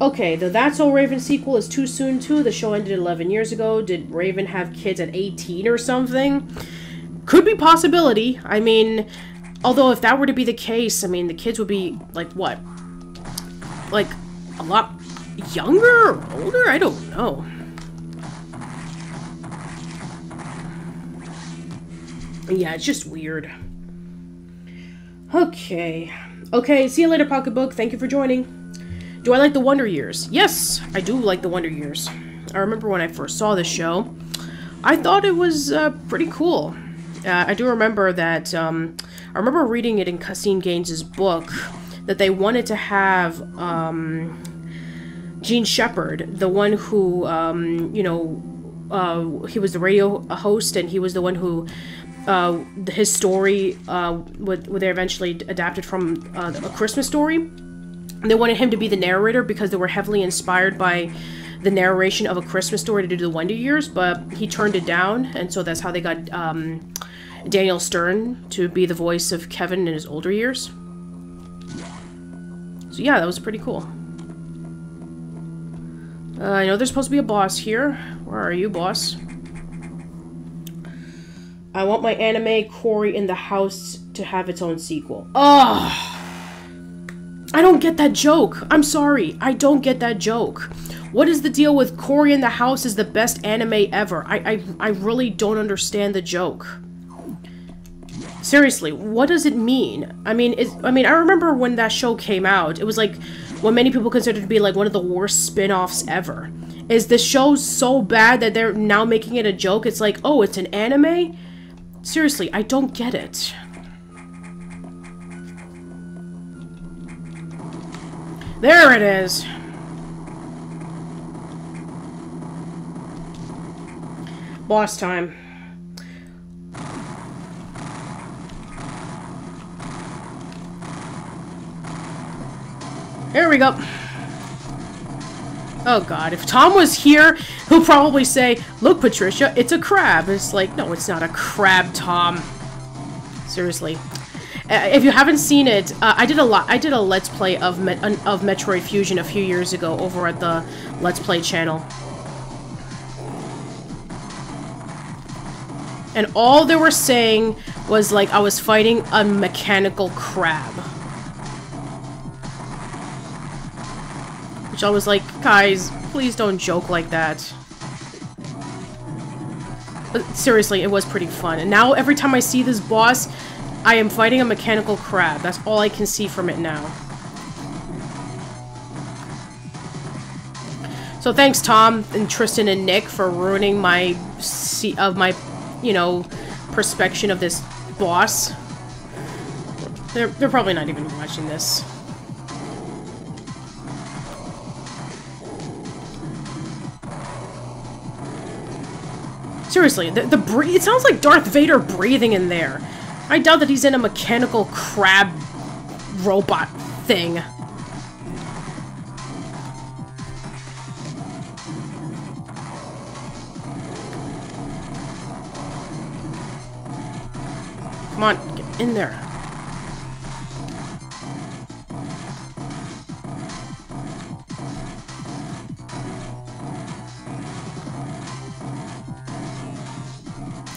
Okay, the That's All Raven sequel is too soon too. The show ended 11 years ago. Did Raven have kids at 18 or something? Could be possibility. I mean, although if that were to be the case, I mean, the kids would be, like, what? Like, a lot younger or older? I don't know. Yeah, it's just weird. Okay. Okay, see you later, Pocketbook. Thank you for joining. Do I like the Wonder Years? Yes, I do like the Wonder Years. I remember when I first saw this show, I thought it was uh, pretty cool. Uh, I do remember that, um, I remember reading it in Caseen Gaines' book, that they wanted to have, um, Jean Shepherd, the one who, um, you know, uh, he was the radio host and he was the one who uh, his story uh, would, would they eventually adapted from uh, a Christmas story. They wanted him to be the narrator because they were heavily inspired by the narration of a Christmas story to do the Wonder Years, but he turned it down, and so that's how they got um, Daniel Stern to be the voice of Kevin in his older years. So yeah, that was pretty cool. Uh, I know there's supposed to be a boss here. Where are you, boss? I want my anime Cory in the House to have its own sequel. Ugh. I don't get that joke. I'm sorry. I don't get that joke. What is the deal with Cory in the House is the best anime ever? I, I, I really don't understand the joke. Seriously, what does it mean? I mean, it, I mean, I remember when that show came out, it was like what many people consider to be like one of the worst spin-offs ever. Is the show so bad that they're now making it a joke? It's like, oh, it's an anime? Seriously, I don't get it. There it is. boss time. Here we go. Oh god, if Tom was here, he'll probably say, Look, Patricia, it's a crab. It's like, no, it's not a crab, Tom. Seriously. Uh, if you haven't seen it, uh, I did a lot. I did a Let's Play of Met of Metroid Fusion a few years ago over at the Let's Play channel. And all they were saying was like I was fighting a mechanical crab. Which I was like, guys, please don't joke like that. But seriously, it was pretty fun. And now every time I see this boss, I am fighting a mechanical crab. That's all I can see from it now. So thanks, Tom and Tristan and Nick for ruining my of my, you know, perspection of this boss. They're they're probably not even watching this. Seriously, the, the it sounds like Darth Vader breathing in there. I doubt that he's in a mechanical crab robot thing. Come on, get in there.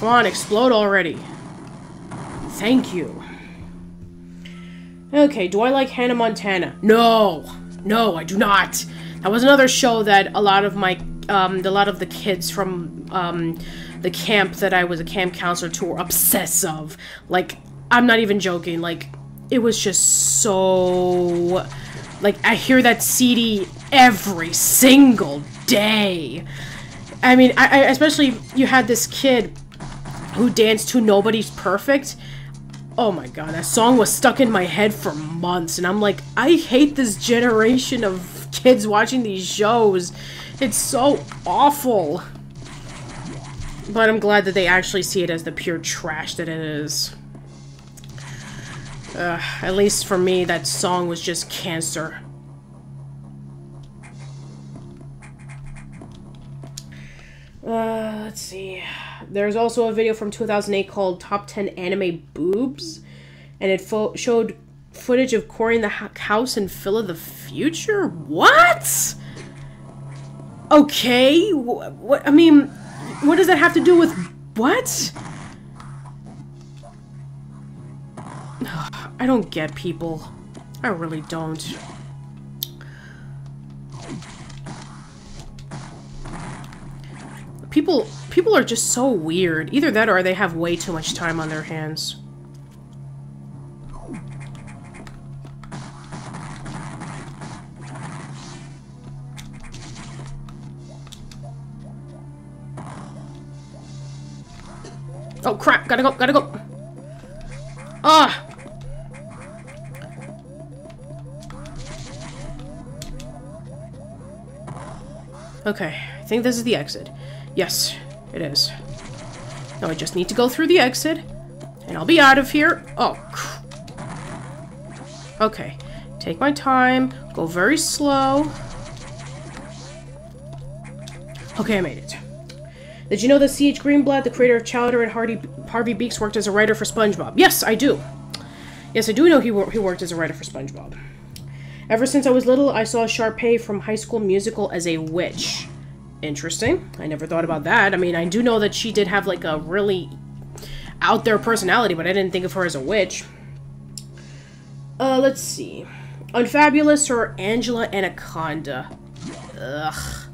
Come on, explode already. Thank you. Okay, do I like Hannah Montana? No! No, I do not! That was another show that a lot of my, um, a lot of the kids from, um, the camp that I was a camp counselor to were obsessed of. Like, I'm not even joking, like, it was just so... Like, I hear that CD every single day. I mean, I, I especially, you had this kid who danced to Nobody's Perfect. Oh my god, that song was stuck in my head for months, and I'm like, I hate this generation of kids watching these shows. It's so awful. But I'm glad that they actually see it as the pure trash that it is. At least for me, that song was just cancer. Uh, let's see. There's also a video from 2008 called Top 10 Anime Boobs, and it fo showed footage of Cory in the house in Phil of the Future? What? Okay, what, I mean, what does that have to do with what? I don't get people. I really don't. People People are just so weird. Either that or they have way too much time on their hands. Oh crap, gotta go, gotta go. Ah! Okay, I think this is the exit. Yes, it is. Now I just need to go through the exit, and I'll be out of here. Oh, Okay. Take my time. Go very slow. Okay, I made it. Did you know that C.H. Greenblatt, the creator of Chowder and Hardy, Harvey Beaks, worked as a writer for SpongeBob? Yes, I do. Yes, I do know he, wor he worked as a writer for SpongeBob. Ever since I was little, I saw Sharpay from High School Musical as a witch. Interesting. I never thought about that. I mean, I do know that she did have like a really out there personality, but I didn't think of her as a witch. Uh, let's see. Unfabulous or Angela Anaconda? Ugh.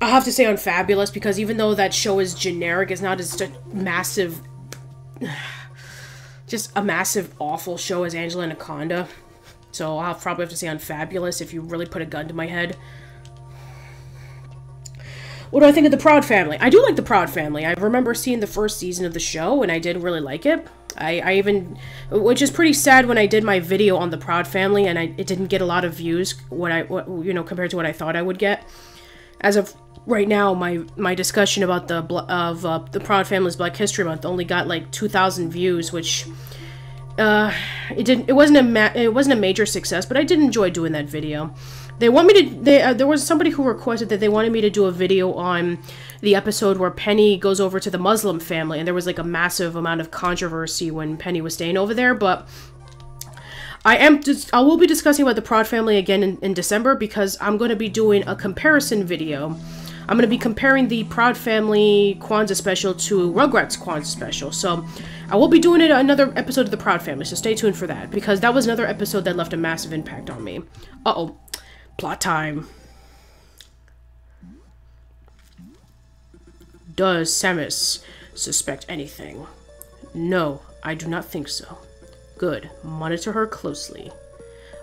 I'll have to say Unfabulous because even though that show is generic, it's not as massive, just a massive awful show as Angela Anaconda. So I'll probably have to say Unfabulous if you really put a gun to my head. What do I think of the Proud Family? I do like the Proud Family. I remember seeing the first season of the show, and I did really like it. I, I even, which is pretty sad when I did my video on the Proud Family, and I, it didn't get a lot of views when I, what, you know, compared to what I thought I would get. as of right now, my my discussion about the of uh, the Proud Family's Black History Month only got like 2,000 views, which uh, it didn't. It wasn't a it wasn't a major success, but I did enjoy doing that video. They want me to. They, uh, there was somebody who requested that they wanted me to do a video on the episode where Penny goes over to the Muslim family, and there was like a massive amount of controversy when Penny was staying over there. But I am just. I will be discussing about the Proud family again in, in December because I'm going to be doing a comparison video. I'm going to be comparing the Proud Family Kwanzaa special to Rugrats Kwanzaa special. So I will be doing it another episode of the Proud Family, so stay tuned for that because that was another episode that left a massive impact on me. Uh oh. Plot time. Does Samus suspect anything? No, I do not think so. Good. Monitor her closely.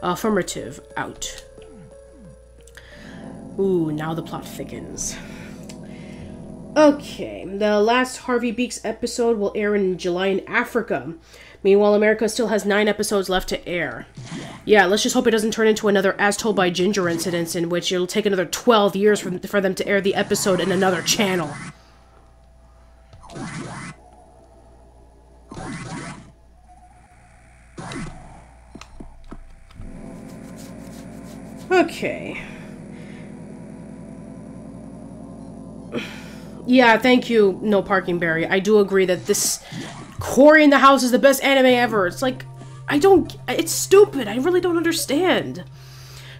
Affirmative. Out. Ooh, now the plot thickens. Okay, the last Harvey Beaks episode will air in July in Africa. Meanwhile, America still has nine episodes left to air. Yeah, let's just hope it doesn't turn into another As Told by Ginger incident in which it'll take another 12 years for, for them to air the episode in another channel. Okay. Yeah, thank you, No Parking Barry. I do agree that this Cory in the House is the best anime ever. It's like, I don't, it's stupid. I really don't understand.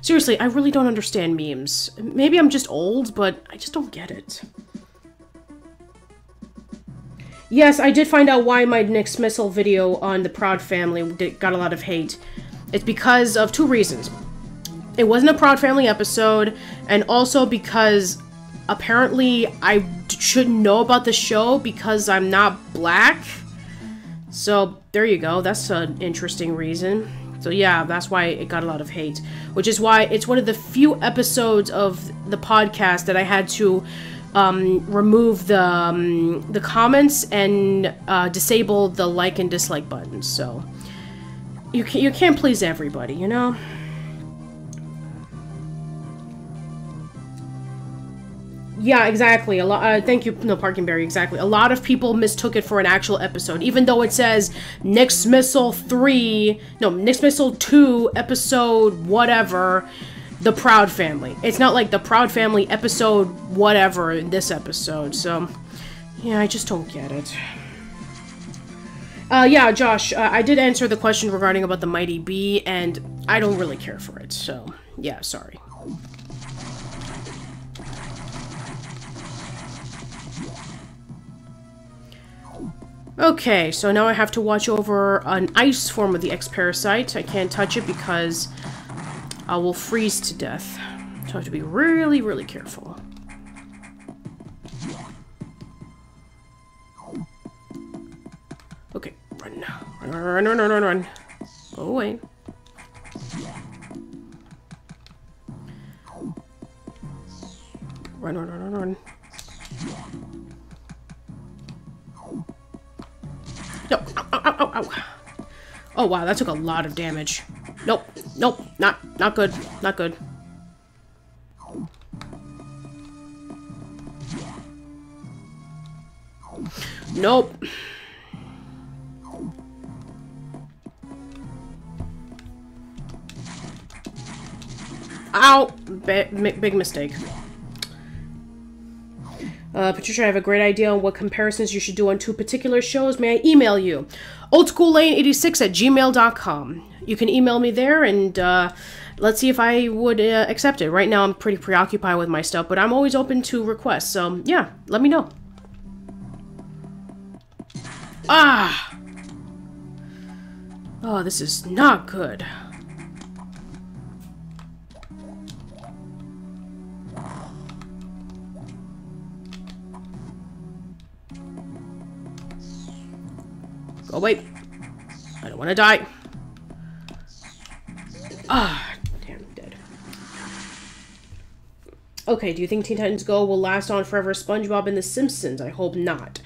Seriously, I really don't understand memes. Maybe I'm just old, but I just don't get it. Yes, I did find out why my Nick Missile video on the Proud Family got a lot of hate. It's because of two reasons. It wasn't a Proud Family episode, and also because apparently I shouldn't know about the show because I'm not black. So there you go. That's an interesting reason. So yeah, that's why it got a lot of hate. Which is why it's one of the few episodes of the podcast that I had to um, remove the um, the comments and uh, disable the like and dislike buttons. So you can, you can't please everybody, you know. Yeah, exactly. A lot. Uh, thank you, no parking barrier. Exactly. A lot of people mistook it for an actual episode, even though it says Nick Missile three, no Nick Missile two episode whatever, the Proud Family. It's not like the Proud Family episode whatever in this episode. So, yeah, I just don't get it. Uh, yeah, Josh, uh, I did answer the question regarding about the Mighty B, and I don't really care for it. So, yeah, sorry. Okay, so now I have to watch over an ice form of the X-Parasite. I can't touch it because I will freeze to death. So I have to be really, really careful. Okay, run. Run, run, run, run, run, run. Oh, Go away. Run, run, run, run, run. No. Ow, ow, ow. Oh, wow, that took a lot of damage. Nope. Nope. Not, not good. Not good. Nope. Ow! big mistake. Uh, Patricia, I have a great idea on what comparisons you should do on two particular shows. May I email you? Oldschoollane86 at gmail.com. You can email me there and uh, let's see if I would uh, accept it. Right now, I'm pretty preoccupied with my stuff, but I'm always open to requests. So, yeah, let me know. Ah! Oh, this is not good. Go away. I don't want to die. Ah, damn, dead. Okay, do you think Teen Titans Go will last on forever? SpongeBob and The Simpsons? I hope not.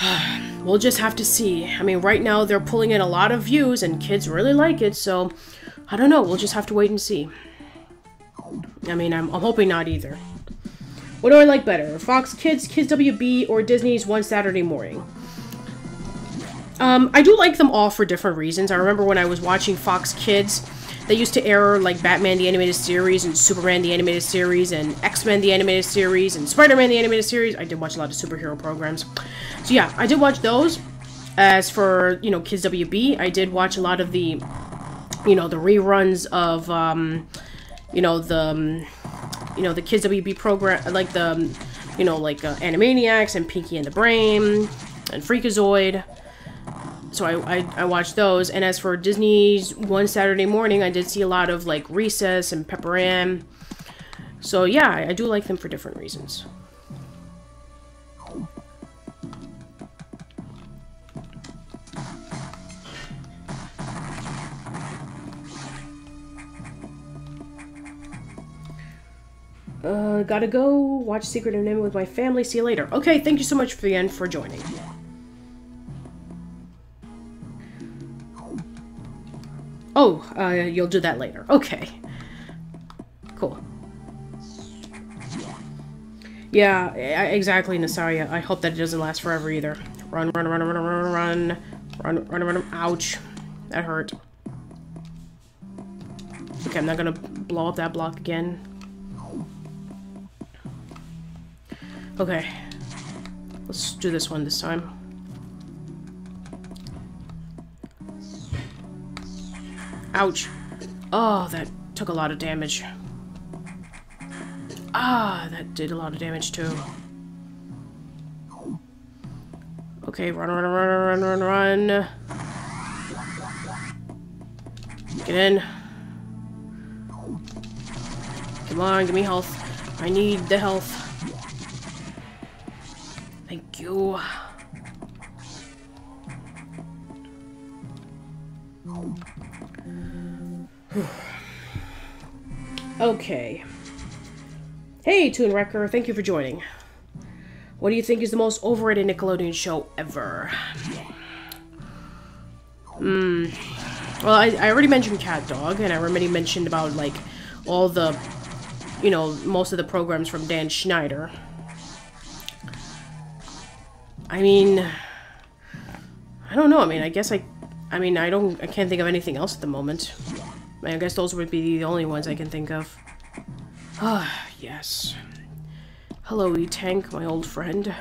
we'll just have to see. I mean, right now they're pulling in a lot of views and kids really like it, so I don't know. We'll just have to wait and see. I mean, I'm, I'm hoping not either. What do I like better? Fox Kids, Kids WB, or Disney's One Saturday Morning? Um, I do like them all for different reasons. I remember when I was watching Fox Kids, they used to air like Batman the Animated Series and Superman the Animated Series and X-Men the Animated Series and Spider-Man the Animated Series. I did watch a lot of superhero programs. So yeah, I did watch those. As for, you know, Kids WB, I did watch a lot of the, you know, the reruns of, um, you know, the, um, you know, the Kids WB program, like the, um, you know, like uh, Animaniacs and Pinky and the Brain and Freakazoid so I, I, I, watched those. And as for Disney's One Saturday Morning, I did see a lot of like Recess and Pepper Ann. So yeah, I, I do like them for different reasons. Uh, gotta go watch Secret of NIMH with my family. See you later. Okay, thank you so much for the end for joining. Oh, uh, you'll do that later. Okay. Cool. Yeah, exactly, Nasaria. I hope that it doesn't last forever either. Run, run, run, run, run, run, run, run, run, run, ouch. That hurt. Okay, I'm not gonna blow up that block again. Okay. Let's do this one this time. Ouch. Oh, that took a lot of damage. Ah, that did a lot of damage too. Okay, run, run, run, run, run, run. Get in. Come on, give me health. I need the health. Thank you. okay. Hey, Toon Wrecker, thank you for joining. What do you think is the most overrated Nickelodeon show ever? Hmm. Well, I, I already mentioned Cat Dog, and I already mentioned about, like, all the, you know, most of the programs from Dan Schneider. I mean, I don't know. I mean, I guess I, I mean, I don't, I can't think of anything else at the moment. I guess those would be the only ones I can think of. Ah, yes. Hello, E-Tank, my old friend.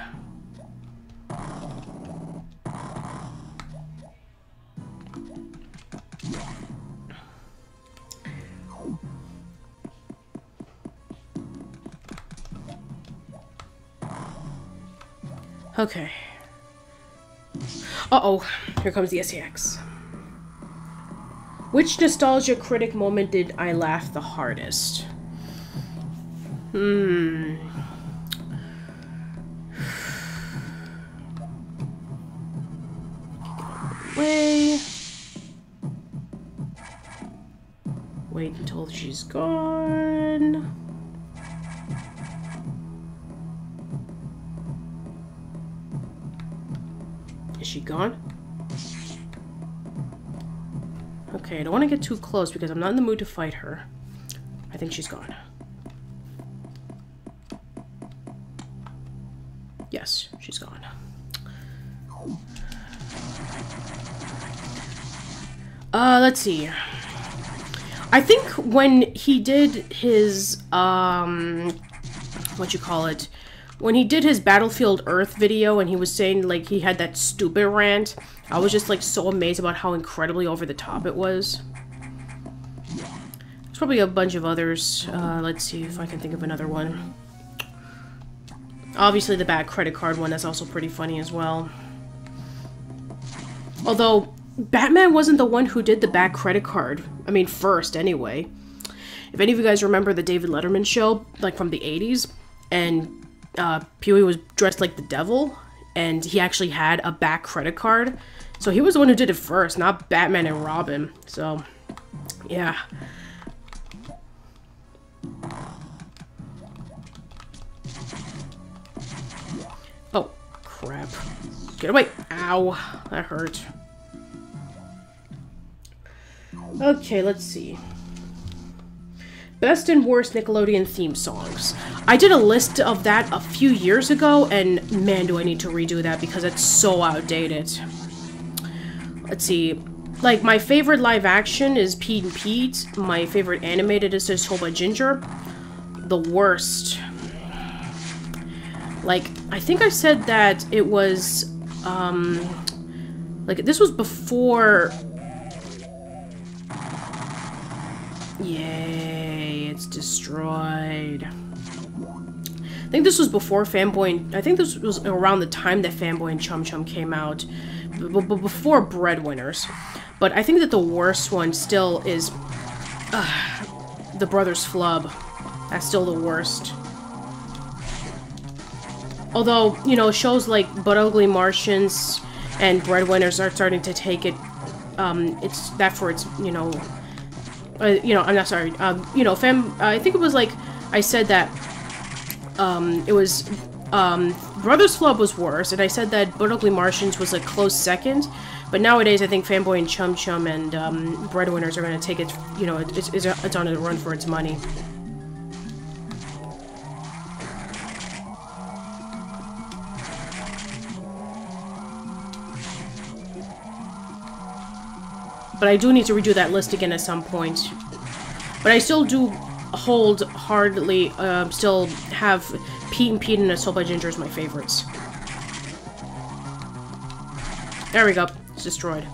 Okay. Uh-oh, here comes the SA-X. Which nostalgia critic moment did I laugh the hardest? Hmm. Way. Wait until she's gone. Is she gone? Okay, I don't want to get too close because I'm not in the mood to fight her. I think she's gone. Yes, she's gone. Uh, let's see. I think when he did his, um, what you call it, when he did his Battlefield Earth video and he was saying, like, he had that stupid rant, I was just, like, so amazed about how incredibly over the top it was. There's probably a bunch of others. Uh, let's see if I can think of another one. Obviously, the bad credit card one, that's also pretty funny as well. Although, Batman wasn't the one who did the bad credit card. I mean, first, anyway. If any of you guys remember the David Letterman show, like from the 80s, and uh, Pee-wee was dressed like the devil, and he actually had a back credit card. So he was the one who did it first, not Batman and Robin. So, yeah. Oh, crap. Get away. Ow. That hurt. Okay, let's see. Best and worst Nickelodeon theme songs. I did a list of that a few years ago, and man, do I need to redo that because it's so outdated. Let's see. Like, my favorite live action is Pete and Pete. My favorite animated is by Ginger. The worst. Like, I think I said that it was, um... Like, this was before... Yay, it's destroyed. I think this was before Fanboy and, I think this was around the time that Fanboy and Chum Chum came out. But before Breadwinners. But I think that the worst one still is uh, the Brothers Flub. That's still the worst. Although, you know, shows like Butt-Ugly Martians and Breadwinners are starting to take it, um, it's that for its, you know, uh, you know, I'm not sorry, um, you know, fam, uh, I think it was like, I said that, um, it was, um, Brothers Flub was worse, and I said that Butt-Ugly Martians was a close second, but nowadays I think Fanboy and Chum Chum and, um, Breadwinners are going to take it, you know, it's, it's, it's on a run for its money. But I do need to redo that list again at some point. But I still do hold hardly, uh, still have Pete and Pete and As Told by Ginger as my favorites. There we go. It's destroyed.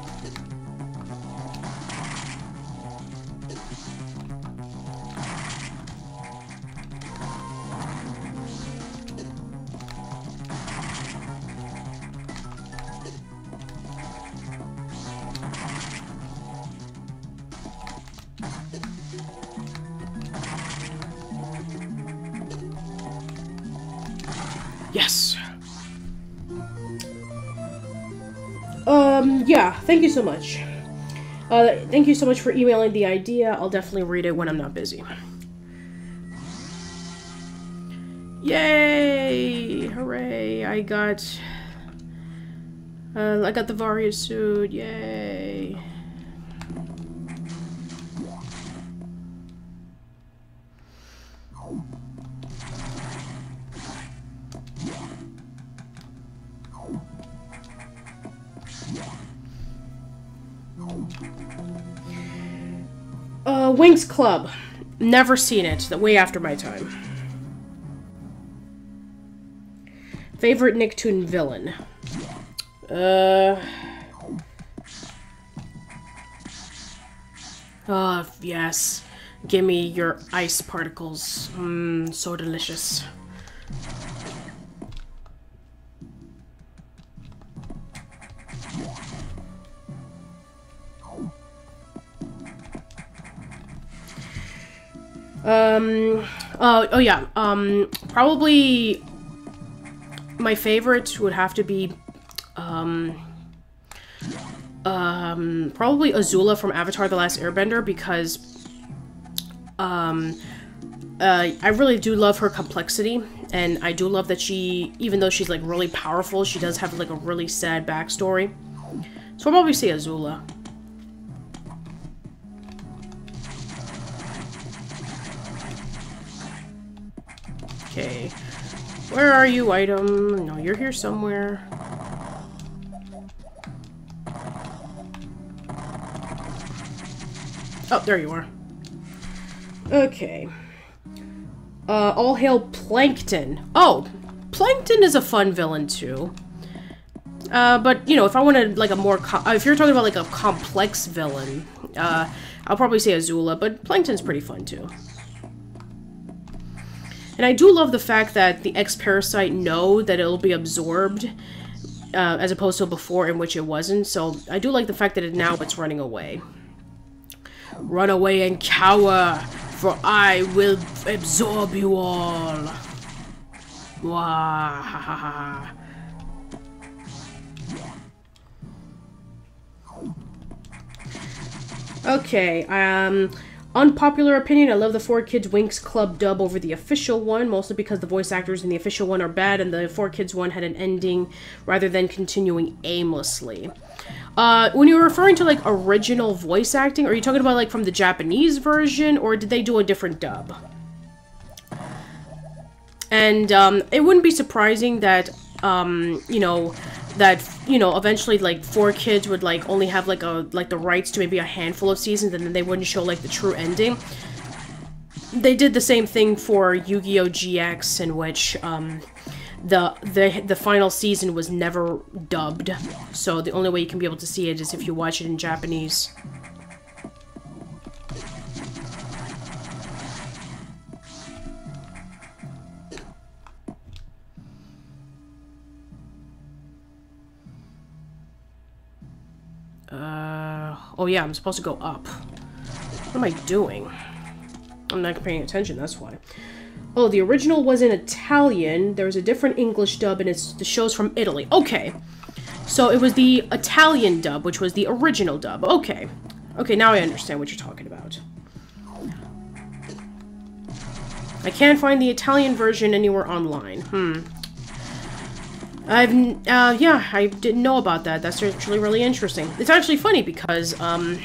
Yeah, thank you so much. Uh, thank you so much for emailing the idea. I'll definitely read it when I'm not busy. Yay! Hooray! I got... Uh, I got the Varia suit. Yay! Club. Never seen it. The Way after my time. Favorite Nicktoon villain? Uh... Oh, yes. Gimme your ice particles. Mmm, so delicious. Um, uh, oh yeah, um, probably my favorite would have to be, um, um, probably Azula from Avatar The Last Airbender because, um, uh, I really do love her complexity, and I do love that she, even though she's, like, really powerful, she does have, like, a really sad backstory. So I'll probably say Azula. Okay. Where are you, item? No, you're here somewhere. Oh, there you are. Okay. Uh, all hail Plankton. Oh, Plankton is a fun villain, too. Uh, but, you know, if I wanted, like, a more... If you're talking about, like, a complex villain, uh, I'll probably say Azula, but Plankton's pretty fun, too. And I do love the fact that the X-Parasite know that it'll be absorbed, uh, as opposed to before in which it wasn't. So I do like the fact that it, now it's running away. Run away and cower, for I will absorb you all. Wah, Okay, um, Unpopular opinion, I love the 4Kids Winx Club dub over the official one, mostly because the voice actors in the official one are bad and the 4Kids one had an ending rather than continuing aimlessly. Uh, when you were referring to like original voice acting, are you talking about like from the Japanese version, or did they do a different dub? And um, it wouldn't be surprising that um, you know that you know eventually like 4Kids would like only have like a like the rights to maybe a handful of seasons, and then they wouldn't show like the true ending. They did the same thing for Yu-Gi-Oh! GX, in which um, the the the final season was never dubbed, so the only way you can be able to see it is if you watch it in Japanese. Uh, oh yeah, I'm supposed to go up. What am I doing? I'm not paying attention, that's why. Oh, the original was in Italian. There was a different English dub, and it's the show's from Italy. Okay. So it was the Italian dub, which was the original dub. Okay. Okay, now I understand what you're talking about. I can't find the Italian version anywhere online. Hmm. I've, uh, yeah, I didn't know about that. That's actually really interesting. It's actually funny because, um,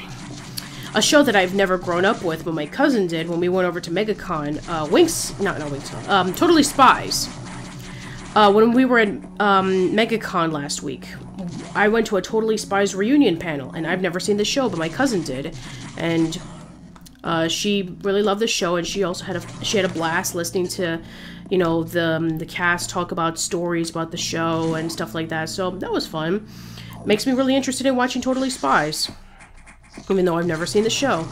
a show that I've never grown up with, but my cousin did when we went over to MegaCon, uh, Winx, not, not Winx, um, Totally Spies. Uh, when we were at, um, MegaCon last week, I went to a Totally Spies reunion panel, and I've never seen the show, but my cousin did, and, uh, she really loved the show, and she also had a, she had a blast listening to, you know, the, um, the cast talk about stories about the show and stuff like that. So that was fun. Makes me really interested in watching Totally Spies. Even though I've never seen the show.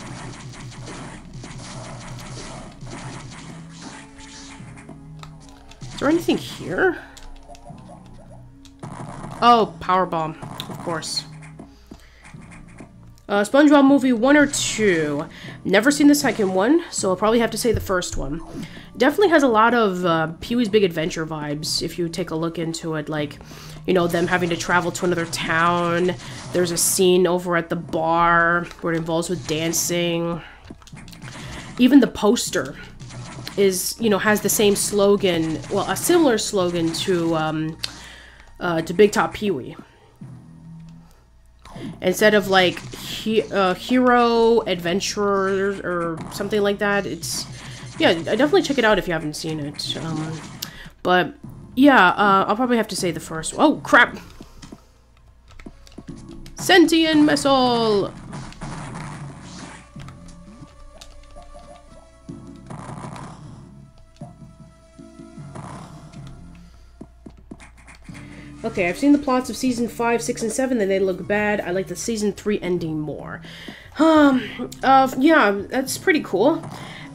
Is there anything here? Oh, Power Bomb, of course. Uh, SpongeBob movie one or two. Never seen the second one, so I'll probably have to say the first one. Definitely has a lot of uh, Pee-wee's Big Adventure vibes if you take a look into it. Like, you know, them having to travel to another town. There's a scene over at the bar where it involves with dancing. Even the poster is, you know, has the same slogan, well, a similar slogan to, um, uh, to Big Top Pee-wee. Instead of like he, uh, hero adventurer or something like that, it's yeah, definitely check it out if you haven't seen it. Um, but yeah, uh, I'll probably have to say the first. Oh crap! Sentient missile. Okay, I've seen the plots of season 5, 6, and 7, and they look bad. I like the season 3 ending more. Um, uh, yeah, that's pretty cool.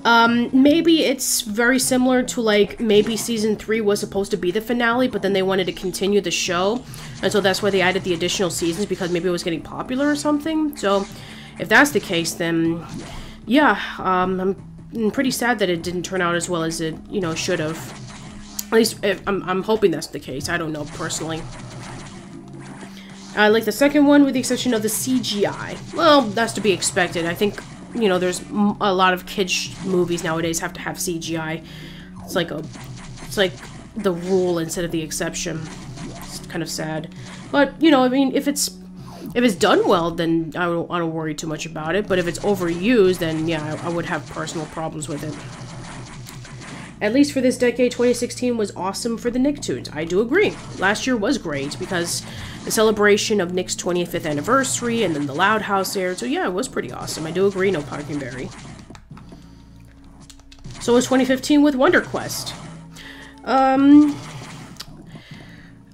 Um, maybe it's very similar to, like, maybe season 3 was supposed to be the finale, but then they wanted to continue the show, and so that's why they added the additional seasons, because maybe it was getting popular or something. So, if that's the case, then, yeah, um, I'm pretty sad that it didn't turn out as well as it, you know, should have. At least, I'm, I'm hoping that's the case. I don't know, personally. I like the second one with the exception of the CGI. Well, that's to be expected. I think, you know, there's a lot of kids movies nowadays have to have CGI. It's like a, it's like the rule instead of the exception. It's kind of sad. But, you know, I mean, if it's, if it's done well, then I don't, I don't worry too much about it. But if it's overused, then yeah, I, I would have personal problems with it. At least for this decade, 2016 was awesome for the Nicktoons. I do agree. Last year was great because the celebration of Nick's 25th anniversary and then the Loud House aired, so yeah, it was pretty awesome. I do agree, no parking, Barry. So it was 2015 with Wonder Quest. Um...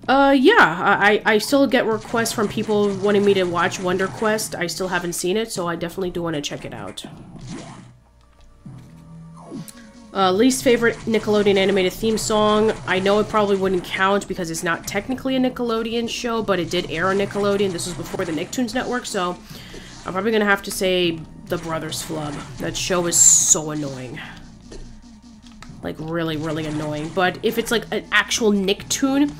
Uh, yeah, I, I still get requests from people wanting me to watch Wonder Quest. I still haven't seen it, so I definitely do want to check it out. Uh, least favorite Nickelodeon animated theme song. I know it probably wouldn't count because it's not technically a Nickelodeon show, but it did air on Nickelodeon. This was before the Nicktoons Network, so I'm probably gonna have to say The Brothers Flub. That show is so annoying. Like, really, really annoying. But if it's like an actual Nicktoon,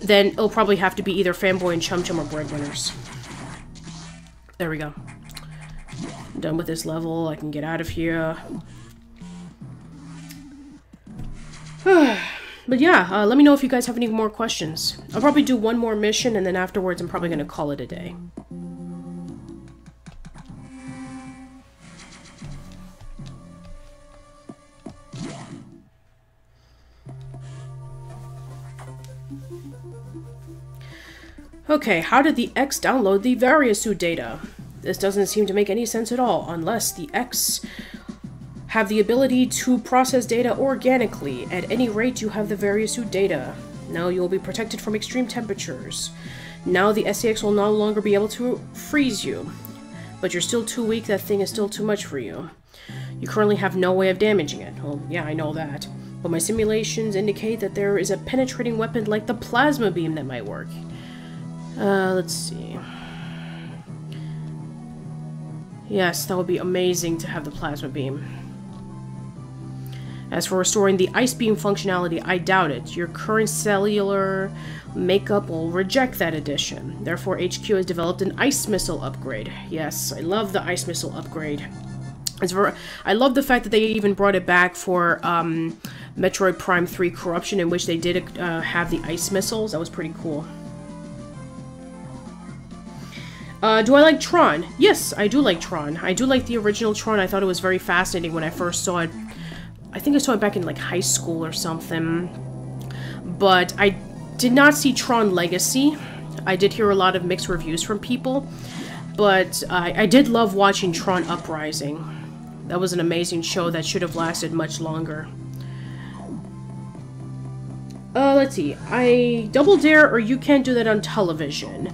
then it'll probably have to be either Fanboy and Chum Chum or Breadwinners. There we go. I'm done with this level. I can get out of here. but yeah, uh, let me know if you guys have any more questions. I'll probably do one more mission, and then afterwards I'm probably going to call it a day. Okay, how did the X download the Varia Suit data? This doesn't seem to make any sense at all, unless the X have the ability to process data organically. At any rate, you have the Varia Suit data. Now you will be protected from extreme temperatures. Now the SA-X will no longer be able to freeze you. But you're still too weak, that thing is still too much for you. You currently have no way of damaging it. Well, yeah, I know that. But my simulations indicate that there is a penetrating weapon like the plasma beam that might work. Uh, let's see. Yes, that would be amazing to have the plasma beam. As for restoring the ice beam functionality, I doubt it. Your current cellular makeup will reject that addition. Therefore, HQ has developed an ice missile upgrade. Yes, I love the ice missile upgrade. It's very, I love the fact that they even brought it back for um, Metroid Prime 3 Corruption, in which they did uh, have the ice missiles. That was pretty cool. Uh, do I like Tron? Yes, I do like Tron. I do like the original Tron. I thought it was very fascinating when I first saw it. I think I saw it back in like high school or something. But I did not see Tron Legacy. I did hear a lot of mixed reviews from people. But I, I did love watching Tron Uprising. That was an amazing show that should have lasted much longer. Uh, let's see. I Double Dare or You Can't Do That on Television.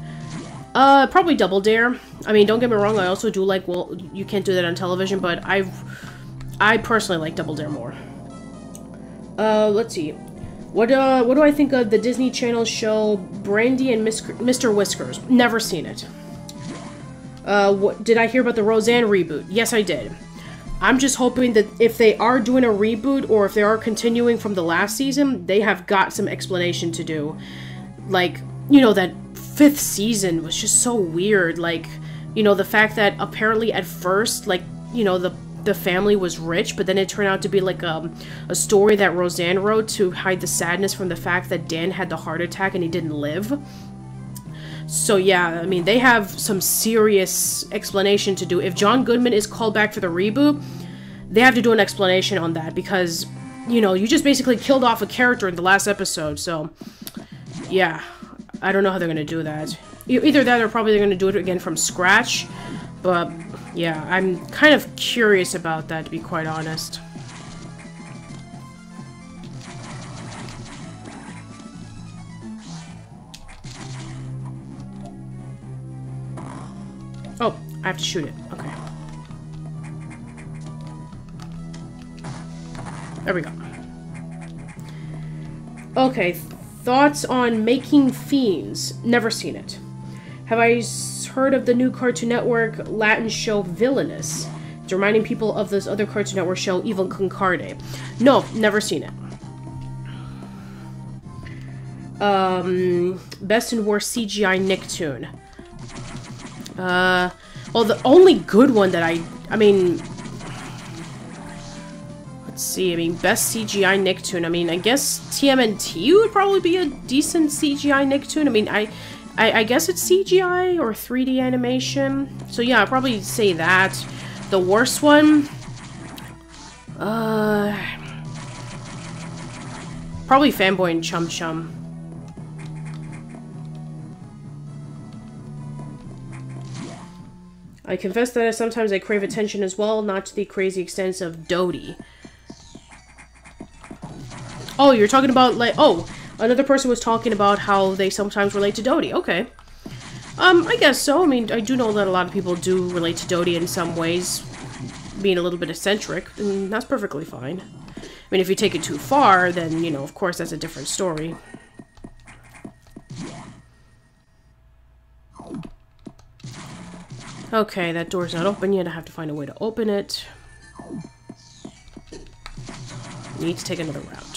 Uh, probably Double Dare. I mean, don't get me wrong, I also do like, well, you can't do that on television, but I've, I personally like Double Dare more. Uh, let's see. What, uh, what do I think of the Disney Channel show Brandy and Mr. Whiskers? Never seen it. Uh, what, did I hear about the Roseanne reboot? Yes, I did. I'm just hoping that if they are doing a reboot or if they are continuing from the last season, they have got some explanation to do. Like, you know, that fifth season was just so weird. Like, you know, the fact that apparently at first, like, you know, the the family was rich, but then it turned out to be like a, um, a story that Roseanne wrote to hide the sadness from the fact that Dan had the heart attack and he didn't live. So yeah, I mean, they have some serious explanation to do. If John Goodman is called back for the reboot, they have to do an explanation on that because, you know, you just basically killed off a character in the last episode, so yeah. I don't know how they're going to do that. Either that or probably they're going to do it again from scratch. But, yeah, I'm kind of curious about that, to be quite honest. Oh, I have to shoot it. Okay. There we go. Okay, Thoughts on Making Fiends? Never seen it. Have I heard of the new Cartoon Network Latin show Villainous? It's reminding people of this other Cartoon Network show Evil Con Carne. No, never seen it. Um, best and worst CGI Nicktoon. Uh, well, the only good one that I, I mean, Let's see, I mean, best CGI Nicktoon. I mean, I guess TMNT would probably be a decent CGI Nicktoon. I mean, I, I, I guess it's CGI or 3D animation. So yeah, I'd probably say that. The worst one... Uh... Probably Fanboy and Chum Chum. I confess that sometimes I crave attention as well, not to the crazy extent of Dodie. Oh, you're talking about, like, oh, another person was talking about how they sometimes relate to Dodie. Okay. Um, I guess so. I mean, I do know that a lot of people do relate to Dodie in some ways, being a little bit eccentric, and that's perfectly fine. I mean, if you take it too far, then, you know, of course, that's a different story. Okay, that door's not open yet. I have to find a way to open it. Need to take another route.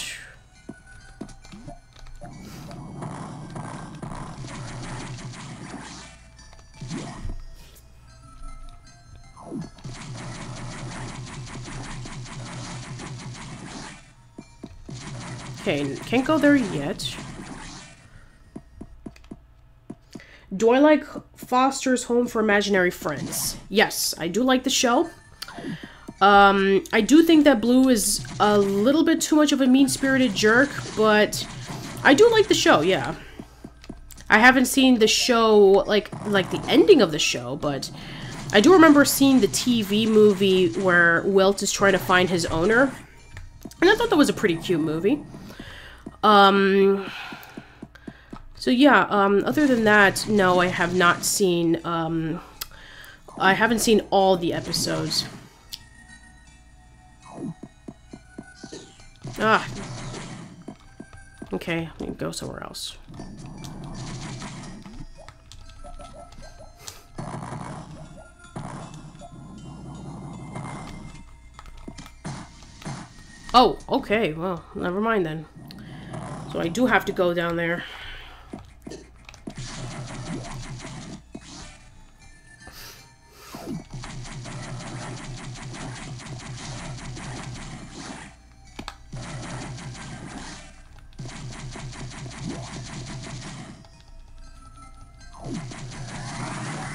Okay, can't go there yet. Do I like Foster's Home for Imaginary Friends? Yes, I do like the show. Um, I do think that Blue is a little bit too much of a mean-spirited jerk, but I do like the show, yeah. I haven't seen the show, like, like the ending of the show, but I do remember seeing the TV movie where Wilt is trying to find his owner. And I thought that was a pretty cute movie. Um, so yeah, um, other than that, no, I have not seen, um, I haven't seen all the episodes. Ah. Okay, let me go somewhere else. Oh, okay, well, never mind then. So I do have to go down there.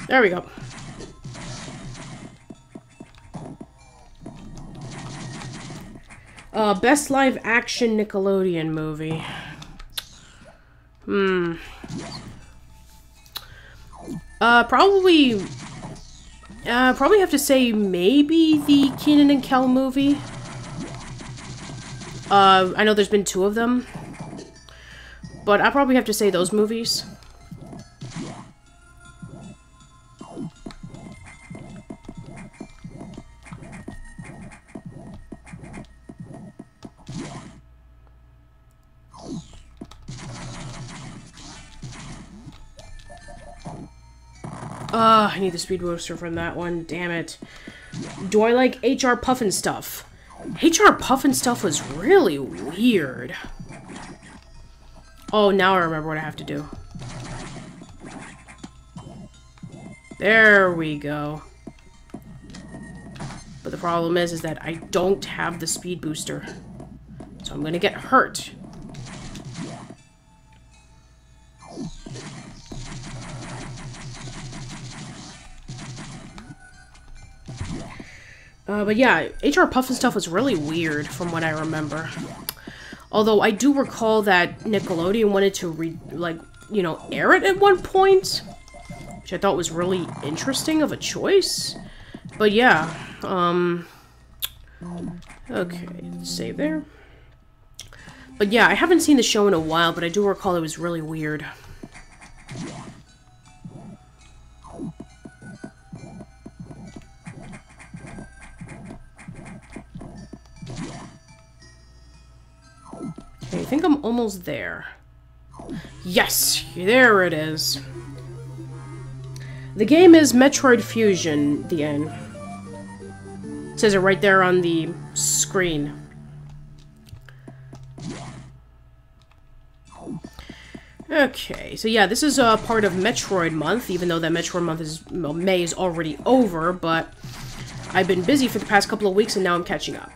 There we go. Uh, best live action Nickelodeon movie. Hmm. Uh, probably... Uh, probably have to say maybe the Kenan and Kel movie. Uh, I know there's been two of them. But I probably have to say those movies. Oh, I need the speed booster from that one. Damn it. Do I like HR Pufnstuf? HR Pufnstuf was really weird. Oh, now I remember what I have to do. There we go. But the problem is, is that I don't have the speed booster. So I'm gonna get hurt. Uh, but yeah, HR Pufnstuf was really weird from what I remember. Although I do recall that Nickelodeon wanted to re like, you know, air it at one point. Which I thought was really interesting of a choice. But yeah, um... Okay, save there. But yeah, I haven't seen the show in a while, but I do recall it was really weird. I think I'm almost there. Yes, there it is. The game is Metroid Fusion, the end. It says it right there on the screen. Okay, so yeah, this is a uh, part of Metroid Month, even though that Metroid Month is, well, May is already over, but I've been busy for the past couple of weeks and now I'm catching up.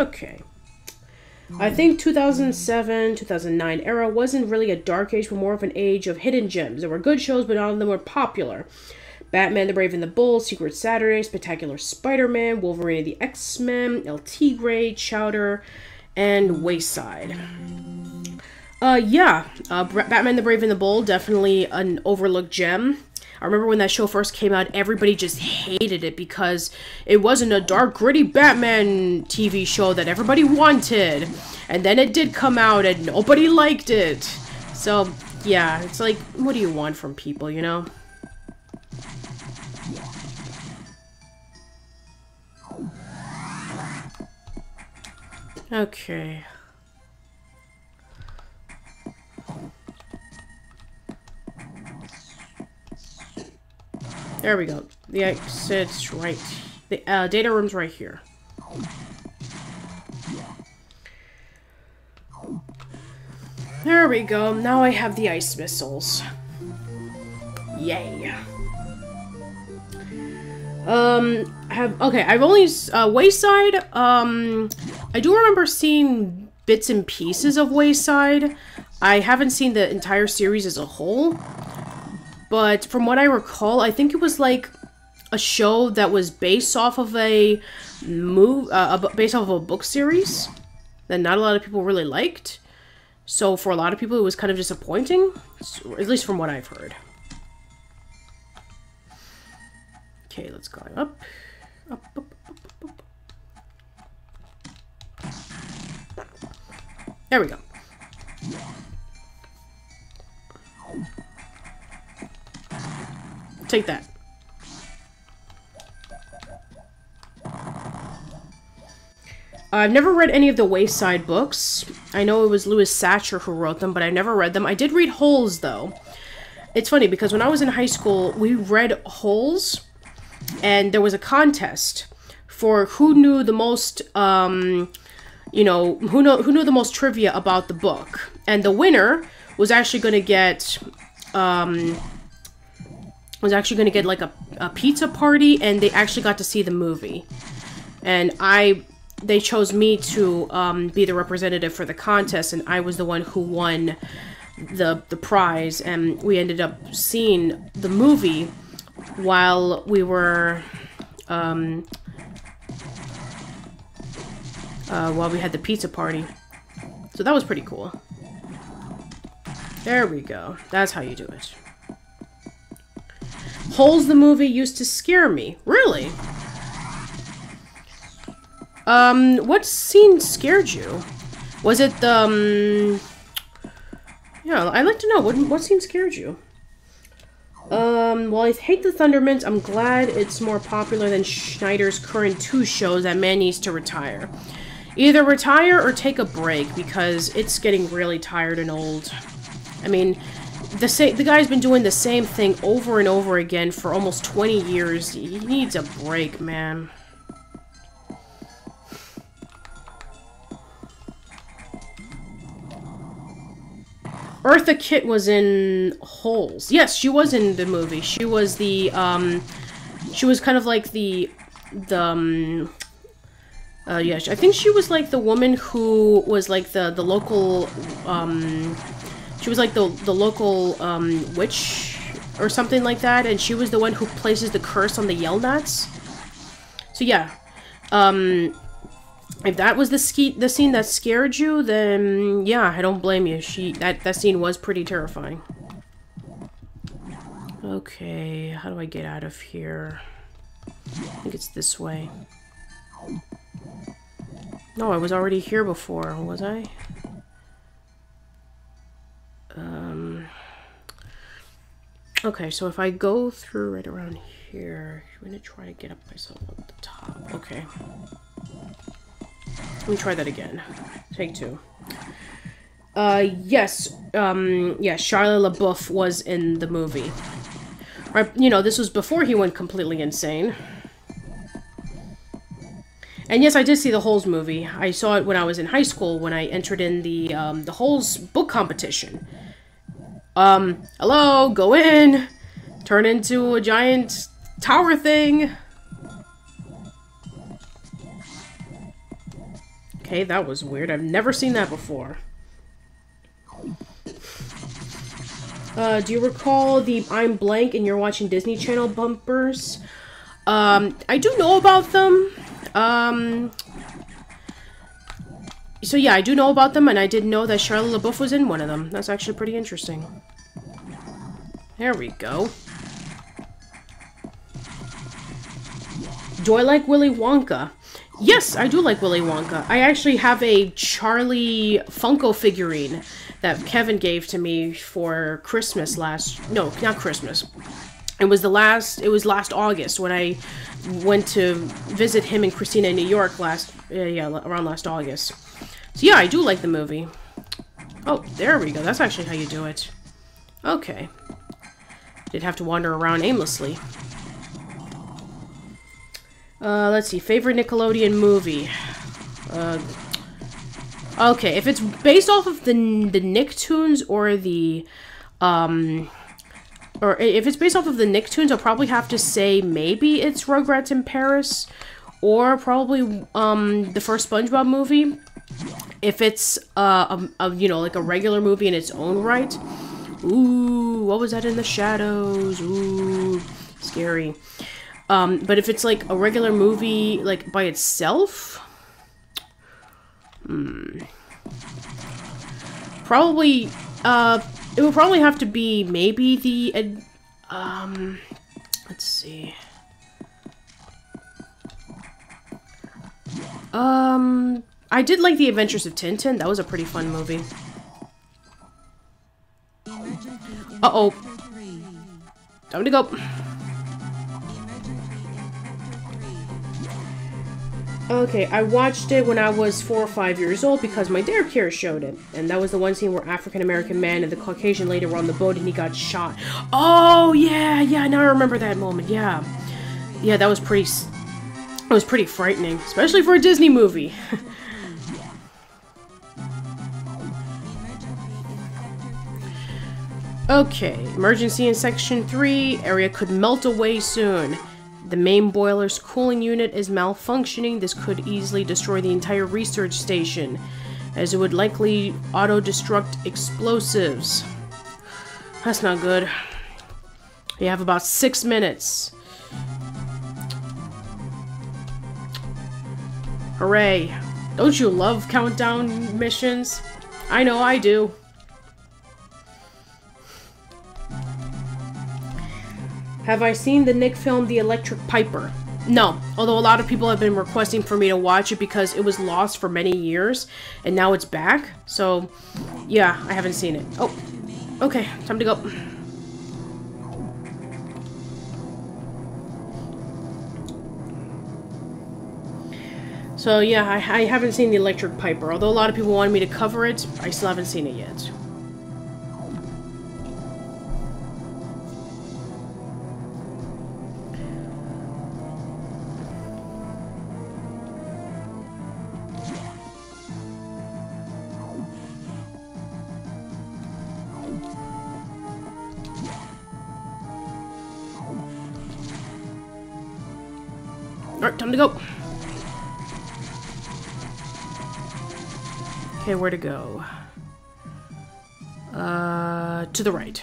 Okay. I think 2007, 2009 era wasn't really a dark age, but more of an age of hidden gems. There were good shows, but none of them were popular. Batman the Brave and the Bold, Secret Saturday, Spectacular Spider-Man, Wolverine and the X-Men, El Tigre, Chowder, and Wayside. Uh, yeah, uh, Batman the Brave and the Bold, definitely an overlooked gem. I remember when that show first came out, everybody just hated it because it wasn't a dark, gritty Batman TV show that everybody wanted. And then it did come out and nobody liked it. So, yeah, it's like, what do you want from people, you know? Okay. There we go. The exit's right. The uh, data room's right here. There we go. Now I have the ice missiles. Yay. Um, have okay. I've only uh, Wayside. Um, I do remember seeing bits and pieces of Wayside. I haven't seen the entire series as a whole. But from what I recall, I think it was like a show that was based off of a move, uh, based off of a book series that not a lot of people really liked. So for a lot of people, it was kind of disappointing, at least from what I've heard. Okay, let's go up. Up, up, up, there we go. Take that. I've never read any of the Wayside books. I know it was Louis Sachar who wrote them, but I never read them. I did read Holes, though. It's funny, because when I was in high school, we read Holes, and there was a contest for who knew the most, um, you know, who, know, who knew the most trivia about the book. And the winner was actually going to get, um, was actually going to get, like, a, a pizza party, and they actually got to see the movie. And I they chose me to um, be the representative for the contest, and I was the one who won the the prize. And we ended up seeing the movie while we were um, uh, while we had the pizza party. So that was pretty cool. There we go. That's how you do it. Holes the movie used to scare me. Really? Um, what scene scared you? Was it the, um... Yeah, I'd like to know. What, what scene scared you? Um, well, I hate the Thundermans. I'm glad it's more popular than Schneider's current two shows that man needs to retire. Either retire or take a break, because it's getting really tired and old. I mean, the sa the guy's been doing the same thing over and over again for almost 20 years. He needs a break, man. Eartha Kitt was in Holes. Yes, she was in the movie. She was the, um, she was kind of like the, the, um, uh, yeah, I think she was like the woman who was like the, the local, um, she was like the, the local, um, witch or something like that, and she was the one who places the curse on the Yelnats. So yeah, um, if that was the ski the scene that scared you, then yeah, I don't blame you. She that that scene was pretty terrifying. Okay, how do I get out of here? I think it's this way. No, I was already here before, was I? Um. Okay, so if I go through right around here, I'm gonna try to get up myself at the top. Okay. Let me try that again. Take two. Uh, yes, um, yeah, Shia LaBeouf was in the movie. Right, you know, this was before he went completely insane. And yes, I did see the Holes movie. I saw it when I was in high school when I entered in the, um, the Holes book competition. Um, hello, go in, turn into a giant tower thing. Okay, that was weird. I've never seen that before. Uh, do you recall the I'm blank and you're watching Disney Channel bumpers? Um, I do know about them. Um, so yeah, I do know about them, and I did know that Charlotte LaBeouf was in one of them. That's actually pretty interesting. There we go. Do I like Willy Wonka? Yes, I do like Willy Wonka. I actually have a Charlie Funko figurine that Kevin gave to me for Christmas last... No, not Christmas. It was the last... It was last August when I went to visit him and Christina in New York last... Uh, yeah, around last August. So yeah, I do like the movie. Oh, there we go. That's actually how you do it. Okay. Did have to wander around aimlessly. Uh, let's see. Favorite Nickelodeon movie? Uh, okay, if it's based off of the, the Nicktoons or the, um, or if it's based off of the Nicktoons, I'll probably have to say maybe it's Rugrats in Paris, or probably, um, the first SpongeBob movie. If it's uh, a, a, you know, like a regular movie in its own right, ooh, what was that in the shadows? Ooh, scary. Um, but if it's like a regular movie, like by itself, hmm, probably, uh, it would probably have to be maybe the, um, let's see. Um, I did like The Adventures of Tintin. That was a pretty fun movie. Uh-oh. Time to go. Okay, I watched it when I was four or five years old because my daycare showed it. And that was the one scene where African-American man and the Caucasian lady were on the boat and he got shot. Oh, yeah, yeah, now I remember that moment, yeah. Yeah, that was pretty... It was pretty frightening, especially for a Disney movie. okay, emergency in Section 3. Area could melt away soon. The main boiler's cooling unit is malfunctioning. This could easily destroy the entire research station, as it would likely auto-destruct explosives. That's not good. You have about six minutes. Hooray. Don't you love countdown missions? I know I do. Have I seen the Nick film The Electric Piper? No, although a lot of people have been requesting for me to watch it because it was lost for many years, and now it's back. So, yeah, I haven't seen it. Oh, okay, time to go. So yeah, I, I haven't seen The Electric Piper, although a lot of people wanted me to cover it, I still haven't seen it yet. Alright, time to go. Okay, where to go? Uh, to the right.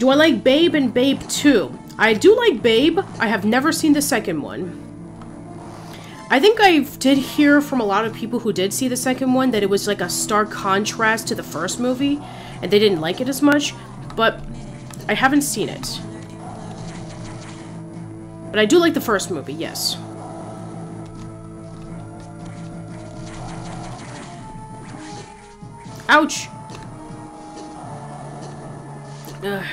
Do I like Babe and Babe 2? I do like Babe. I have never seen the second one. I think I did hear from a lot of people who did see the second one that it was like a stark contrast to the first movie, and they didn't like it as much, but I haven't seen it. But I do like the first movie, yes. Ouch! Ugh.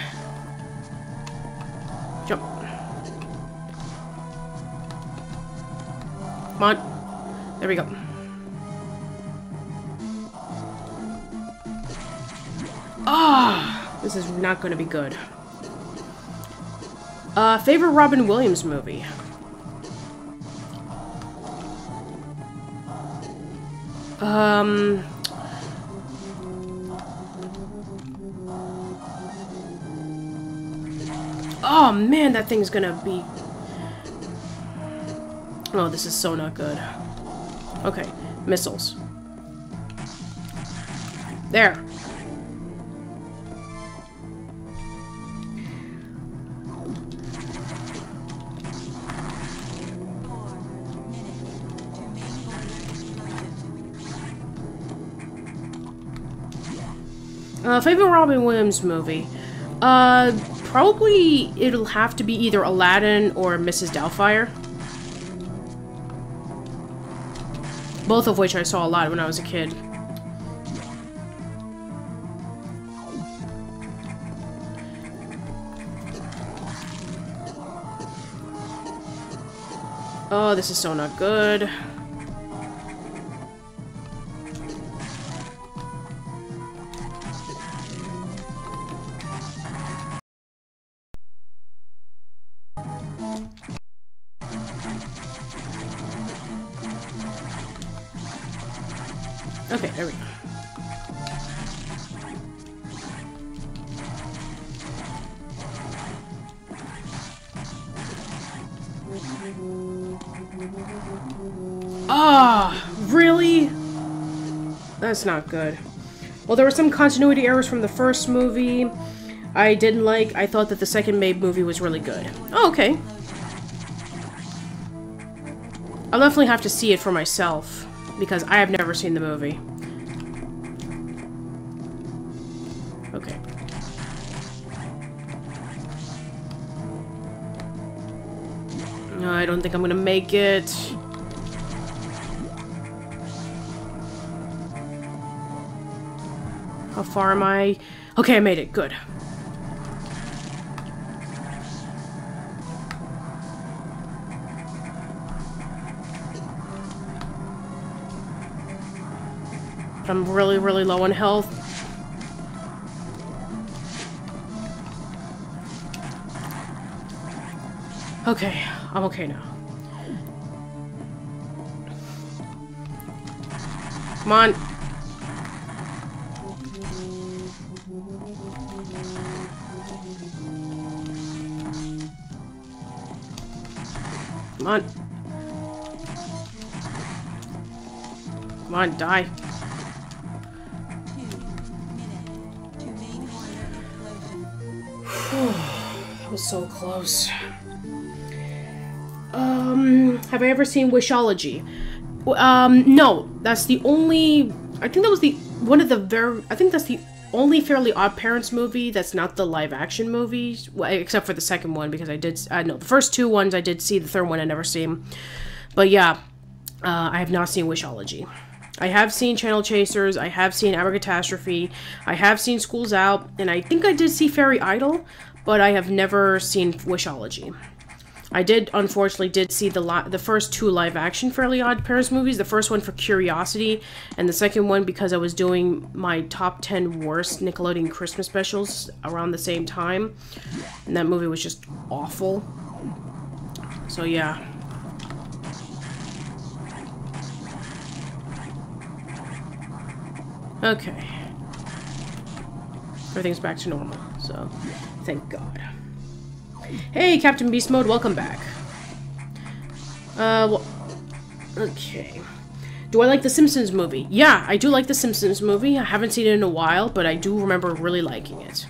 Come on. There we go. Ah, oh, this is not going to be good. Uh, favorite Robin Williams movie? Um... Oh man, that thing's gonna be... Oh, this is so not good. Okay, missiles. There. Uh, favorite Robin Williams movie? Uh, Probably it'll have to be either Aladdin or Mrs. Doubtfire. Both of which I saw a lot when I was a kid. Oh, this is so not good. Not good. Well, there were some continuity errors from the first movie. I didn't like. I thought that the second made movie was really good. Oh, okay. I'll definitely have to see it for myself because I have never seen the movie. Okay. No, I don't think I'm gonna make it. Far am I? Okay, I made it. Good. I'm really, really low on health. Okay, I'm okay now. Come on. Come on. Come on, die. that was so close. Um, have I ever seen Wishology? Um, no. That's the only... I think that was the... One of the very... I think that's the only Fairly Odd Parents movie that's not the live action movies, well, except for the second one because I did. I uh, know the first two ones I did see. The third one I never seen. But yeah, uh, I have not seen Wishology. I have seen Channel Chasers. I have seen Catastrophe. I have seen Schools Out, and I think I did see Fairy Idol, but I have never seen Wishology. I did, unfortunately, did see the the first two live-action Fairly Odd Parents movies. The first one for curiosity, and the second one because I was doing my top 10 worst Nickelodeon Christmas specials around the same time. And that movie was just awful. So, yeah. Okay. Everything's back to normal, so thank God. Hey, Captain Beast Mode, welcome back. Uh, well, okay. Do I like the Simpsons movie? Yeah, I do like the Simpsons movie. I haven't seen it in a while, but I do remember really liking it.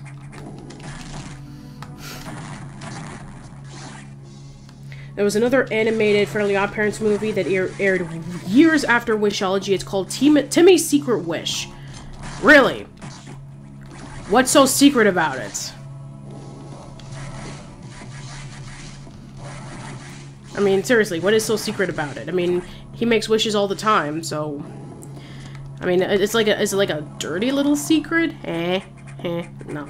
There was another animated Fairly Odd Parents movie that air aired years after Wishology. It's called Tim Timmy's Secret Wish. Really? What's so secret about it? I mean, seriously, what is so secret about it? I mean, he makes wishes all the time, so... I mean, it's like a, it's like a dirty little secret? Eh, eh, no.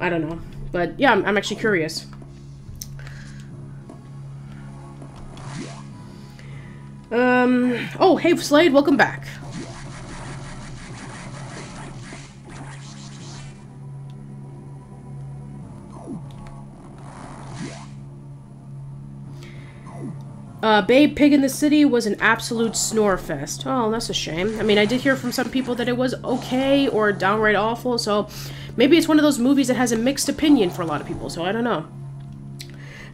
I don't know. But, yeah, I'm, I'm actually curious. Um, oh, hey, Slade, welcome back. Uh, Babe Pig in the City was an absolute snore fest. Oh, that's a shame. I mean, I did hear from some people that it was okay or downright awful, so maybe it's one of those movies that has a mixed opinion for a lot of people, so I don't know.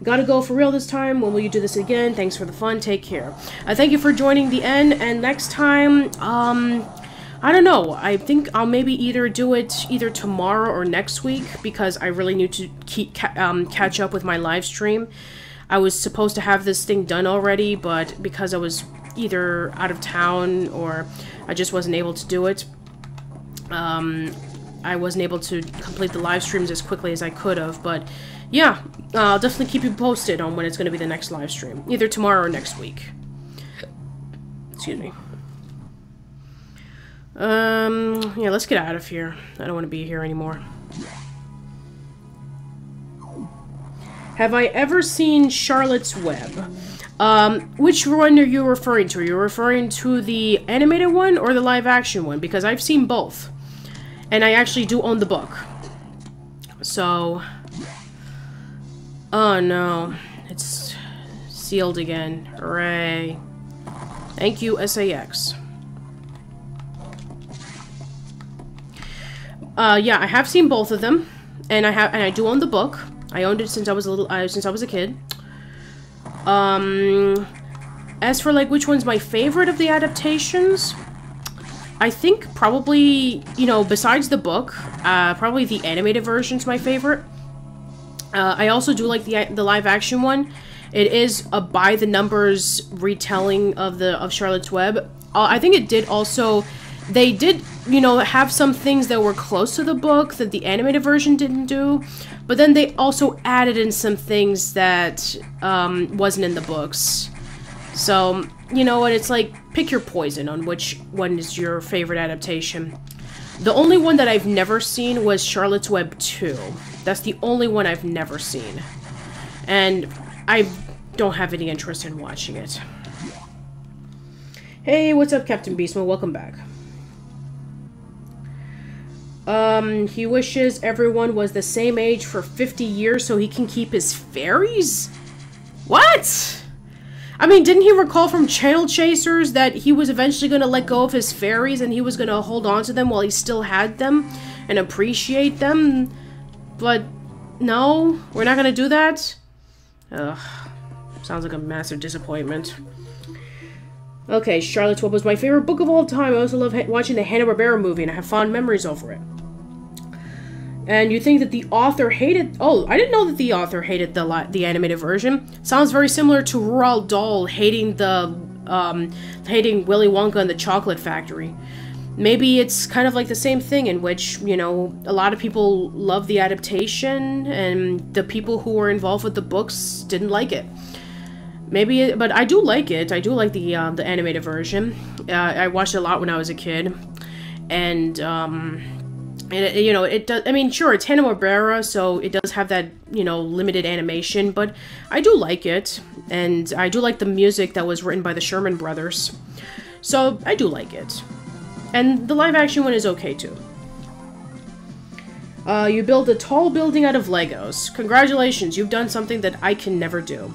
Gotta go for real this time. When will you do this again? Thanks for the fun. Take care. Uh, thank you for joining the end, and next time, um... I don't know. I think I'll maybe either do it either tomorrow or next week because I really need to keep ca um, catch up with my live stream. I was supposed to have this thing done already, but because I was either out of town or I just wasn't able to do it, um, I wasn't able to complete the live streams as quickly as I could have. But yeah, I'll definitely keep you posted on when it's going to be the next live stream, either tomorrow or next week. Excuse me. Um, yeah, let's get out of here. I don't want to be here anymore. Have I ever seen Charlotte's Web? Um, which one are you referring to? Are you referring to the animated one or the live action one? Because I've seen both. And I actually do own the book. So... Oh no. It's sealed again. Hooray. Thank you, SA-X. Uh, yeah, I have seen both of them, and I have, and I do own the book. I owned it since I was a little, uh, since I was a kid. Um, as for like which one's my favorite of the adaptations, I think probably you know besides the book, uh, probably the animated version's my favorite. Uh, I also do like the the live action one. It is a by the numbers retelling of the of Charlotte's Web. Uh, I think it did also. They did, you know, have some things that were close to the book that the animated version didn't do, but then they also added in some things that um, wasn't in the books. So, you know what, it's like, pick your poison on which one is your favorite adaptation. The only one that I've never seen was Charlotte's Web 2. That's the only one I've never seen. And I don't have any interest in watching it. Hey, what's up, Captain Beastman? Welcome back. Um, he wishes everyone was the same age for 50 years so he can keep his fairies? What? I mean, didn't he recall from Channel Chasers that he was eventually going to let go of his fairies and he was going to hold on to them while he still had them and appreciate them? But no, we're not going to do that? Ugh, sounds like a massive disappointment. Okay, Charlotte's Web was my favorite book of all time. I also love watching the Hanna-Barbera movie, and I have fond memories over it. And you think that the author hated... Oh, I didn't know that the author hated the the animated version. Sounds very similar to Roald Dahl hating the... Um, hating Willy Wonka and the Chocolate Factory. Maybe it's kind of like the same thing in which, you know, a lot of people love the adaptation, and the people who were involved with the books didn't like it. Maybe, it, but I do like it. I do like the uh, the animated version. Uh, I watched it a lot when I was a kid, and um, and it, you know, it does. I mean, sure, it's Hanna Barbera, so it does have that you know limited animation, but I do like it, and I do like the music that was written by the Sherman Brothers. So I do like it, and the live action one is okay too. Uh, you build a tall building out of Legos. Congratulations, you've done something that I can never do.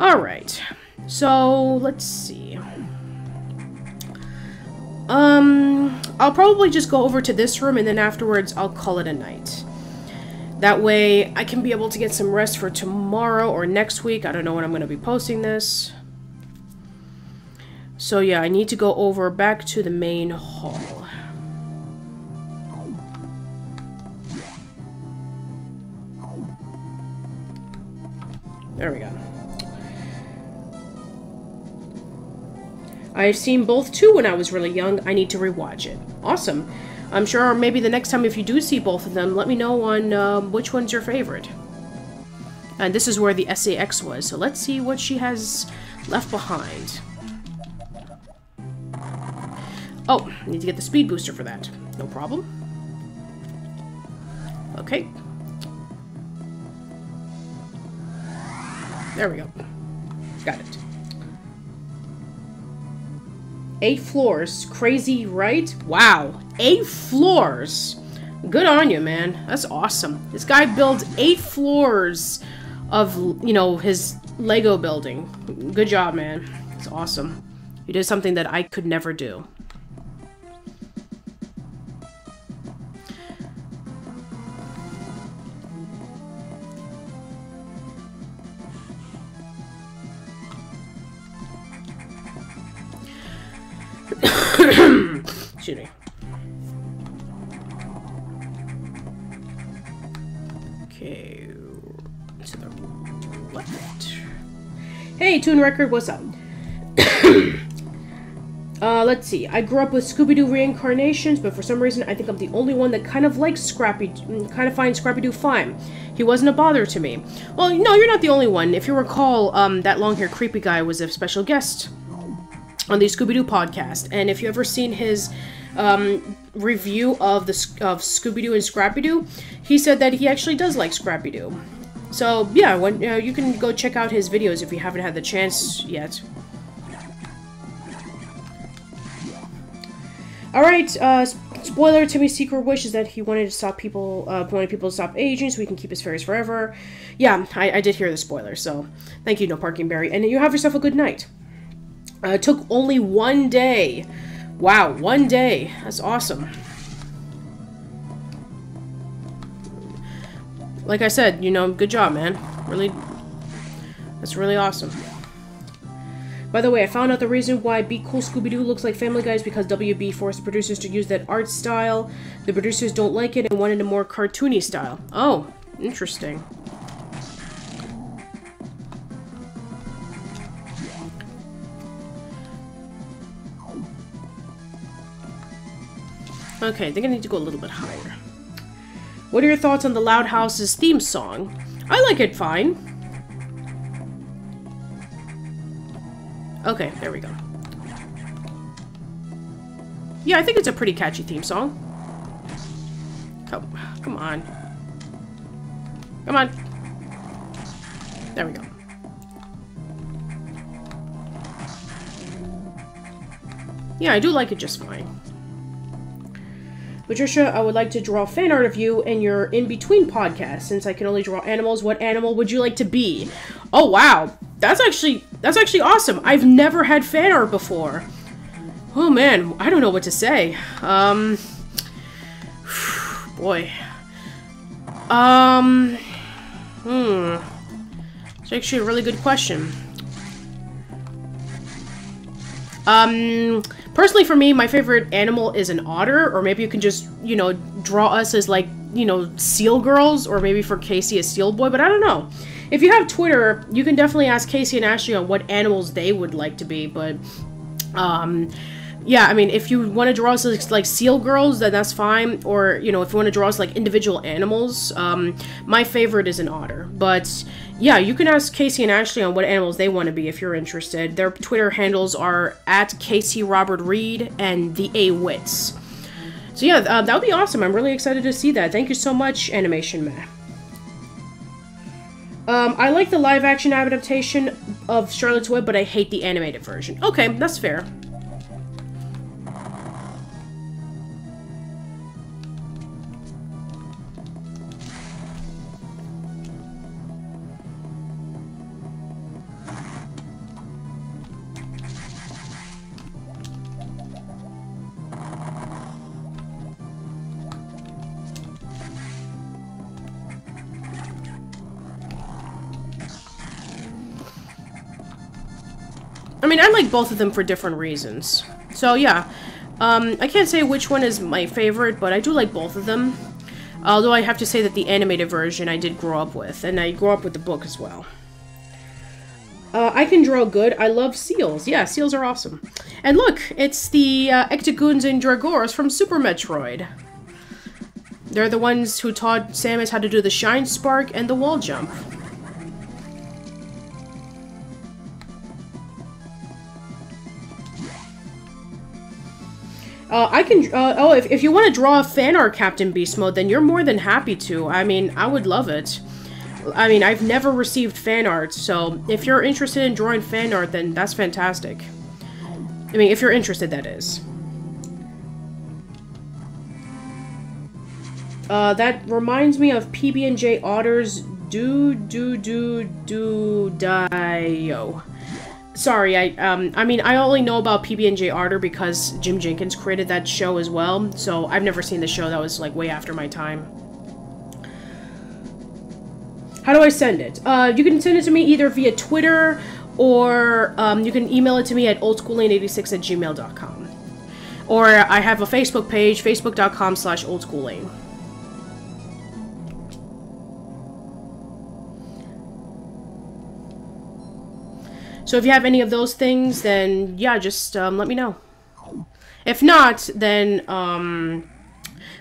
Alright. So, let's see. I'll probably just go over to this room and then afterwards I'll call it a night. That way I can be able to get some rest for tomorrow or next week. I don't know when I'm going to be posting this. So yeah, I need to go over back to the main hall. There we go. I've seen both too when I was really young. I need to rewatch it. Awesome. I'm sure maybe the next time if you do see both of them, let me know on um, which one's your favorite. And this is where the SA-X was, so let's see what she has left behind. Oh, I need to get the speed booster for that. No problem. Okay. There we go. Got it. Eight floors. Crazy, right? Wow. Eight floors. Good on you, man. That's awesome. This guy built eight floors of, you know, his Lego building. Good job, man. It's awesome. You did something that I could never do. Me. Okay, to the left. Hey, Tune Record, what's up? uh, let's see. I grew up with Scooby-Doo reincarnations, but for some reason I think I'm the only one that kind of likes Scrappy, kind of finds Scrappy-Doo fine. He wasn't a bother to me. Well, no, you're not the only one. If you recall, um, that long-haired creepy guy was a special guest on the Scooby-Doo podcast. And if you ever seen his um, review of the of Scooby-Doo and Scrappy-Doo, he said that he actually does like Scrappy-Doo. So yeah, when, uh, you can go check out his videos if you haven't had the chance yet. All right, uh, spoiler: Timmy's secret wish is that he wanted to stop people, uh, wanted people to stop aging so he can keep his fairies forever. Yeah, I, I did hear the spoiler, so thank you, No Parking Barry, and you have yourself a good night. Uh, it took only one day. Wow, one day. That's awesome. Like I said, you know, good job, man. Really, that's really awesome. By the way, I found out the reason why Be Cool Scooby-Doo looks like Family Guy is because WB forced the producers to use that art style. The producers don't like it and wanted a more cartoony style. Oh, interesting. Okay, I think I need to go a little bit higher. What are your thoughts on the Loud House's theme song? I like it fine. Okay, there we go. Yeah, I think it's a pretty catchy theme song. Come, come on. Come on. There we go. Yeah, I do like it just fine. Patricia, I would like to draw fan art of you in your in-between podcast. Since I can only draw animals, what animal would you like to be? Oh wow, that's actually that's actually awesome. I've never had fan art before. Oh man, I don't know what to say. Um, boy. Um, hmm. It's actually a really good question. Um, personally for me, my favorite animal is an otter, or maybe you can just, you know, draw us as like, you know, seal girls, or maybe for Casey a seal boy, but I don't know. If you have Twitter, you can definitely ask Casey and Ashley on what animals they would like to be, but, um, yeah, I mean, if you want to draw us as, like seal girls, then that's fine. Or you know, if you want to draw us like individual animals, um, my favorite is an otter. But yeah, you can ask Casey and Ashley on what animals they want to be if you're interested. Their Twitter handles are at Casey Robert Reed and the A Wits. So yeah, uh, that would be awesome. I'm really excited to see that. Thank you so much, Animation Man. Um, I like the live action adaptation of Charlotte's Web, but I hate the animated version. Okay, that's fair. Mean, I like both of them for different reasons. So, yeah. Um, I can't say which one is my favorite, but I do like both of them. Although I have to say that the animated version I did grow up with, and I grew up with the book as well. Uh, I can draw good. I love seals. Yeah, seals are awesome. And look, it's the uh, and Dachoras from Super Metroid. They're the ones who taught Samus how to do the Shine Spark and the wall jump. Uh, I can, uh, oh, if, if you want to draw a fan art Captain Beast Mode, then you're more than happy to. I mean, I would love it. I mean, I've never received fan art, so if you're interested in drawing fan art, then that's fantastic. I mean, if you're interested, that is. Uh, that reminds me of PB&J Otter's Do Do Do Do die Dio. Sorry, I um I mean I only know about PB&J Otter because Jim Jinkins created that show as well. So I've never seen the show. That was like way after my time. How do I send it? Uh, you can send it to me either via Twitter or um, you can email it to me at oldschoollane86 at gmail.com. Or I have a Facebook page, facebook.com slash oldschoollane. So if you have any of those things, then yeah, just um, let me know. If not, then um,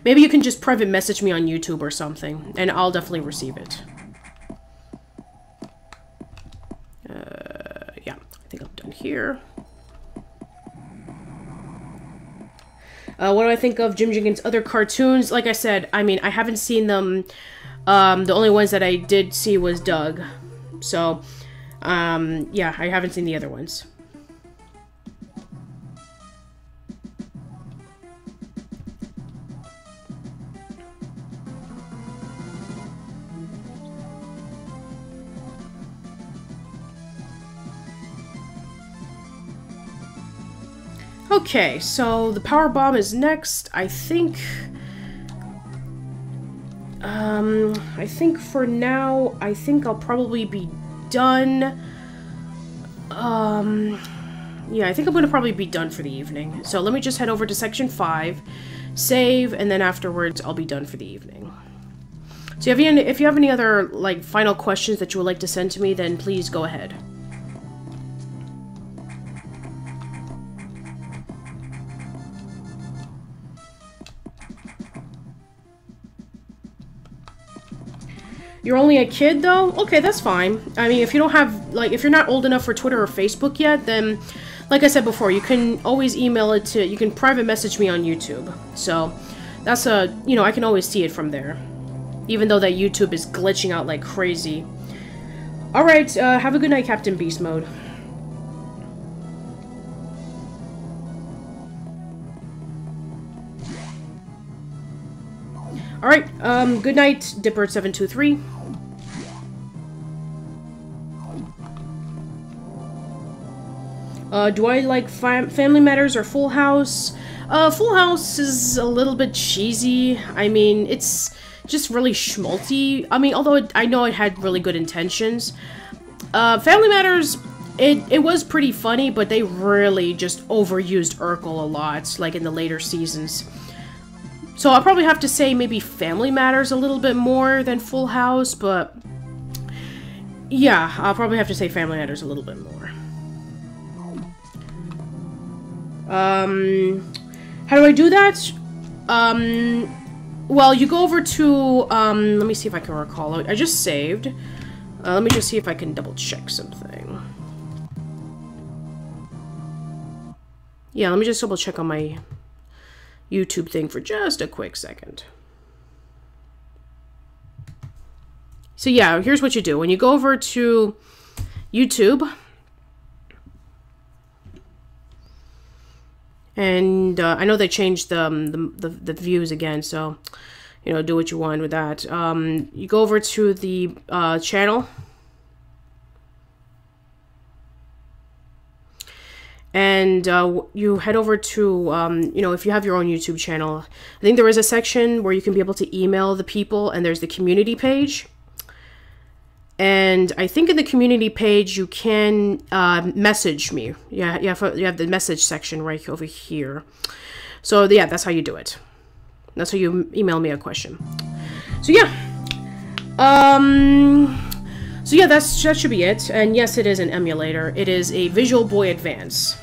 maybe you can just private message me on YouTube or something, and I'll definitely receive it. Uh, yeah, I think I'm done here. Uh, what do I think of Jim Jinkins' other cartoons? Like I said, I mean, I haven't seen them. Um, the only ones that I did see was Doug. So, um, yeah, I haven't seen the other ones. Okay, so the power bomb is next. I think um, I think for now, I think I'll probably be done. Um, yeah, I think I'm going to probably be done for the evening. So let me just head over to section 5, save, and then afterwards I'll be done for the evening. So if you, if you have any other, like, final questions that you would like to send to me, then please go ahead. You're only a kid, though? Okay, that's fine. I mean, if you don't have, like, if you're not old enough for Twitter or Facebook yet, then, like I said before, you can always email it to, you can private message me on YouTube. So, that's a, you know, I can always see it from there. Even though that YouTube is glitching out like crazy. Alright, uh, have a good night, Captain Beast Mode. Alright, um, good night, Dipper723. Uh, do I like Family Matters or Full House? Uh, Full House is a little bit cheesy. I mean, it's just really schmaltzy. I mean, although it, I know it had really good intentions. Uh, Family Matters, it, it was pretty funny, but they really just overused Urkel a lot, like in the later seasons. So I'll probably have to say maybe Family Matters a little bit more than Full House, but yeah, I'll probably have to say Family Matters a little bit more. Um, how do I do that? Um, well, you go over to, um, let me see if I can recall. I just saved. Uh, let me just see if I can double check something. Yeah, let me just double check on my YouTube thing for just a quick second. So yeah, here's what you do. When you go over to YouTube, and uh, I know they changed the, um, the, the, the, views again, so, you know, do what you want with that. Um, you go over to the uh, channel, and uh, you head over to, um, you know, if you have your own YouTube channel, I think there is a section where you can be able to email the people, and there's the community page. And I think in the community page, you can uh, message me. Yeah, you have, you have the message section right over here. So yeah, that's how you do it. That's how you email me a question. So yeah. Um, so yeah, that's, that should be it. And yes, it is an emulator. It is a Visual Boy Advance.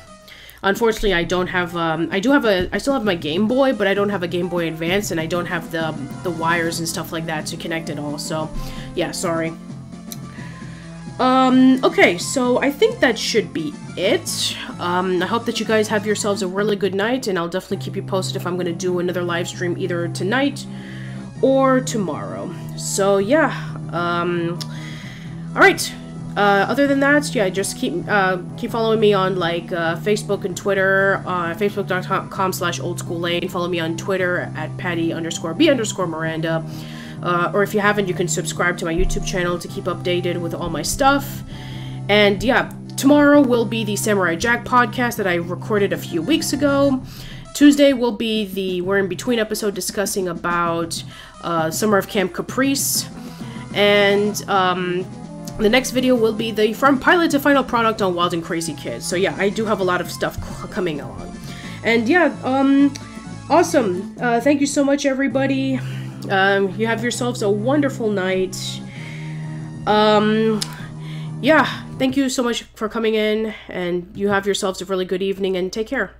Unfortunately, I don't have, um, I do have a, I still have my Game Boy, but I don't have a Game Boy Advance, and I don't have the, the wires and stuff like that to connect it all, so, yeah, sorry. Um, okay, so I think that should be it. Um, I hope that you guys have yourselves a really good night, and I'll definitely keep you posted if I'm going to do another live stream either tonight or tomorrow. So, yeah, um, alright. Uh, other than that, yeah, just keep uh, keep following me on like uh, Facebook and Twitter, uh, facebook.com slash old school lane. Follow me on Twitter at patty underscore b underscore Miranda. Uh, or if you haven't, you can subscribe to my YouTube channel to keep updated with all my stuff. And yeah, tomorrow will be the Samurai Jack podcast that I recorded a few weeks ago. Tuesday will be the We're in Between episode discussing about uh, Summer of Camp Caprice. And um, the next video will be the From Pilot to Final Product on Wild and Crazy Kids. So yeah, I do have a lot of stuff coming along. And yeah, um, awesome. Uh, thank you so much, everybody. Um, you have yourselves a wonderful night. Um, yeah, thank you so much for coming in, and you have yourselves a really good evening, and take care.